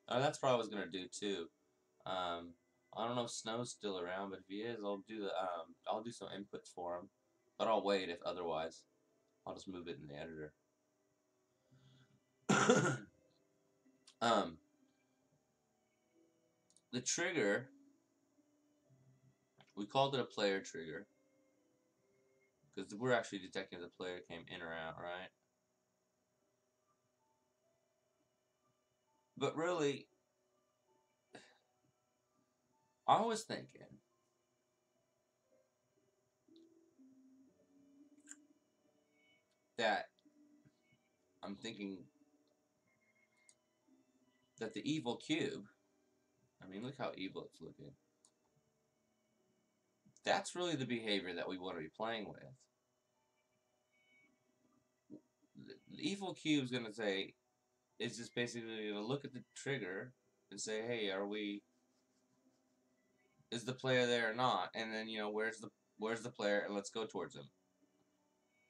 Uh, that's what I was gonna do too. Um, I don't know if Snow's still around, but if he is, I'll do the um, I'll do some inputs for him. But I'll wait if otherwise. I'll just move it in the editor. um the trigger, we called it a player trigger because we're actually detecting if the player came in or out, right? But really, I was thinking that I'm thinking that the evil cube I mean, look how evil it's looking. That's really the behavior that we want to be playing with. The evil cube is going to say, is just basically going to look at the trigger and say, hey, are we, is the player there or not? And then, you know, where's the, where's the player? And let's go towards him.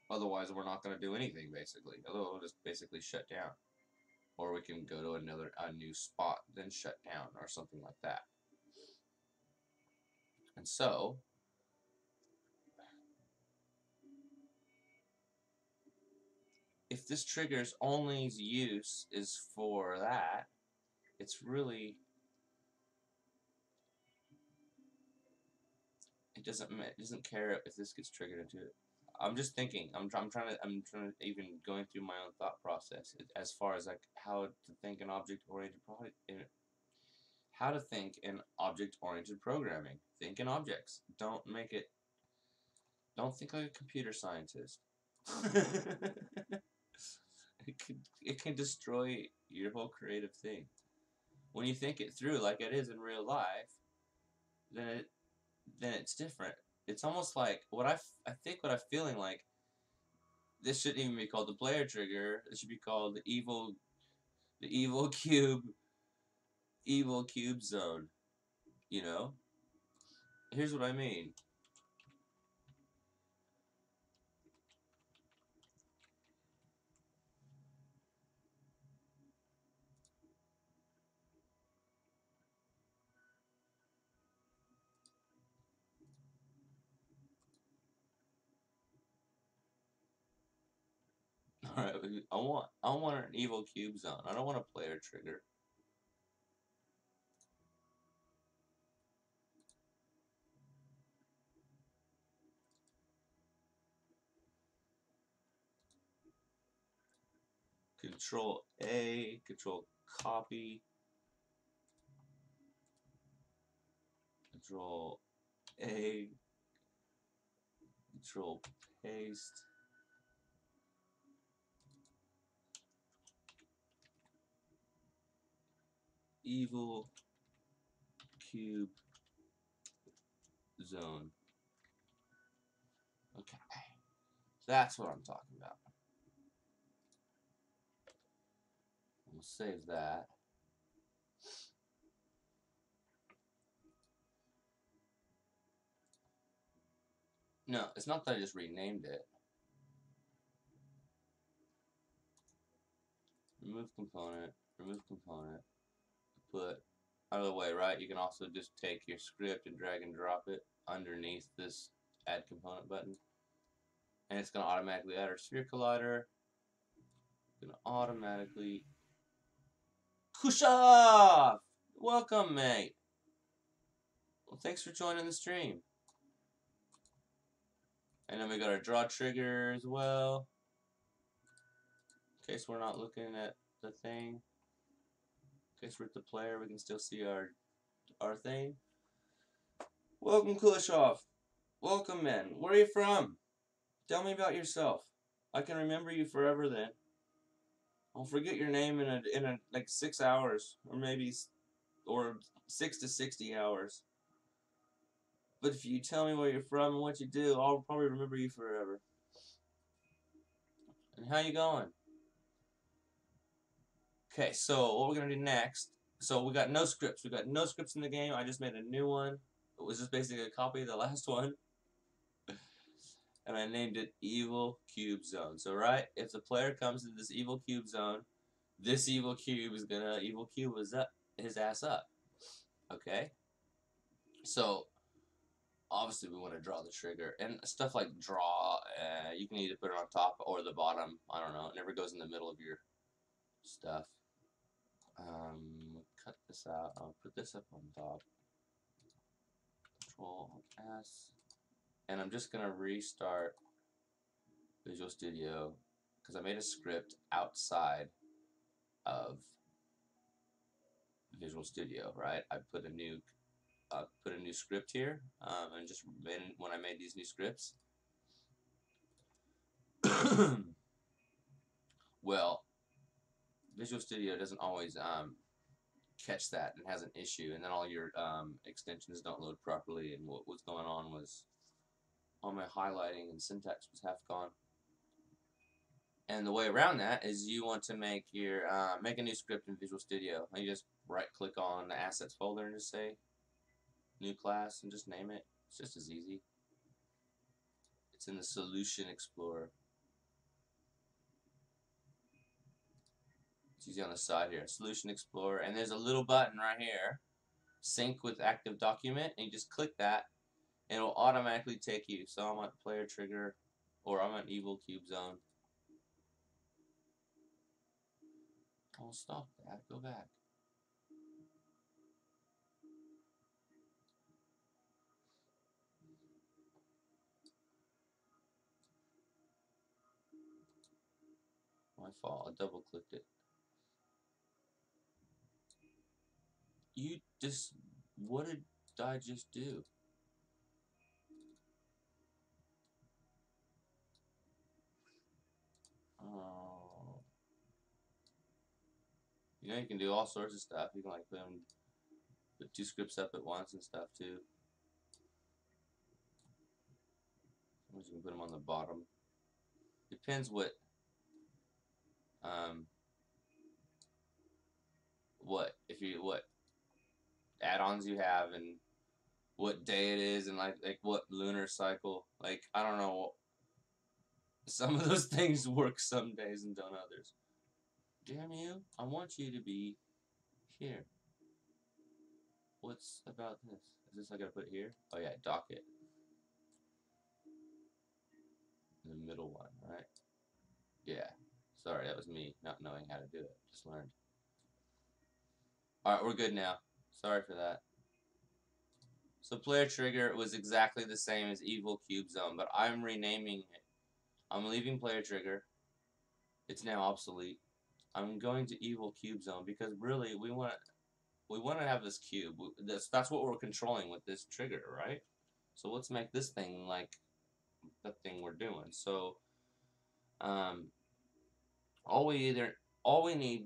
Otherwise, we're not going to do anything, basically. Otherwise, we'll just basically shut down or we can go to another a new spot then shut down or something like that and so if this trigger's only use is for that it's really it doesn't it doesn't care if this gets triggered into it I'm just thinking. I'm, I'm trying to. I'm trying to even going through my own thought process as far as like how to think an object-oriented product. How to think in object-oriented programming. Think in objects. Don't make it. Don't think like a computer scientist. it can it can destroy your whole creative thing. When you think it through like it is in real life, then it then it's different. It's almost like what I, I think what I'm feeling like. This shouldn't even be called the player trigger. It should be called the evil, the evil cube, evil cube zone. You know. Here's what I mean. Alright, I want I want an evil cube zone. I don't want a player trigger. Control A, control copy. Control A, control paste. Evil cube zone. Okay. That's what I'm talking about. We'll save that. No, it's not that I just renamed it. Remove component, remove component put out of the way, right? You can also just take your script and drag and drop it underneath this add component button. And it's going to automatically add our sphere collider. Going to automatically... Kushov! Welcome, mate! Well, thanks for joining the stream. And then we got our draw trigger as well. In case we're not looking at the thing case we're the player, we can still see our our thing. Welcome, Kulishov. Welcome, man. Where are you from? Tell me about yourself. I can remember you forever then. I'll forget your name in a in a like six hours, or maybe, or six to sixty hours. But if you tell me where you're from and what you do, I'll probably remember you forever. And how you going? Okay, so what we're going to do next, so we got no scripts. We got no scripts in the game. I just made a new one. It was just basically a copy of the last one. and I named it Evil Cube Zone. So right, if the player comes to this Evil Cube Zone, this Evil Cube is going to Evil Cube his, up, his ass up. Okay? So, obviously we want to draw the trigger. And stuff like draw, uh, you can either put it on top or the bottom. I don't know. It never goes in the middle of your stuff. Um, cut this out. I'll put this up on top. Control S. And I'm just going to restart Visual Studio because I made a script outside of Visual Studio, right? I put a new uh, put a new script here, um, and just made, when I made these new scripts. well, Visual Studio doesn't always um, catch that and has an issue, and then all your um, extensions don't load properly. And what was going on was all my highlighting and syntax was half gone. And the way around that is you want to make your uh, make a new script in Visual Studio. And you just right click on the assets folder and just say new class and just name it. It's just as easy. It's in the Solution Explorer. It's easy on the side here. Solution Explorer. And there's a little button right here. Sync with active document. And you just click that. And it will automatically take you. So I'm on player trigger. Or I'm on evil cube zone. I'll stop that. Go back. My fault. I double clicked it. You just... What did I just do? Oh. You know you can do all sorts of stuff. You can like put, them, put two scripts up at once and stuff too. Sometimes you can put them on the bottom. Depends what um what if you what add-ons you have and what day it is and like like what lunar cycle. Like I don't know. Some of those things work some days and don't others. Damn you! I want you to be here. What's about this? Is this I gotta put here? Oh yeah, docket. The middle one, right? Yeah. Sorry, that was me not knowing how to do it. Just learned. Alright, we're good now. Sorry for that. So player trigger was exactly the same as Evil Cube Zone, but I'm renaming it. I'm leaving player trigger. It's now obsolete. I'm going to Evil Cube Zone because really we want we want to have this cube. That's that's what we're controlling with this trigger, right? So let's make this thing like the thing we're doing. So um, all we either all we need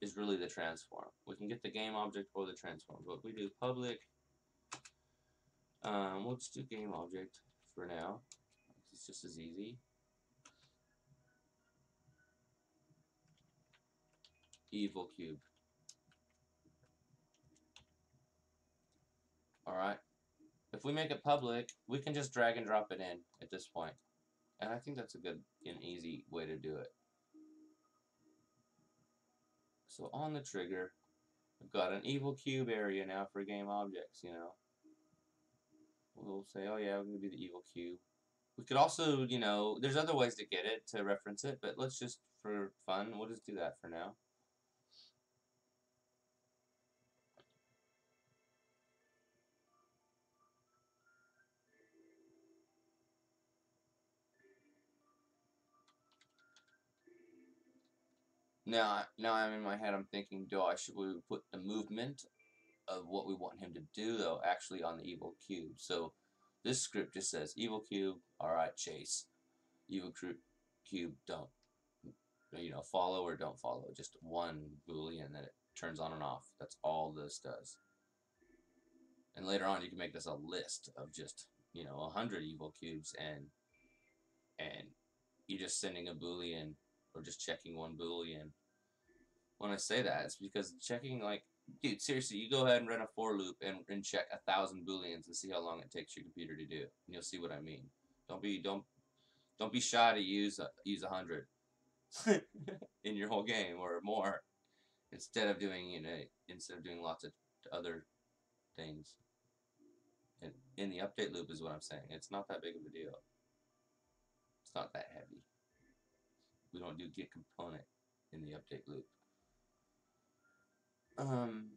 is really the transform. We can get the game object or the transform, but we do public. Um, we'll just do game object for now. It's just as easy. Evil cube. Alright. If we make it public, we can just drag and drop it in at this point. And I think that's a good and easy way to do it. So on the trigger, we've got an evil cube area now for game objects, you know. We'll say, oh yeah, we're going to do the evil cube. We could also, you know, there's other ways to get it, to reference it, but let's just, for fun, we'll just do that for now. Now, now I'm in my head. I'm thinking, do I should we put the movement of what we want him to do though actually on the evil cube? So this script just says evil cube. All right, chase. Evil cube, don't. You know, follow or don't follow. Just one boolean that it turns on and off. That's all this does. And later on, you can make this a list of just you know a hundred evil cubes and and you're just sending a boolean or just checking one boolean. When I say that, it's because checking like, dude, seriously, you go ahead and run a for loop and, and check a thousand booleans and see how long it takes your computer to do, and you'll see what I mean. Don't be don't don't be shy to use a, use a hundred in your whole game or more instead of doing you know instead of doing lots of other things. And in the update loop is what I'm saying. It's not that big of a deal. It's not that heavy we don't do get component in the update loop. Um,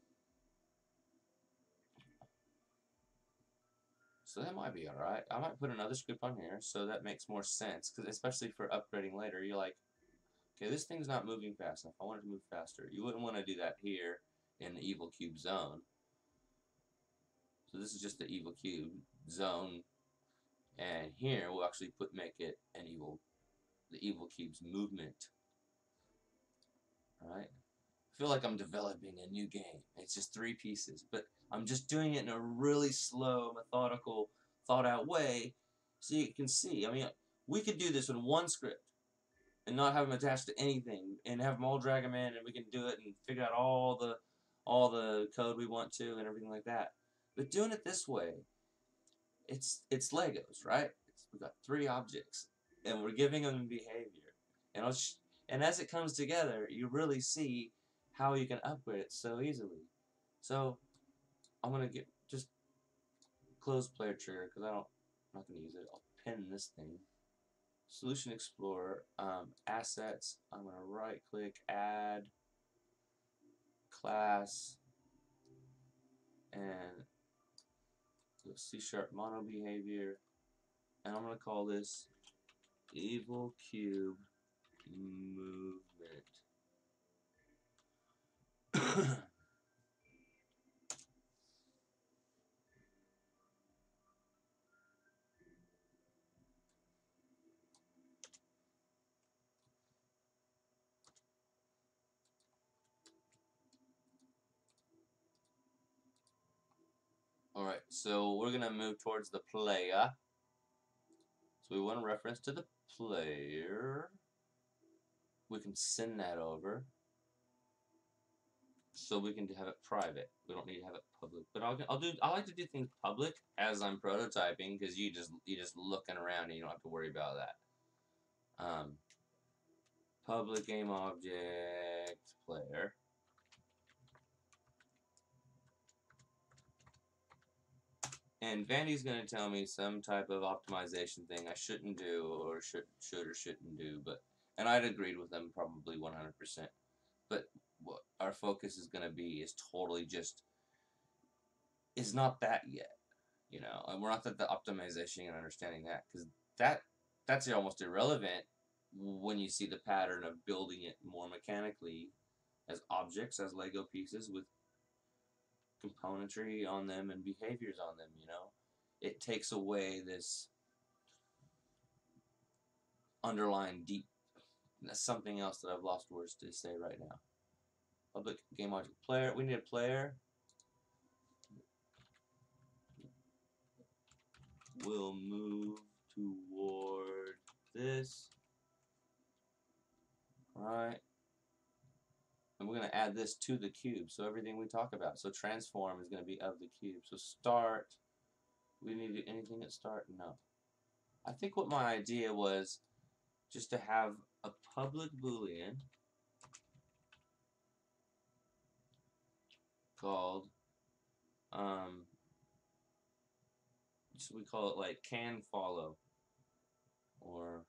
so that might be alright. I might put another scoop on here so that makes more sense, because especially for upgrading later, you're like, okay, this thing's not moving fast enough. I want it to move faster. You wouldn't want to do that here in the evil cube zone. So this is just the evil cube zone, and here we'll actually put make it an evil the Evil Cube's movement. Alright? I feel like I'm developing a new game. It's just three pieces, but I'm just doing it in a really slow, methodical, thought out way so you can see. I mean, we could do this in one script and not have them attached to anything and have them all drag them in and we can do it and figure out all the all the code we want to and everything like that. But doing it this way, it's it's Legos, right? It's, we've got three objects and we're giving them behavior. And, and as it comes together, you really see how you can upgrade it so easily. So I'm gonna get just close player trigger because I don't I'm not gonna use it. I'll pin this thing. Solution Explorer, um, assets. I'm gonna right click, add class, and C sharp mono behavior, and I'm gonna call this Evil Cube movement. Alright, so we're going to move towards the player. So we want a reference to the player. We can send that over. So we can have it private. We don't need to have it public. But I'll, I'll do. I like to do things public as I'm prototyping because you just you just looking around and you don't have to worry about that. Um, public game object player. And Vandy's going to tell me some type of optimization thing I shouldn't do or should should or shouldn't do, but and I'd agreed with them probably 100%. But what our focus is going to be is totally just is not that yet, you know. And we're not at the optimization and understanding that cuz that that's almost irrelevant when you see the pattern of building it more mechanically as objects as Lego pieces with componentry on them and behaviors on them, you know. It takes away this underlying deep that's something else that I've lost words to say right now. Public game object player. We need a player. We'll move toward this. Right and we're going to add this to the cube. So everything we talk about. So transform is going to be of the cube. So start, we need to do anything at start? No. I think what my idea was just to have a public boolean called um so we call it like can follow or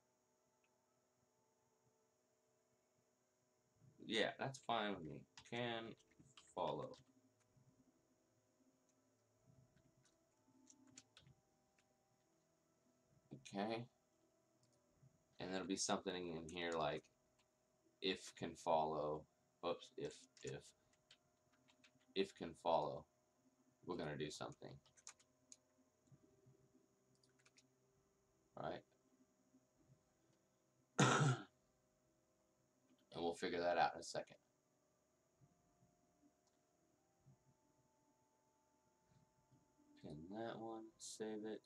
Yeah, that's fine with me. Can follow. Okay. And there'll be something in here like if can follow. Oops, if, if, if can follow. We're going to do something. Right? And we'll figure that out in a second. Pin that one, save it.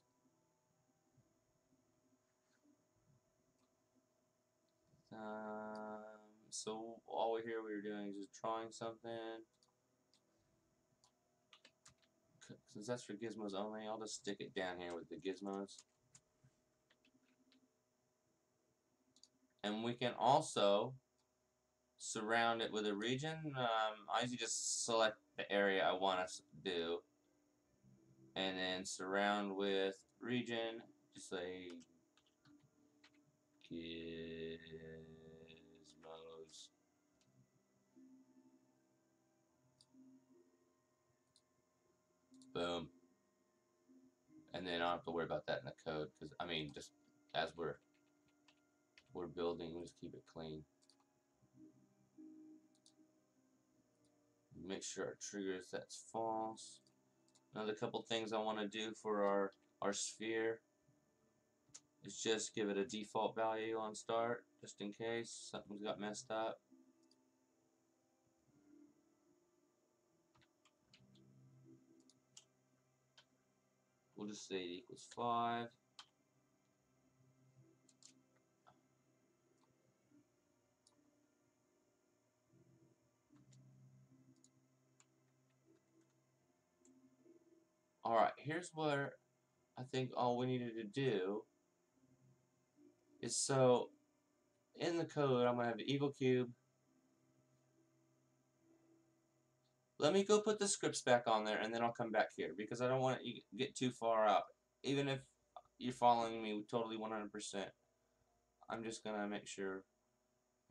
Um, so all we here we were doing is just drawing something. Since that's for gizmos only, I'll just stick it down here with the gizmos. And we can also surround it with a region. Um, I usually just select the area I want to do and then surround with region, just say gizmos. Boom. And then I don't have to worry about that in the code because I mean just as we're we're building, we just keep it clean. make sure our triggers, that's false. Another couple things I want to do for our, our sphere is just give it a default value on start, just in case something's got messed up. We'll just say it equals 5. Alright, here's where I think all we needed to do is so in the code I'm going to have evil cube. Let me go put the scripts back on there and then I'll come back here because I don't want to get too far out. Even if you're following me totally 100%, I'm just going to make sure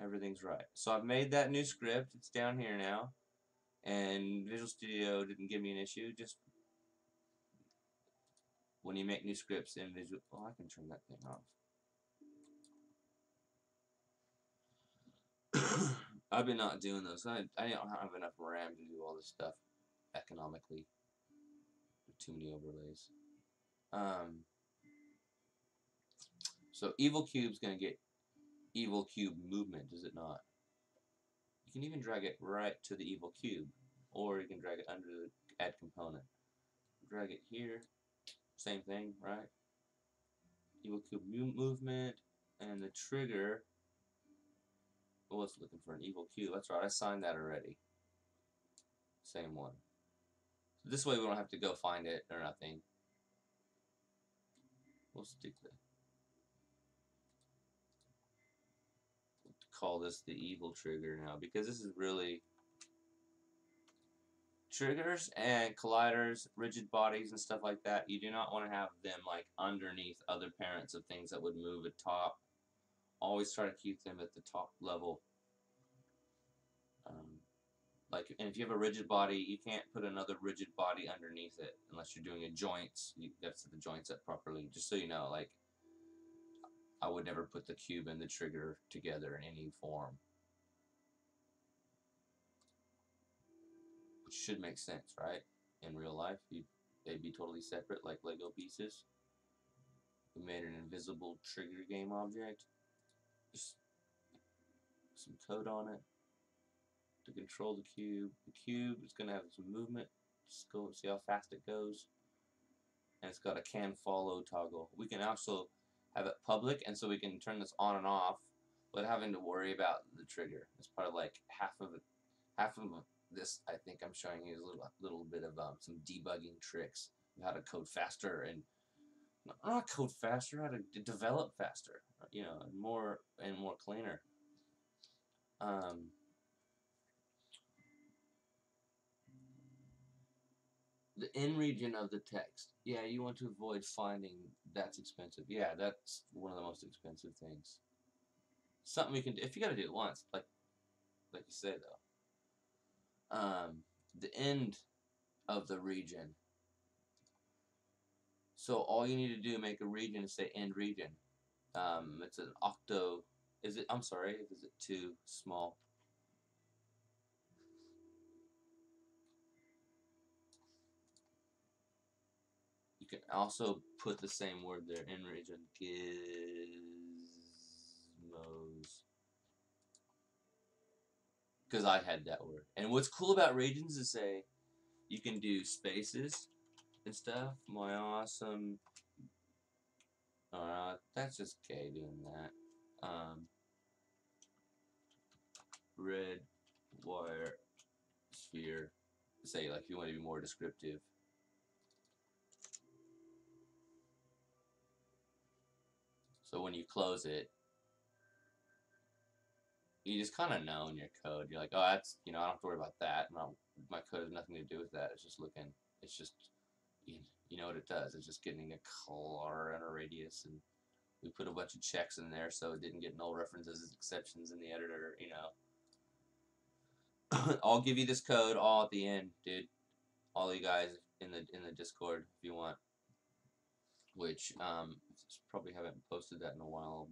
everything's right. So I've made that new script. It's down here now. And Visual Studio didn't give me an issue. Just when you make new scripts in Visual, oh, I can turn that thing off. I've been not doing those. I, I don't have enough RAM to do all this stuff economically. Too many overlays. Um, so Evil Cube's going to get Evil Cube movement, does it not? You can even drag it right to the Evil Cube, or you can drag it under the Add Component. drag it here. Same thing, right? Evil cube movement and the trigger. Oh, it's looking for an evil cube. That's right. I signed that already. Same one. So this way we don't have to go find it or nothing. We'll stick the. Call this the evil trigger now because this is really triggers and colliders, rigid bodies and stuff like that, you do not want to have them like underneath other parents of things that would move atop. Always try to keep them at the top level. Um, like, and if you have a rigid body, you can't put another rigid body underneath it unless you're doing a joints. You have to set the joints up properly. Just so you know, like, I would never put the cube and the trigger together in any form. Which should make sense, right? In real life, you, they'd be totally separate, like Lego pieces. We made an invisible trigger game object. Just some code on it to control the cube. The cube is going to have some movement. Just go see how fast it goes. And it's got a can follow toggle. We can also have it public, and so we can turn this on and off without having to worry about the trigger. It's part of like half of it, half of this. I think I'm showing you a little little bit of um, some debugging tricks how to code faster and not code faster, how to develop faster. You know, and more and more cleaner. Um, the in region of the text. Yeah, you want to avoid finding that's expensive. Yeah, that's one of the most expensive things. Something we can do if you got to do it once, like like you say though. Um, the end of the region. So all you need to do make a region is say end region. Um, it's an octo. Is it? I'm sorry. Is it too small? You can also put the same word there in region. Gizmos. Because I had that word. And what's cool about regions is say you can do spaces and stuff. My awesome. Alright, that's just K doing that. Um, red wire sphere. Say, like, if you want to be more descriptive. So when you close it, you just kind of know in your code. You're like, oh, that's you know, I don't have to worry about that. My my code has nothing to do with that. It's just looking. It's just you, you know what it does. It's just getting a color and a radius, and we put a bunch of checks in there so it didn't get null references as exceptions in the editor. You know. I'll give you this code all at the end, dude. All you guys in the in the Discord if you want. Which um probably haven't posted that in a while.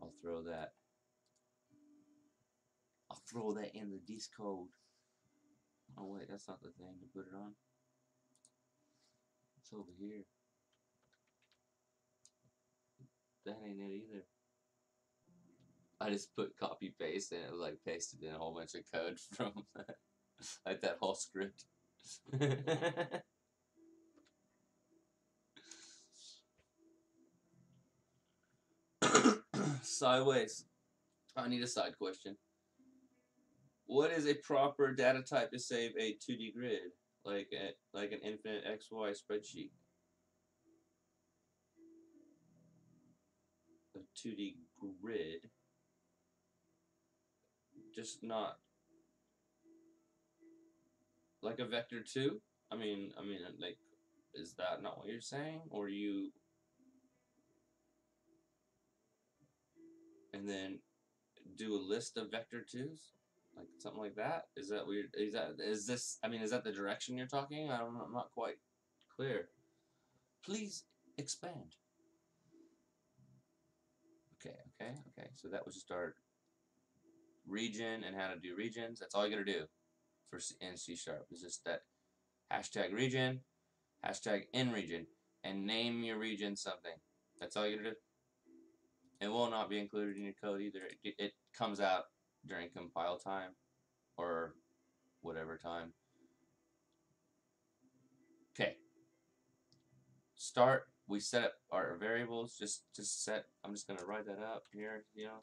I'll throw that. I'll throw that in the Discord. Oh wait, that's not the thing to put it on. Over here. That ain't it either. I just put copy paste and it was like pasted in a whole bunch of code from like that whole script. Sideways. I need a side question. What is a proper data type to save a 2D grid, like a, like an infinite XY spreadsheet? A 2D grid, just not like a vector two. I mean, I mean, like, is that not what you're saying, or you? And then do a list of vector twos, like something like that. Is that weird? Is that is this? I mean, is that the direction you're talking? I'm, I'm not quite clear. Please expand. Okay, okay, okay. So that was just our region and how to do regions. That's all you gotta do for C in C sharp. Is just that hashtag region, hashtag end region, and name your region something. That's all you gotta do. It will not be included in your code either. It, it comes out during compile time or whatever time. Okay. Start, we set up our variables, just, just set, I'm just gonna write that up here, you know,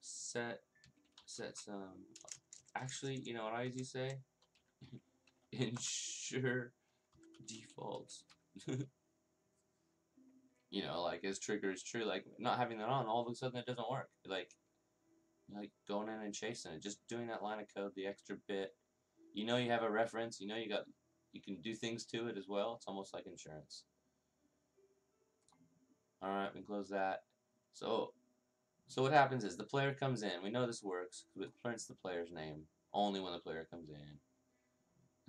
set, set some, actually, you know what I usually say? Ensure defaults. you know, like as trigger is true, like not having that on, all of a sudden it doesn't work. Like, like going in and chasing it, just doing that line of code, the extra bit. You know you have a reference, you know you got, you can do things to it as well. It's almost like insurance. Alright, we close that. So, so what happens is the player comes in. We know this works. It prints the player's name only when the player comes in.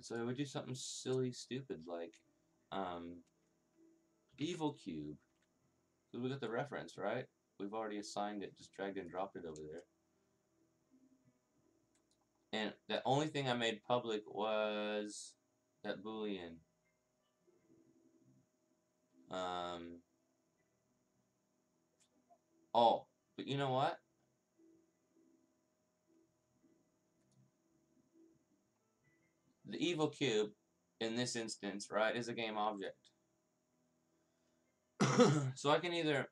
So we do something silly, stupid like um, evil cube. Because we got the reference, right? We've already assigned it, just dragged and dropped it over there. And the only thing I made public was that boolean. Um, oh, but you know what? The evil cube, in this instance, right, is a game object. so I can either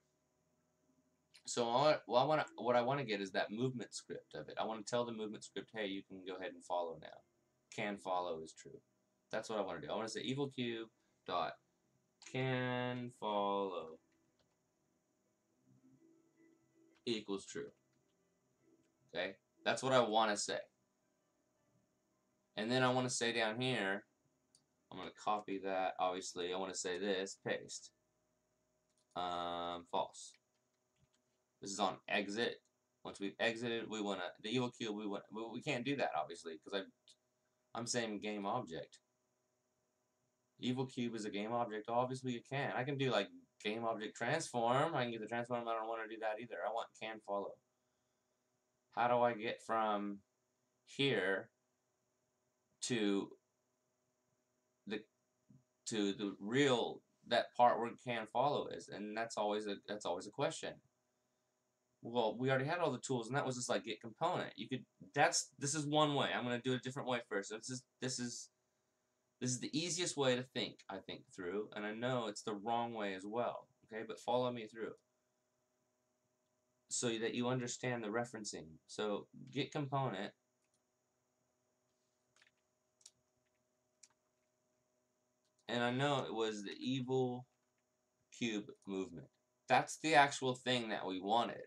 so I want what I want to get is that movement script of it. I want to tell the movement script, hey, you can go ahead and follow now. Can follow is true. That's what I want to do. I want to say evil cube dot can follow equals true. Okay, that's what I want to say. And then I want to say down here, I'm going to copy that. Obviously, I want to say this, paste. Um, false. This is on exit. Once we've exited, we want to, the evil cube, we want, we can't do that, obviously, because I'm saying game object. Evil cube is a game object. Obviously, you can. I can do, like, game object transform. I can get the transform. I don't want to do that either. I want can follow. How do I get from here to the to the real that part where can follow is and that's always a that's always a question well, we already had all the tools, and that was just like get component. You could, that's, this is one way. I'm going to do it a different way first. This is, this is, this is the easiest way to think, I think, through, and I know it's the wrong way as well, okay, but follow me through. So that you understand the referencing. So, get component, and I know it was the evil cube movement. That's the actual thing that we wanted.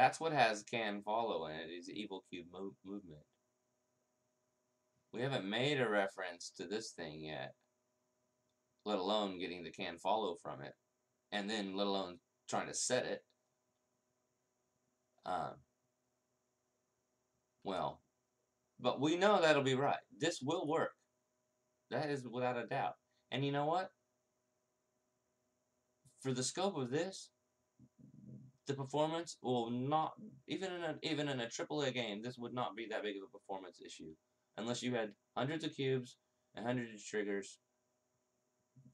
That's what has can follow in it, is evil cube mo movement. We haven't made a reference to this thing yet, let alone getting the can follow from it, and then let alone trying to set it. Um, well, but we know that'll be right. This will work. That is without a doubt. And you know what? For the scope of this, the performance will not even in a even in a AAA game this would not be that big of a performance issue. Unless you had hundreds of cubes and hundreds of triggers.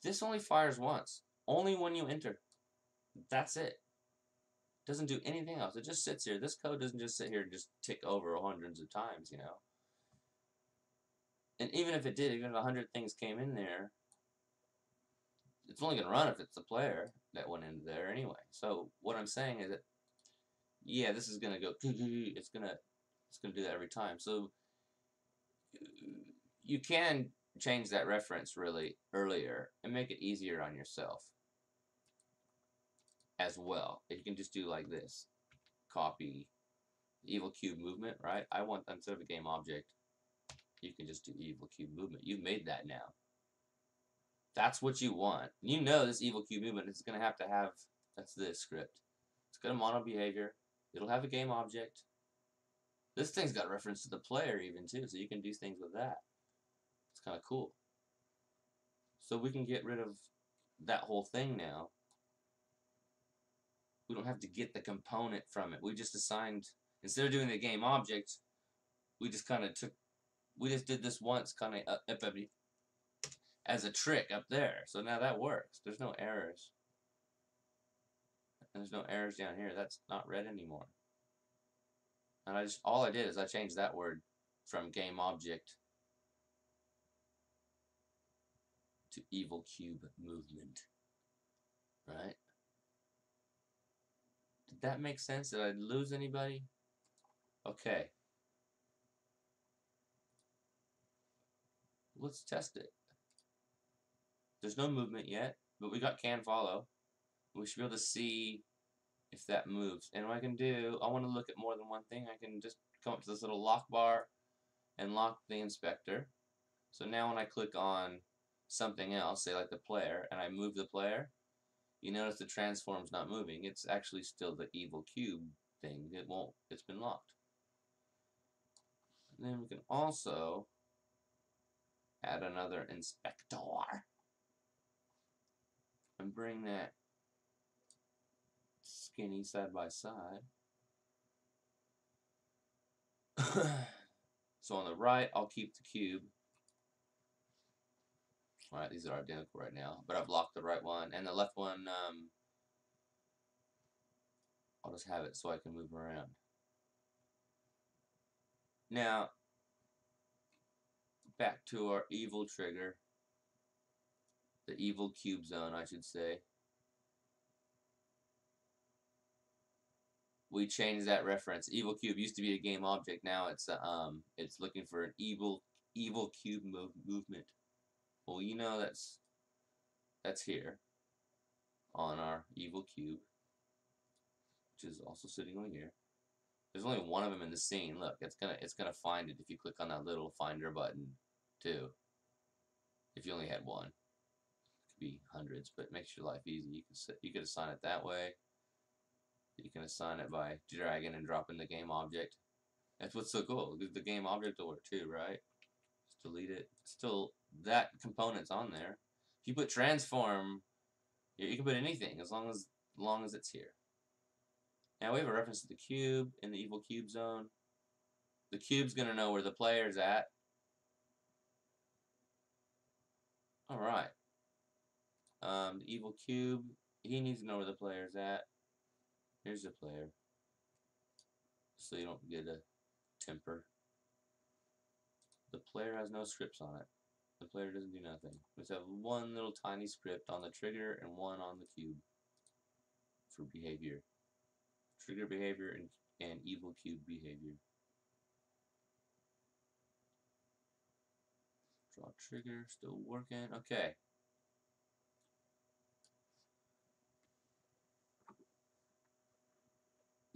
This only fires once. Only when you enter. That's it. Doesn't do anything else. It just sits here. This code doesn't just sit here and just tick over hundreds of times you know? And even if it did even if a hundred things came in there it's only going to run if it's the player that went into there anyway. So what I'm saying is that, yeah, this is going to go, it's to, it's going to do that every time. So you can change that reference really earlier and make it easier on yourself as well. You can just do like this, copy evil cube movement, right? I want, instead of a game object, you can just do evil cube movement. You've made that now. That's what you want. You know this evil cube movement is going to have to have, that's this script. It's got a mono behavior. It'll have a game object. This thing's got reference to the player even too, so you can do things with that. It's kind of cool. So we can get rid of that whole thing now. We don't have to get the component from it. We just assigned, instead of doing the game object, we just kind of took, we just did this once, kind of up, uh, as a trick up there. So now that works. There's no errors. And there's no errors down here. That's not red anymore. And I just all I did is I changed that word from game object to evil cube movement. Right? Did that make sense? Did I lose anybody? Okay. Let's test it. There's no movement yet, but we got can follow. We should be able to see if that moves. And what I can do, I want to look at more than one thing. I can just come up to this little lock bar and lock the inspector. So now when I click on something else, say like the player, and I move the player, you notice the transform's not moving. It's actually still the evil cube thing. It won't, it's been locked. And then we can also add another inspector and bring that skinny side by side. so on the right, I'll keep the cube. Alright, these are identical right now, but I've locked the right one, and the left one, um, I'll just have it so I can move around. Now, back to our evil trigger. The evil cube zone, I should say. We changed that reference. Evil cube used to be a game object. Now it's uh, um it's looking for an evil evil cube move movement. Well, you know that's that's here on our evil cube, which is also sitting over here. There's only one of them in the scene. Look, it's gonna it's gonna find it if you click on that little finder button too. If you only had one, could be hundreds, but it makes your life easy. You can you could assign it that way. You can assign it by dragging and dropping the game object. That's what's so cool. The game object will work too, right? Just delete it. Still, that component's on there. If you put transform, you can put anything as long as, as long as it's here. Now we have a reference to the cube in the evil cube zone. The cube's going to know where the player's at. Alright. Um, the evil cube, he needs to know where the player's at. Here's the player. So you don't get a temper. The player has no scripts on it. The player doesn't do nothing. We just have one little tiny script on the trigger and one on the cube for behavior trigger behavior, and, and evil cube behavior. Draw trigger, still working. Okay.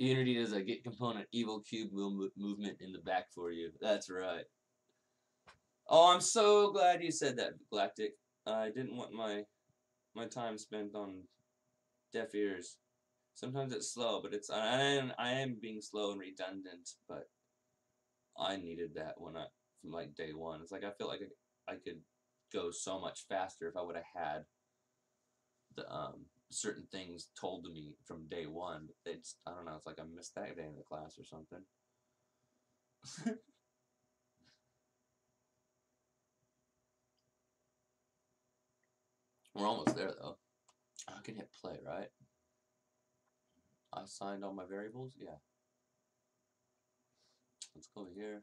Unity does a get component evil cube move movement in the back for you. That's right. Oh, I'm so glad you said that, Galactic. I didn't want my my time spent on deaf ears. Sometimes it's slow, but it's I am I am being slow and redundant, but I needed that when I from like day one. It's like I feel like I, I could go so much faster if I would have had the um certain things told to me from day one. Just I don't know. It's like I missed that day in the class or something. We're almost there though. I can hit play, right? I signed all my variables? Yeah. Let's go here.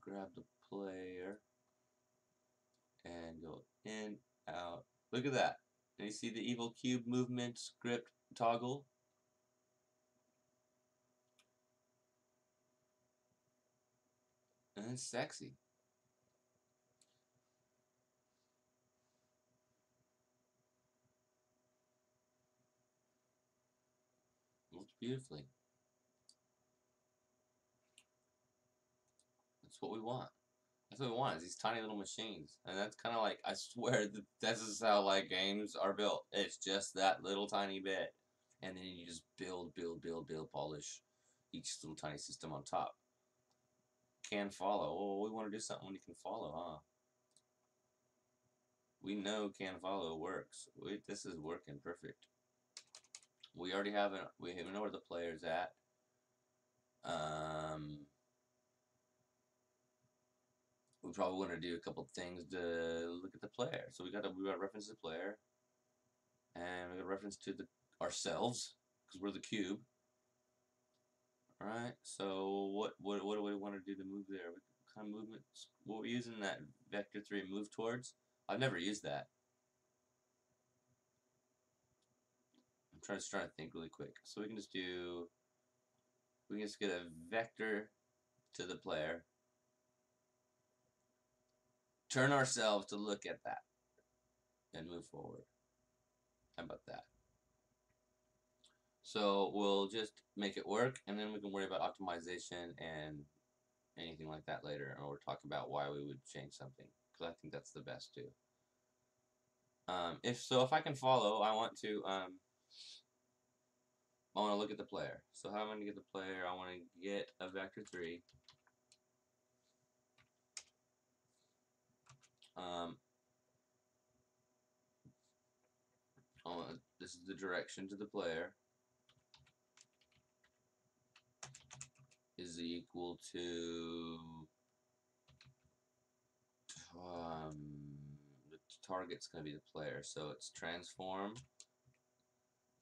Grab the player. And go in, out. Look at that. And you see the evil cube movement script toggle? And it's sexy. beautifully. That's what we want. That's what we want is these tiny little machines. And that's kind of like, I swear, this is how like games are built. It's just that little tiny bit. And then you just build, build, build, build, polish each little tiny system on top. Can follow. Oh, we want to do something you can follow, huh? We know can follow works. We, this is working perfect we already have it. We know where the player's at. Um, we probably want to do a couple things to look at the player. So we got to we got to reference the player, and we got reference to the ourselves because we're the cube. All right. So what what what do we want to do to move there? What kind of movement? What we're using that vector three move towards. I've never used that. I'm trying to trying to think really quick. So we can just do we can just get a vector to the player. Turn ourselves to look at that and move forward. How about that? So we'll just make it work and then we can worry about optimization and anything like that later or talk about why we would change something because I think that's the best too. Um, if so, if I can follow, I want to um, I want to look at the player. So how am I going to get the player? I want to get a vector 3. Um, want, this is the direction to the player. Is equal to um, the target's going to be the player. So it's transform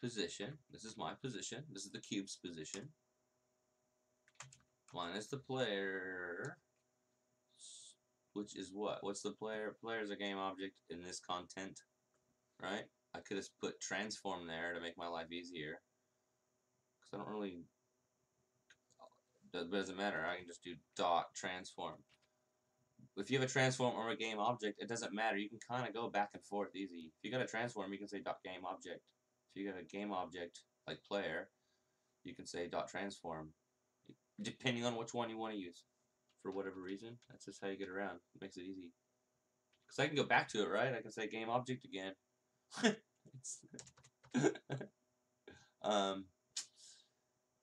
position. This is my position. This is the cube's position. Minus the player, which is what? What's the player? Player is a game object in this content, right? I could have put transform there to make my life easier. Because I don't really, it doesn't matter. I can just do dot transform. If you have a transform or a game object, it doesn't matter. You can kind of go back and forth easy. If you got a transform, you can say dot game object. If you got a game object like player, you can say dot transform, depending on which one you want to use. For whatever reason, that's just how you get around. It makes it easy. Because I can go back to it, right? I can say game object again. um,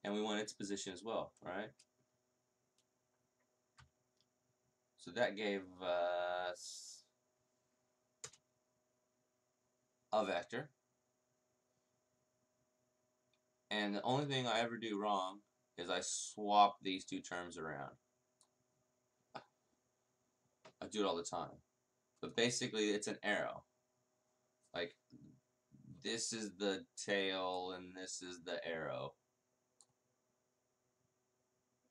and we want its position as well, right? So that gave us a vector. And the only thing I ever do wrong is I swap these two terms around. I do it all the time. But basically, it's an arrow. Like, this is the tail and this is the arrow.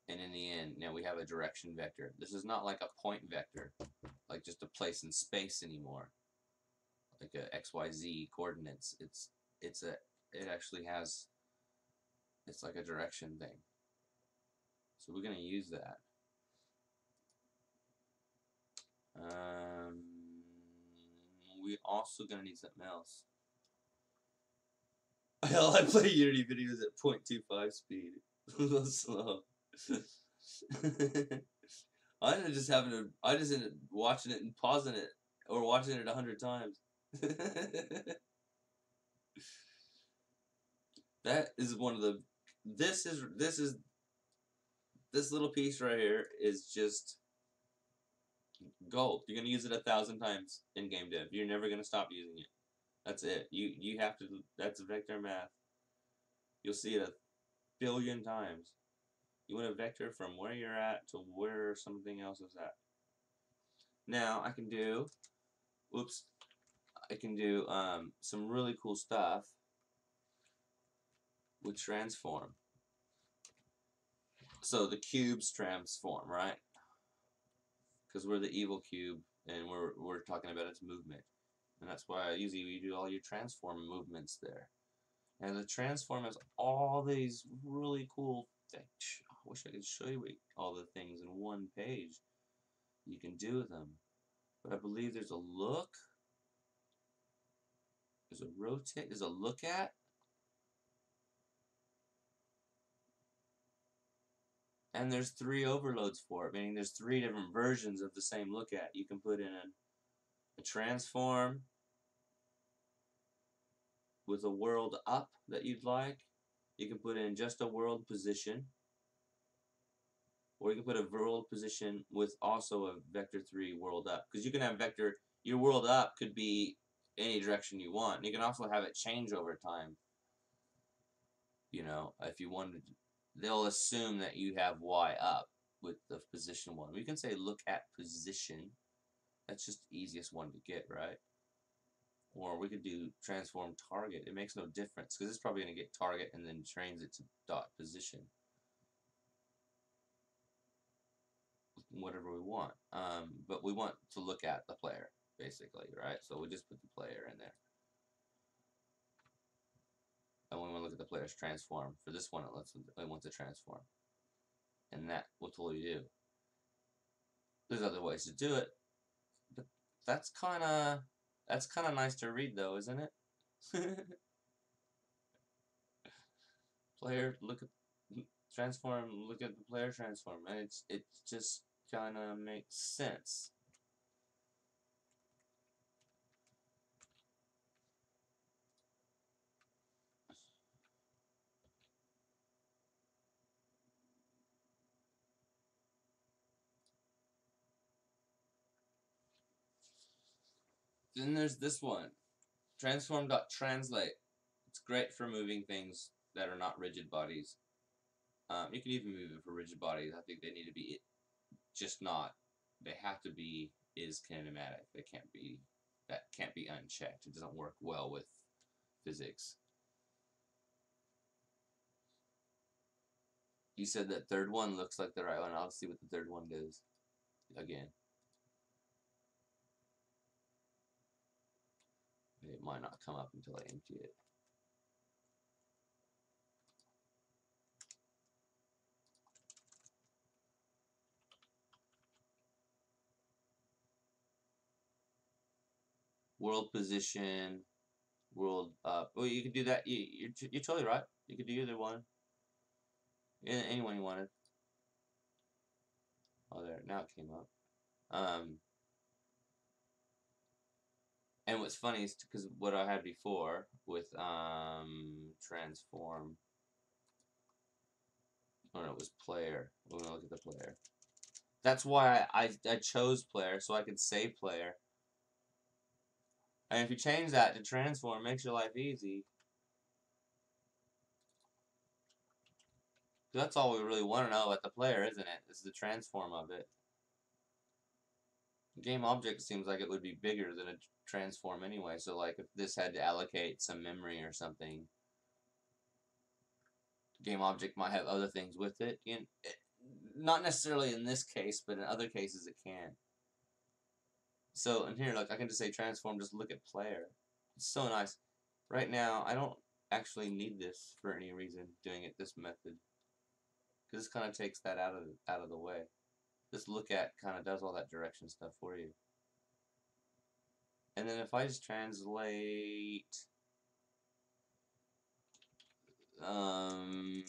And in the end, now we have a direction vector. This is not like a point vector, like just a place in space anymore. Like a XYZ coordinates. It's it's a it actually has it's like a direction thing. So we're gonna use that. Um we also gonna need something else. Hell, I play Unity videos at 0.25 speed. slow. I ended just having to. I just ended watching it and pausing it, or watching it a hundred times. that is one of the. This is this is. This little piece right here is just gold. You're gonna use it a thousand times in game dev. You're never gonna stop using it. That's it. You you have to. That's vector math. You'll see it a billion times. You want a vector from where you're at to where something else is at. Now I can do. Oops. I can do um, some really cool stuff with transform. So the cubes transform, right? Because we're the evil cube and we're, we're talking about its movement. And that's why usually you do all your transform movements there. And the transform has all these really cool things. I wish I could show you all the things in one page you can do with them. But I believe there's a look. There's a rotate. There's a look at. And there's three overloads for it, meaning there's three different versions of the same look at. You can put in a, a transform with a world up that you'd like. You can put in just a world position. Or you can put a world position with also a vector 3 world up. Because you can have vector, your world up could be any direction you want. And you can also have it change over time. You know, if you wanted they'll assume that you have Y up with the position one. We can say look at position. That's just the easiest one to get, right? Or we could do transform target. It makes no difference because it's probably going to get target and then trains it to dot position. Whatever we want. Um, but we want to look at the player, basically, right? So we just put the player in there. And we look at the player's transform, for this one it lets it wants to transform. And that will totally do. There's other ways to do it, but that's kind of that's kind of nice to read though, isn't it? player look at transform, look at the player transform, and it's it just kind of makes sense. Then there's this one, transform.translate. It's great for moving things that are not rigid bodies. Um, you can even move it for rigid bodies. I think they need to be just not. They have to be is kinematic. They can't be that can't be unchecked. It doesn't work well with physics. You said that third one looks like the right one. I'll see what the third one does again. It might not come up until I empty it. world position, world up. Well, you could do that. You, you're, you're totally right. You could do either one. Anyone you wanted. Oh, there. Now it came up. Um, and what's funny is because what I had before with um, transform. Oh no, it was player. We're gonna look at the player. That's why I, I, I chose player so I could save player and if you change that to transform, it makes your life easy. That's all we really want to know about the player, isn't it? Is the transform of it. Game object seems like it would be bigger than a transform anyway, so like if this had to allocate some memory or something, game object might have other things with it. You know, eh, not necessarily in this case, but in other cases it can. So in here, look, I can just say transform, just look at player. It's so nice. Right now, I don't actually need this for any reason, doing it this method. Because this kind of takes that out of, out of the way. This look at kind of does all that direction stuff for you. And then if I just translate... Um,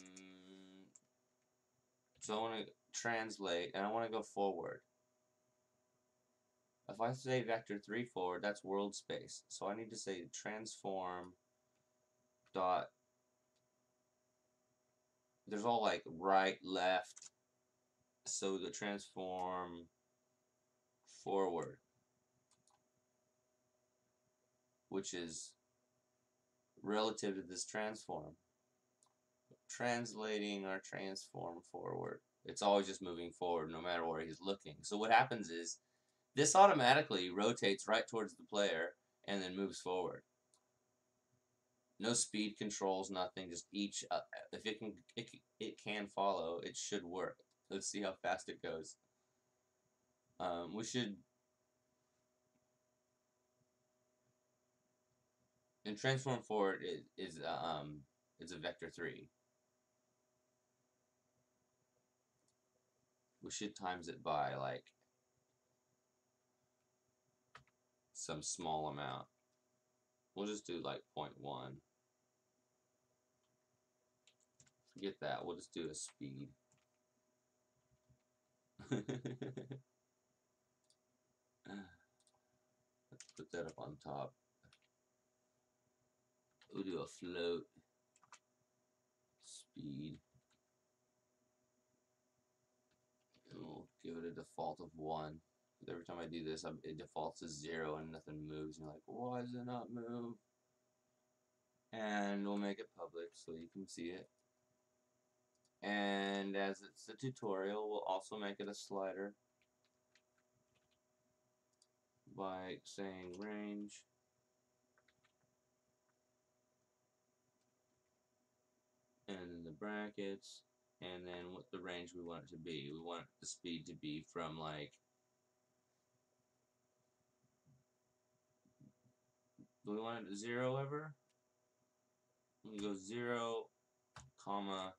so I want to translate, and I want to go forward. If I say vector 3 forward, that's world space. So I need to say transform dot there's all like right, left. So the transform forward, which is relative to this transform. Translating our transform forward. It's always just moving forward no matter where he's looking. So what happens is this automatically rotates right towards the player and then moves forward. No speed controls, nothing. Just each, uh, if it can, it, it can follow. It should work. Let's see how fast it goes. Um, we should. And transform forward is is um is a vector three. We should times it by like some small amount. We'll just do like 0.1. Forget that. We'll just do a speed. Let's put that up on top. We'll do a float speed. And we'll give it a default of 1 every time I do this, it defaults to zero and nothing moves. And you're like, why does it not move? And we'll make it public so you can see it. And as it's a tutorial, we'll also make it a slider by saying range. And then the brackets, and then what the range we want it to be. We want the speed to be from like Do we want it to zero ever? We go zero, comma.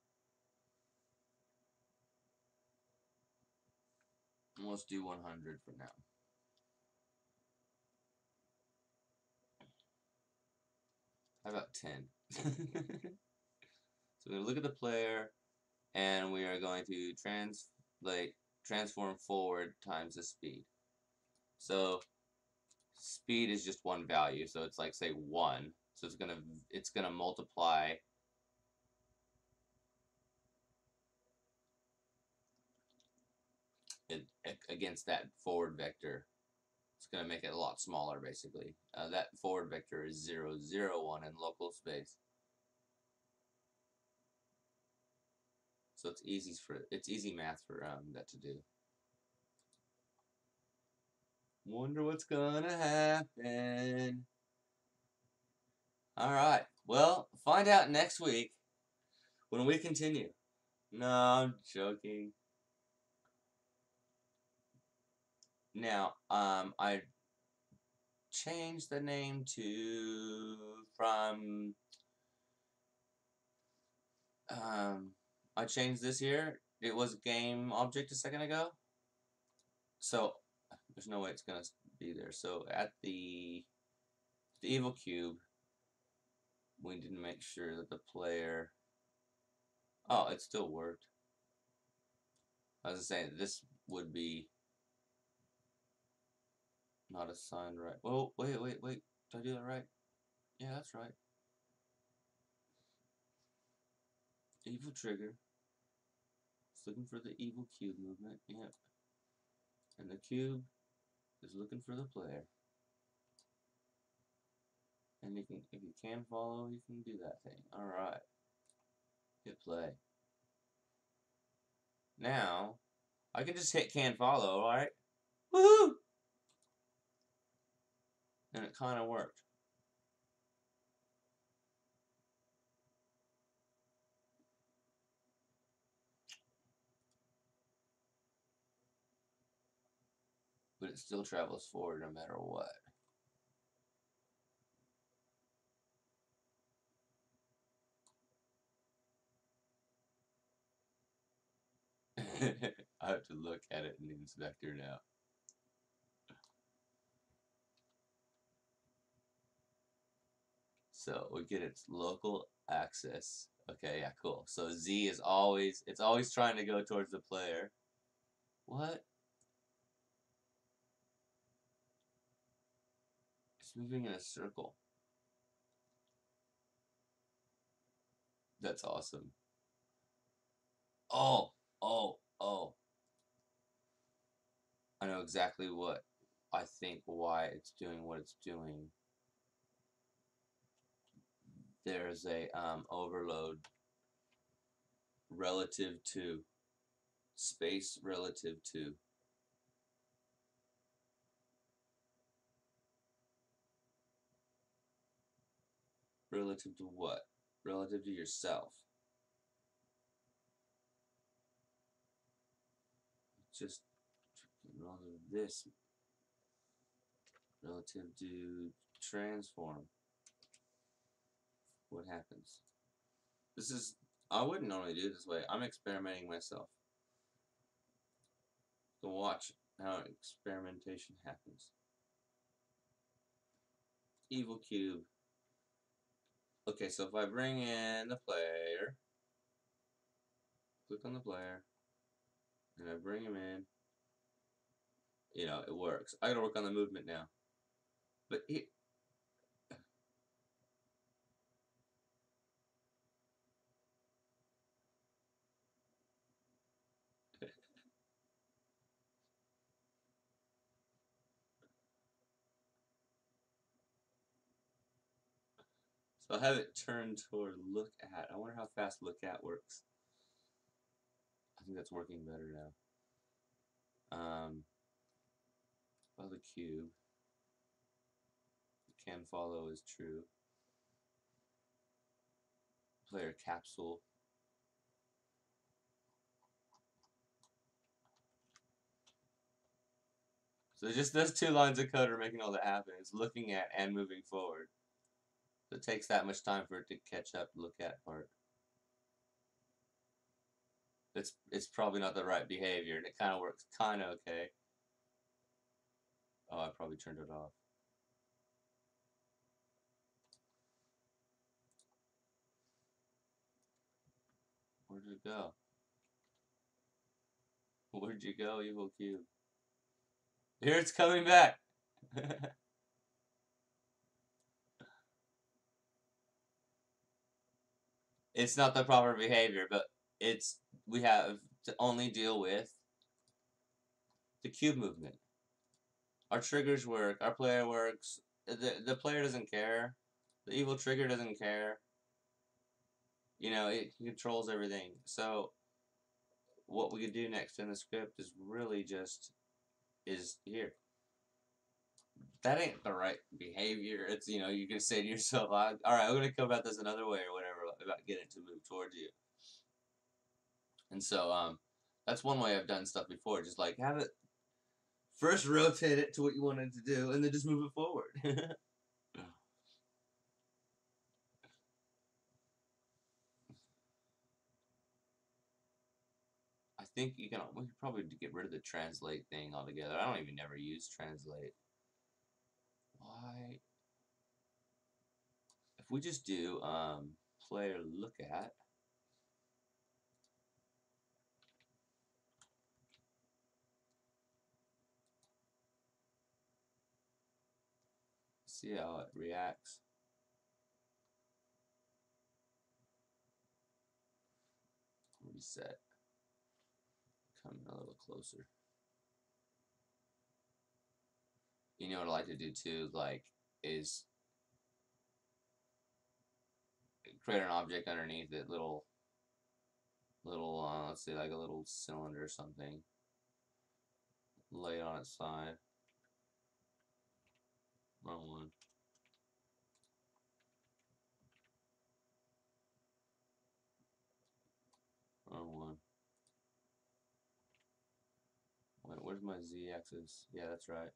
Let's do 100 for now. How about 10? so we're going to look at the player, and we are going to translate, transform forward times the speed. So speed is just one value, so it's like say one. So it's gonna it's gonna multiply it against that forward vector. It's gonna make it a lot smaller, basically. Uh, that forward vector is zero zero one in local space. So it's easy for it's easy math for um, that to do. Wonder what's gonna happen. Alright, well, find out next week when we continue. No, I'm joking. Now, um, I changed the name to from um I changed this here. It was game object a second ago. So there's no way it's gonna be there. So at the the evil cube, we to make sure that the player. Oh, it still worked. I was saying this would be not assigned right. Well, wait, wait, wait. Did I do that right? Yeah, that's right. Evil trigger. It's looking for the evil cube movement. Yep. And the cube is looking for the player. And you can, if you can follow, you can do that thing. Alright. Hit play. Now, I can just hit can follow, alright? Woohoo! And it kind of worked. But it still travels forward no matter what. I have to look at it in the inspector now. So we get its local axis. Okay, yeah, cool. So Z is always, it's always trying to go towards the player. What? It's moving in a circle. That's awesome. Oh, oh, oh. I know exactly what I think why it's doing what it's doing. There's a um, overload relative to space relative to relative to what? Relative to yourself. Just relative to this relative to transform. What happens? This is I wouldn't normally do it this way. I'm experimenting myself. To watch how experimentation happens. Evil cube. Okay, so if I bring in the player, click on the player, and I bring him in, you know, it works. I gotta work on the movement now. But he, So I have it turned toward look at. I wonder how fast look at works. I think that's working better now. Um, the cube. Can follow is true. Player capsule. So just those two lines of code are making all that happen. It's looking at and moving forward. So it takes that much time for it to catch up, look at part. It's it's probably not the right behavior, and it kind of works kind of okay. Oh, I probably turned it off. Where did it go? Where'd you go, Evil Cube? Here it's coming back! it's not the proper behavior, but it's we have to only deal with the cube movement. Our triggers work, our player works, the, the player doesn't care, the evil trigger doesn't care. You know, it controls everything. So, what we could do next in the script is really just, is here. That ain't the right behavior. It's, you know, you can say to yourself, alright, I'm going to come about this another way or whatever, about getting to move towards you. And so, um, that's one way I've done stuff before. Just like have it first rotate it to what you wanted to do, and then just move it forward. I think you can. We could probably get rid of the translate thing altogether. I don't even never use translate. Why? If we just do um, player look at. see how it reacts. Reset. Coming a little closer. You know what I like to do too, like, is create an object underneath it, little, little, uh, let's see, like a little cylinder or something. Lay it on its side. Wrong one. Wrong one. Wait, where's my z-axis? Yeah, that's right.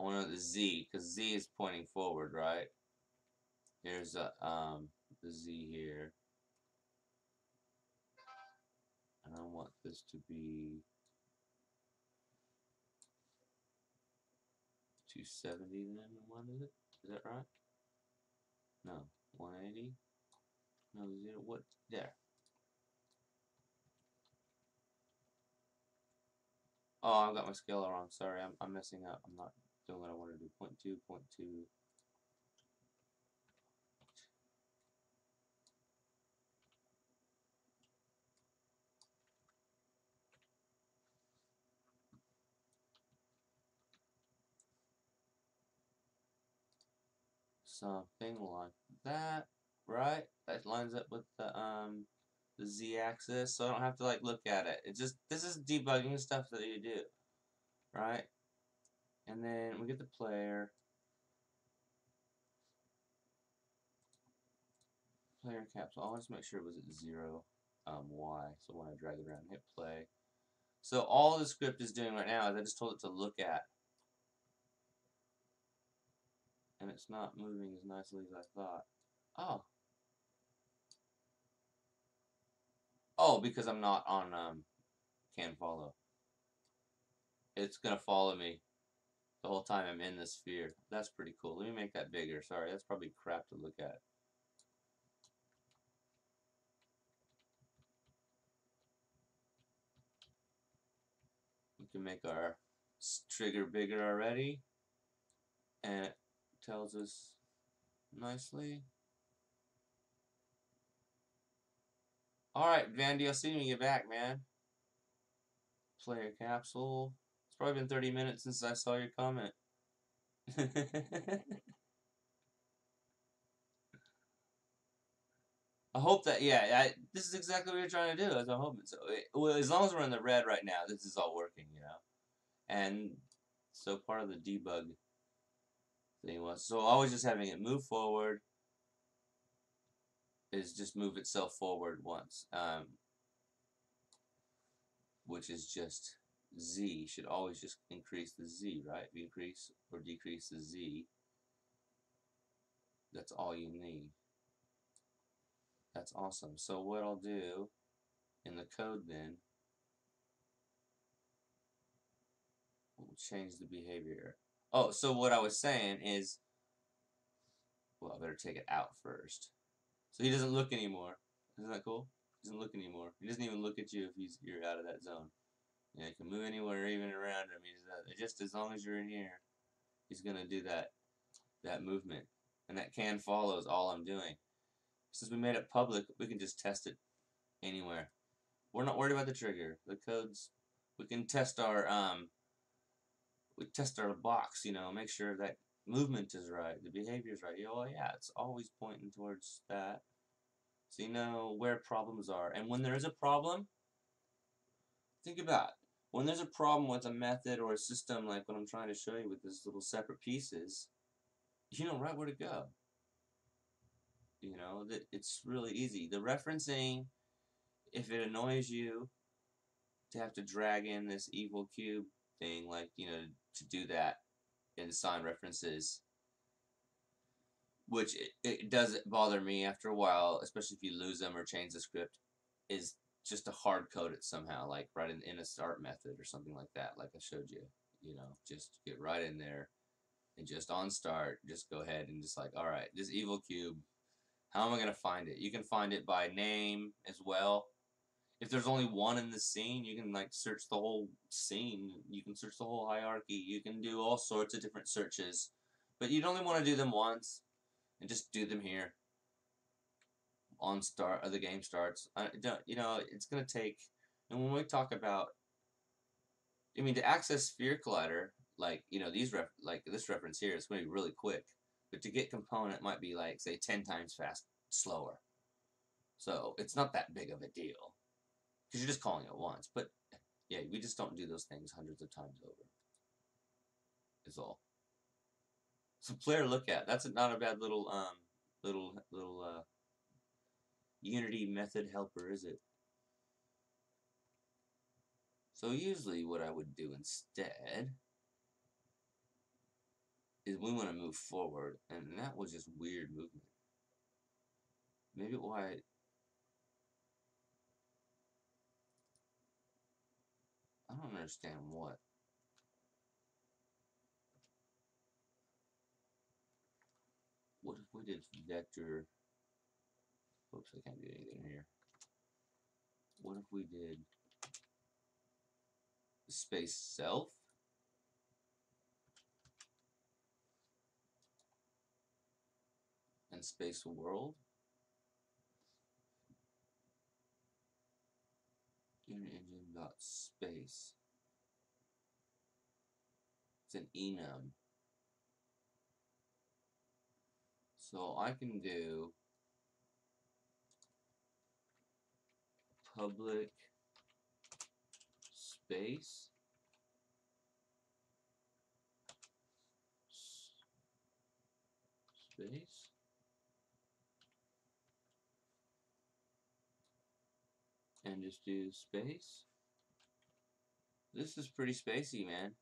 I want the z, because z is pointing forward, right? Here's a, um, the Z here. And I want this to be 270 then, what is it? Is that right? No, 180? No, zero, what? There. Oh, I've got my scale wrong. Sorry, I'm, I'm messing up. I'm not what I want to do. Point two, point two. something like that, right? That lines up with the um the z-axis, so I don't have to like look at it. It just this is debugging stuff that you do, right? And then we get the player. Player capsule. I want to make sure it was at zero um, Y. So when I drag it around, hit play. So all the script is doing right now is I just told it to look at and it's not moving as nicely as I thought. Oh. Oh, because I'm not on um, can follow. It's to follow me the whole time I'm in the sphere. That's pretty cool. Let me make that bigger. Sorry, that's probably crap to look at. We can make our trigger bigger already. And it tells us nicely. Alright, Vandy, I'll see you when you get back, man. Player capsule. Probably been 30 minutes since I saw your comment. I hope that, yeah, I, this is exactly what you're trying to do. As I'm hoping so. It, well, as long as we're in the red right now, this is all working, you know. And so part of the debug thing was. So always just having it move forward is just move itself forward once, um, which is just z should always just increase the z, right? Increase or decrease the z. That's all you need. That's awesome. So what I'll do in the code then, we'll change the behavior. Oh, so what I was saying is, well, I better take it out first. So he doesn't look anymore. Isn't that cool? He doesn't look anymore. He doesn't even look at you if he's you're out of that zone. Yeah, you can move anywhere, even around him. He's uh, just as long as you're in here, he's gonna do that that movement, and that can follow is all I'm doing. Since we made it public, we can just test it anywhere. We're not worried about the trigger. The codes, we can test our um, we test our box. You know, make sure that movement is right, the behavior is right. Oh yeah, it's always pointing towards that. So you know where problems are, and when there is a problem, think about when there's a problem with a method or a system like what I'm trying to show you with these little separate pieces, you know right where to go. You know, that it's really easy. The referencing, if it annoys you to have to drag in this evil cube thing, like, you know, to do that in sign references, which it, it does bother me after a while, especially if you lose them or change the script, is just to hard code it somehow, like right in, in a start method or something like that, like I showed you. You know, just get right in there and just on start, just go ahead and just like, all right, this evil cube, how am I going to find it? You can find it by name as well. If there's only one in the scene, you can like search the whole scene. You can search the whole hierarchy. You can do all sorts of different searches. But you'd only want to do them once and just do them here on start or the game starts. I don't, you know, it's gonna take. And when we talk about, I mean, to access Sphere Collider, like you know, these ref, like this reference here, it's gonna be really quick. But to get component might be like say ten times fast, slower. So it's not that big of a deal, because you're just calling it once. But yeah, we just don't do those things hundreds of times over. Is all. So player look at that's not a bad little um little little uh Unity method helper, is it? So usually what I would do instead is we want to move forward, and that was just weird movement. Maybe why I don't understand what. What if we did vector Oops, I can't do anything here. What if we did space self? And space world? Unity engine dot space. It's an enum. So I can do public space. Space. And just do space. This is pretty spacey man.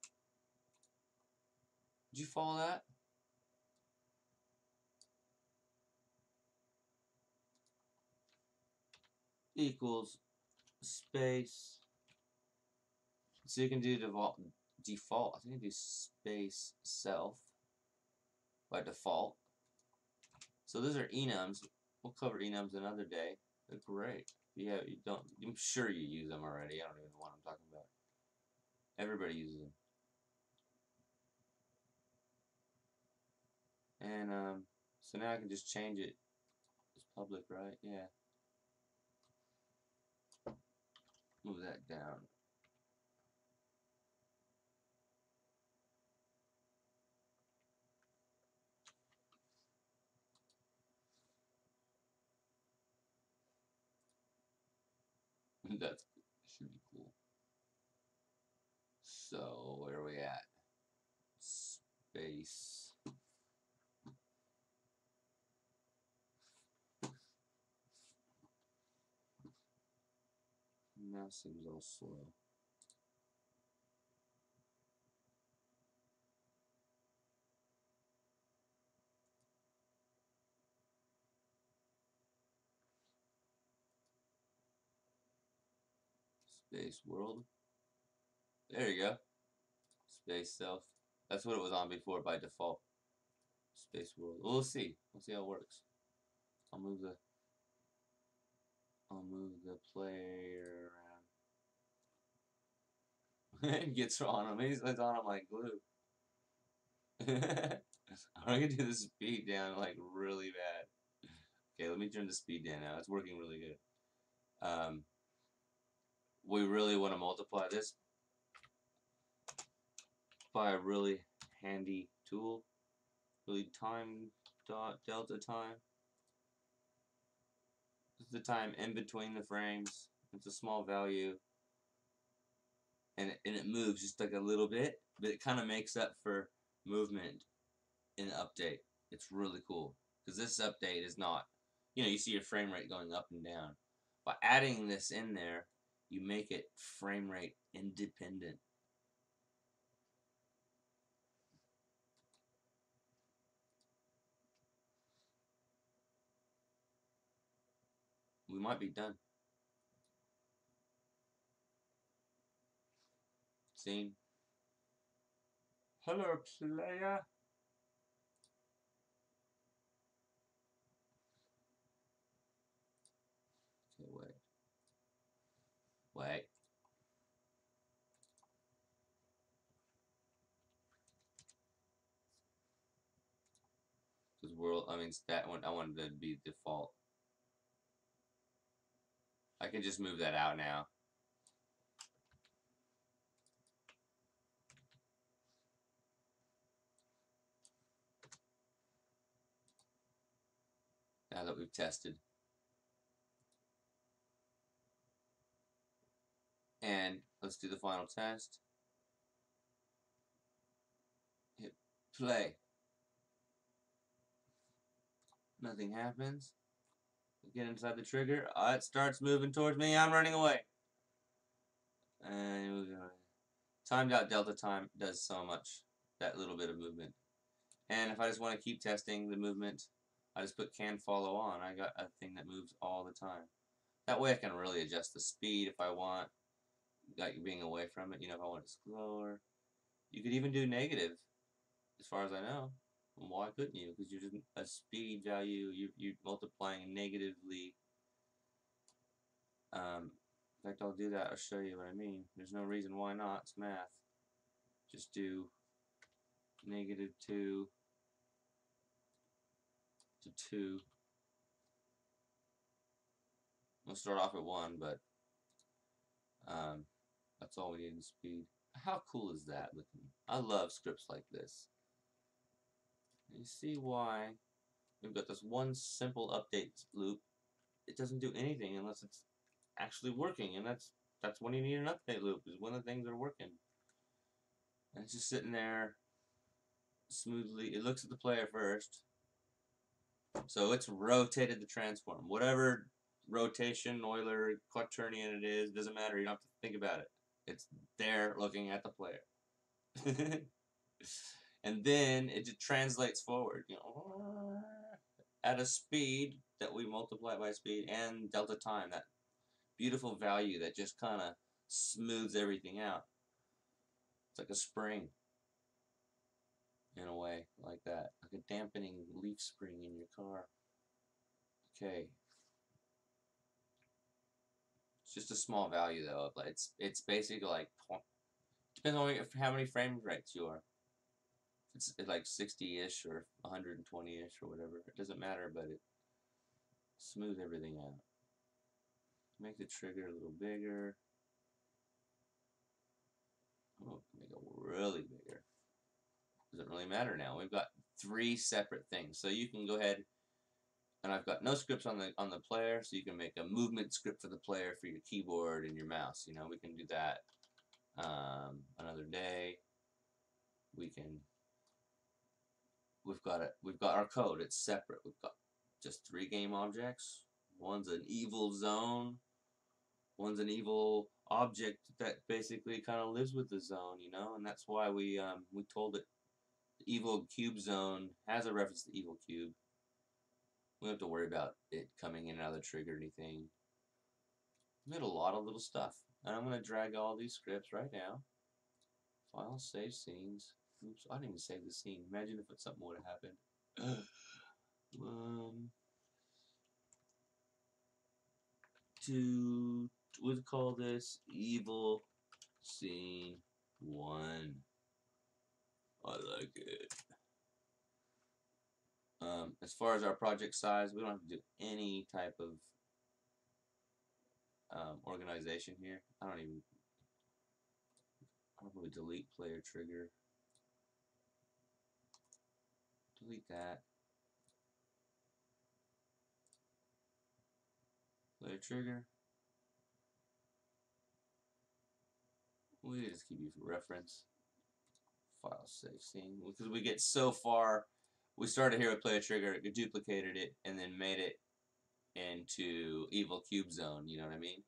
Did you follow that equals space. So you can do default, default. I think I do space self by default. So those are enums. We'll cover enums another day. They're great. Yeah, you don't. I'm sure you use them already. I don't even know what I'm talking about. Everybody uses them. And um, so now I can just change it. It's public, right? Yeah. Move that down. That should be cool. So, where are we at? Space. Mouse seems all slow. Space World. There you go. Space Self. That's what it was on before by default. Space World. We'll see. We'll see how it works. I'll move the I'll move the player around. it gets on him. He's it's on him like glue. I'm gonna do the speed down like really bad. Okay, let me turn the speed down now. It's working really good. Um, we really want to multiply this by a really handy tool. Really time dot delta time. This is the time in between the frames. It's a small value. And, and it moves just like a little bit, but it kind of makes up for movement in the update. It's really cool. Because this update is not, you know, you see your frame rate going up and down. By adding this in there, you make it frame rate independent. We might be done. Scene. Hello, player. Okay, wait. Wait. Because world, I mean, that one, I wanted to be default. I can just move that out now. Now that we've tested. And let's do the final test. Hit play. Nothing happens. Get inside the trigger. Uh, it starts moving towards me. I'm running away. And time dot delta time does so much. That little bit of movement. And if I just want to keep testing the movement, I just put can follow on. I got a thing that moves all the time. That way I can really adjust the speed if I want, like being away from it. You know, if I want it slower. You could even do negative, as far as I know. Why couldn't you? Because you're just a speed value. You you're multiplying negatively. Um, in fact, I'll do that. I'll show you what I mean. There's no reason why not. It's math. Just do negative two to two. We'll start off at one, but um, that's all we need in speed. How cool is that looking? I love scripts like this. You see why we've got this one simple update loop. It doesn't do anything unless it's actually working, and that's that's when you need an update loop, is when the things are working. And it's just sitting there smoothly. It looks at the player first. So it's rotated the transform. Whatever rotation, Euler, quaternion it is, doesn't matter. You don't have to think about it. It's there looking at the player. and then it just translates forward, you know, at a speed that we multiply by speed and delta time, that beautiful value that just kind of smooths everything out. It's like a spring, in a way, like that, like a dampening leaf spring in your car. Okay. It's just a small value though. It's it's basically like depends on how many frame rates you are it's like 60-ish or 120-ish or whatever. It doesn't matter, but it smooth everything out. Make the trigger a little bigger. Oh, make it really bigger. Doesn't really matter now. We've got three separate things. So you can go ahead and I've got no scripts on the on the player, so you can make a movement script for the player for your keyboard and your mouse. You know, we can do that um, another day. We can we've got it. We've got our code. It's separate. We've got just three game objects. One's an evil zone. One's an evil object that basically kind of lives with the zone, you know, and that's why we um, we told it evil cube zone has a reference to evil cube. We don't have to worry about it coming in and out of the trigger or anything. We had a lot of little stuff. And I'm going to drag all these scripts right now. File, save scenes. Oops, I didn't even save the scene. Imagine if something would have happened. um, to, we'll call this evil scene one. I like it. Um, as far as our project size, we don't have to do any type of um, organization here. I don't even probably delete player trigger. Delete that. Player trigger. We just keep you for reference. File save scene because we get so far. We started here with player trigger, duplicated it, and then made it into Evil Cube Zone, you know what I mean?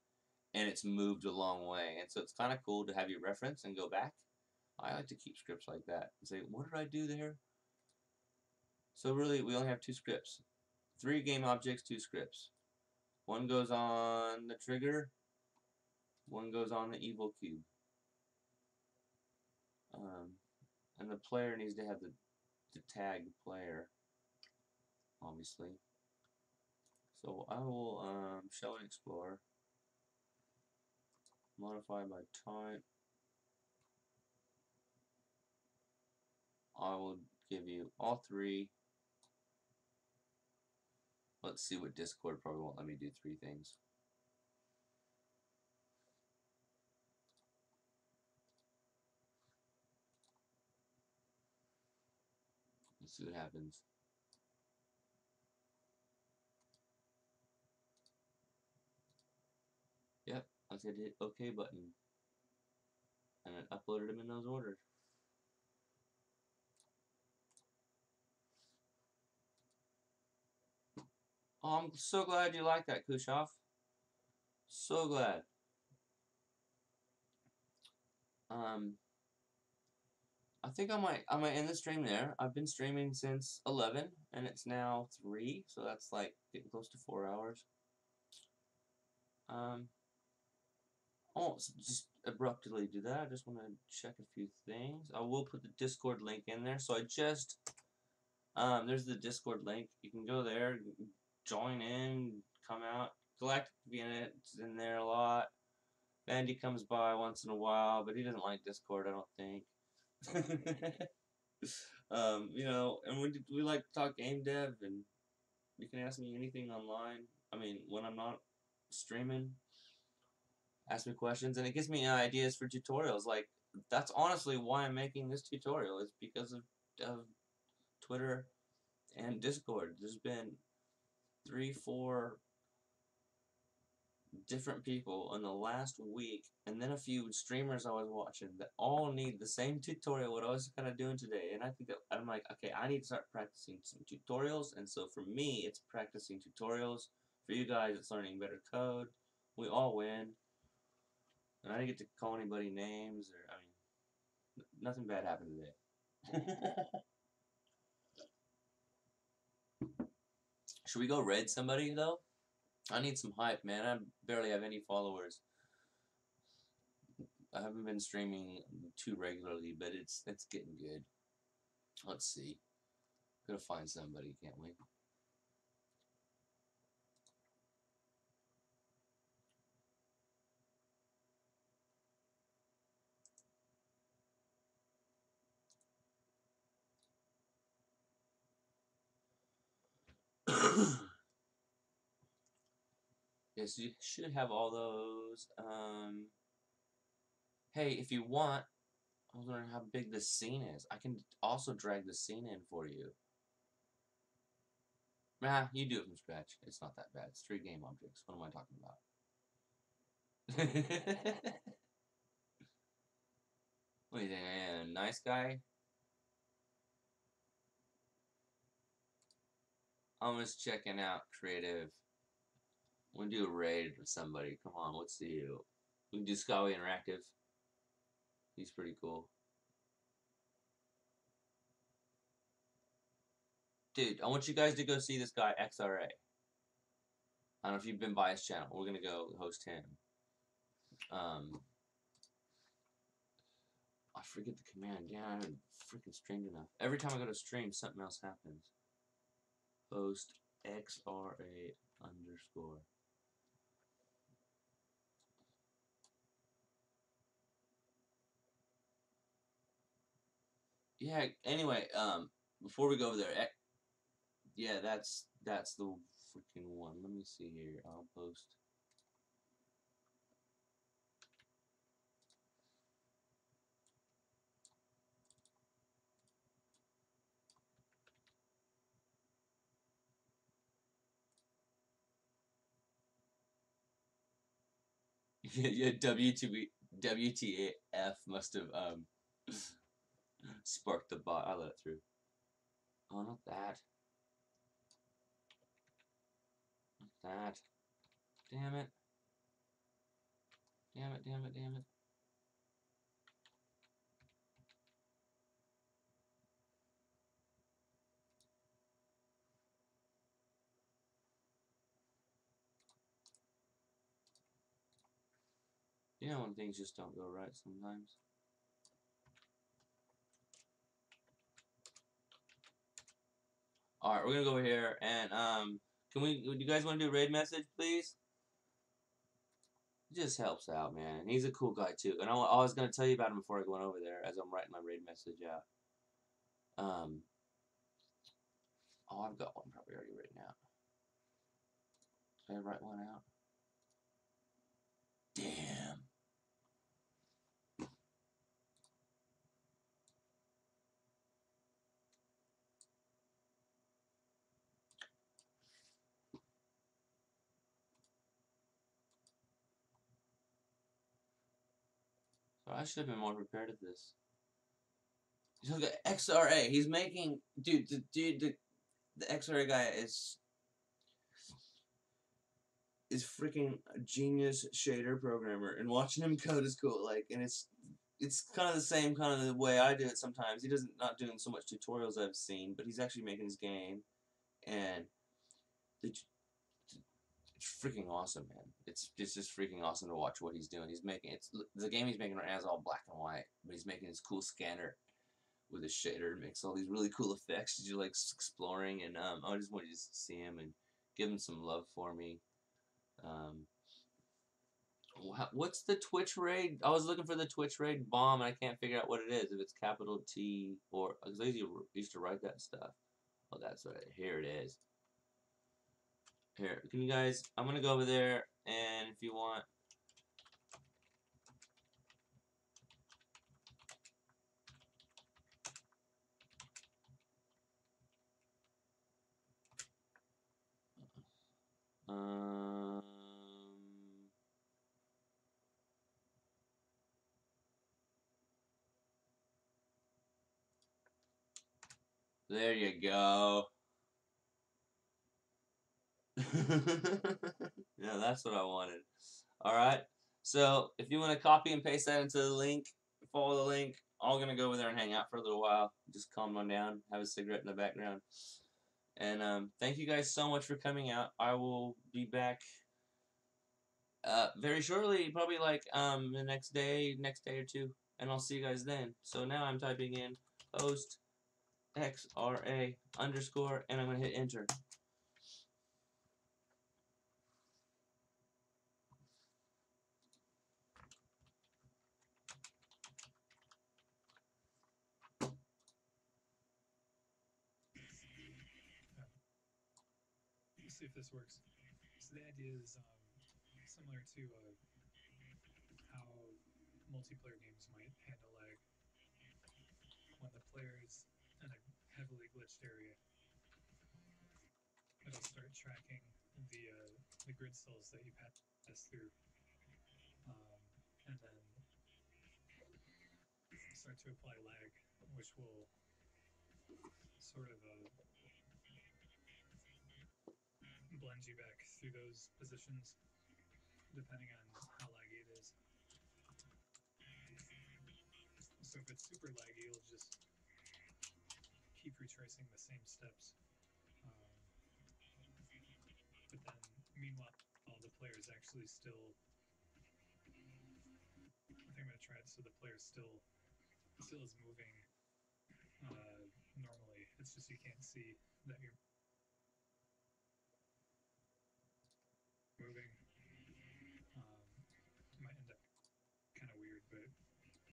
And it's moved a long way. And so it's kind of cool to have your reference and go back. I like to keep scripts like that and say, what did I do there? So really, we only have two scripts. Three game objects, two scripts. One goes on the trigger, one goes on the evil cube. Um, and the player needs to have the, the tag player, obviously. So I will um, show and explore, modify by type. I will give you all three. Let's see what Discord probably won't let me do three things. Let's see what happens. Yep, I said hit OK button. And it uploaded them in those orders. Oh, I'm so glad you like that, Kushov. So glad. Um, I think I might I might end the stream there. I've been streaming since 11, and it's now 3, so that's like getting close to 4 hours. Um, won't just abruptly do that. I just want to check a few things. I will put the Discord link in there. So I just, um, there's the Discord link. You can go there, join in, come out. Galactic Vienna's in there a lot. Andy comes by once in a while, but he doesn't like Discord, I don't think. um, you know, and we we like to talk game dev, and you can ask me anything online. I mean, when I'm not streaming, ask me questions, and it gives me ideas for tutorials. Like that's honestly why I'm making this tutorial is because of, of Twitter and Discord. There's been three, four different people in the last week, and then a few streamers I was watching that all need the same tutorial what I was kind of doing today. And I think that I'm like, okay, I need to start practicing some tutorials. And so for me, it's practicing tutorials. For you guys, it's learning better code. We all win. And I didn't get to call anybody names or I mean, nothing bad happened today. Should we go raid somebody though? I need some hype, man. I barely have any followers. I haven't been streaming too regularly, but it's it's getting good. Let's see. Gotta find somebody, can't we? Yes, you should have all those. Um, hey, if you want, I was wondering how big the scene is. I can also drag the scene in for you. Nah, you do it from scratch. It's not that bad. It's three game objects. What am I talking about? what do you think? I am a nice guy? I'm just checking out creative We can do a raid with somebody. Come on, let's see you. We can do Skyway Interactive. He's pretty cool. Dude, I want you guys to go see this guy, XRA. I don't know if you've been by his channel. We're gonna go host him. Um, I forget the command. Yeah, I haven't freaking streamed enough. Every time I go to stream, something else happens. Host XRA underscore. Yeah. Anyway, um, before we go over there, eh, yeah, that's that's the freaking one. Let me see here. I'll post. yeah, yeah, WTB, WTF must have um sparked the bot. I let it through. Oh, not that. Not that. Damn it. Damn it, damn it, damn it. You know when things just don't go right sometimes. All right, we're gonna go over here and um, can we? Do you guys want to do raid message, please? It just helps out, man. He's a cool guy too, and I, I was gonna tell you about him before I went over there as I'm writing my raid message out. Um. Oh, I've got one probably already written out. Did I write one out? Damn. I should have been more prepared at this. At XRA. He's making dude. The dude. The, the XRA guy is is freaking a genius shader programmer, and watching him code is cool. Like, and it's it's kind of the same kind of the way I do it sometimes. He doesn't not doing so much tutorials I've seen, but he's actually making his game, and the, it's freaking awesome, man. It's it's just freaking awesome to watch what he's doing. He's making it's the game he's making right now is all black and white, but he's making this cool scanner with a shader makes all these really cool effects. You're like exploring, and um, I just wanted to see him and give him some love for me. Um, what's the Twitch raid? I was looking for the Twitch raid bomb, and I can't figure out what it is. If it's capital T or because I used to write that stuff. Oh, that's right. Here it is. Here, can you guys? I'm gonna go over there, and if you want. Um, there you go. yeah, that's what I wanted. Alright, so if you want to copy and paste that into the link, follow the link, I'm going to go over there and hang out for a little while. Just calm on down, have a cigarette in the background. And um, thank you guys so much for coming out. I will be back uh, very shortly, probably like um, the next day, next day or two. And I'll see you guys then. So now I'm typing in host XRA underscore and I'm going to hit enter. See if this works. So the idea is um, similar to uh, how multiplayer games might handle lag. When the player is in a heavily glitched area, it'll start tracking the uh, the grid cells that you pass through, um, and then start to apply lag, which will sort of uh, blend you back through those positions, depending on how laggy it is. So if it's super laggy, it'll just keep retracing the same steps. Um, but then, meanwhile, all the player is actually still. I think I'm gonna try it so the player still still is moving uh, normally. It's just you can't see that you're Okay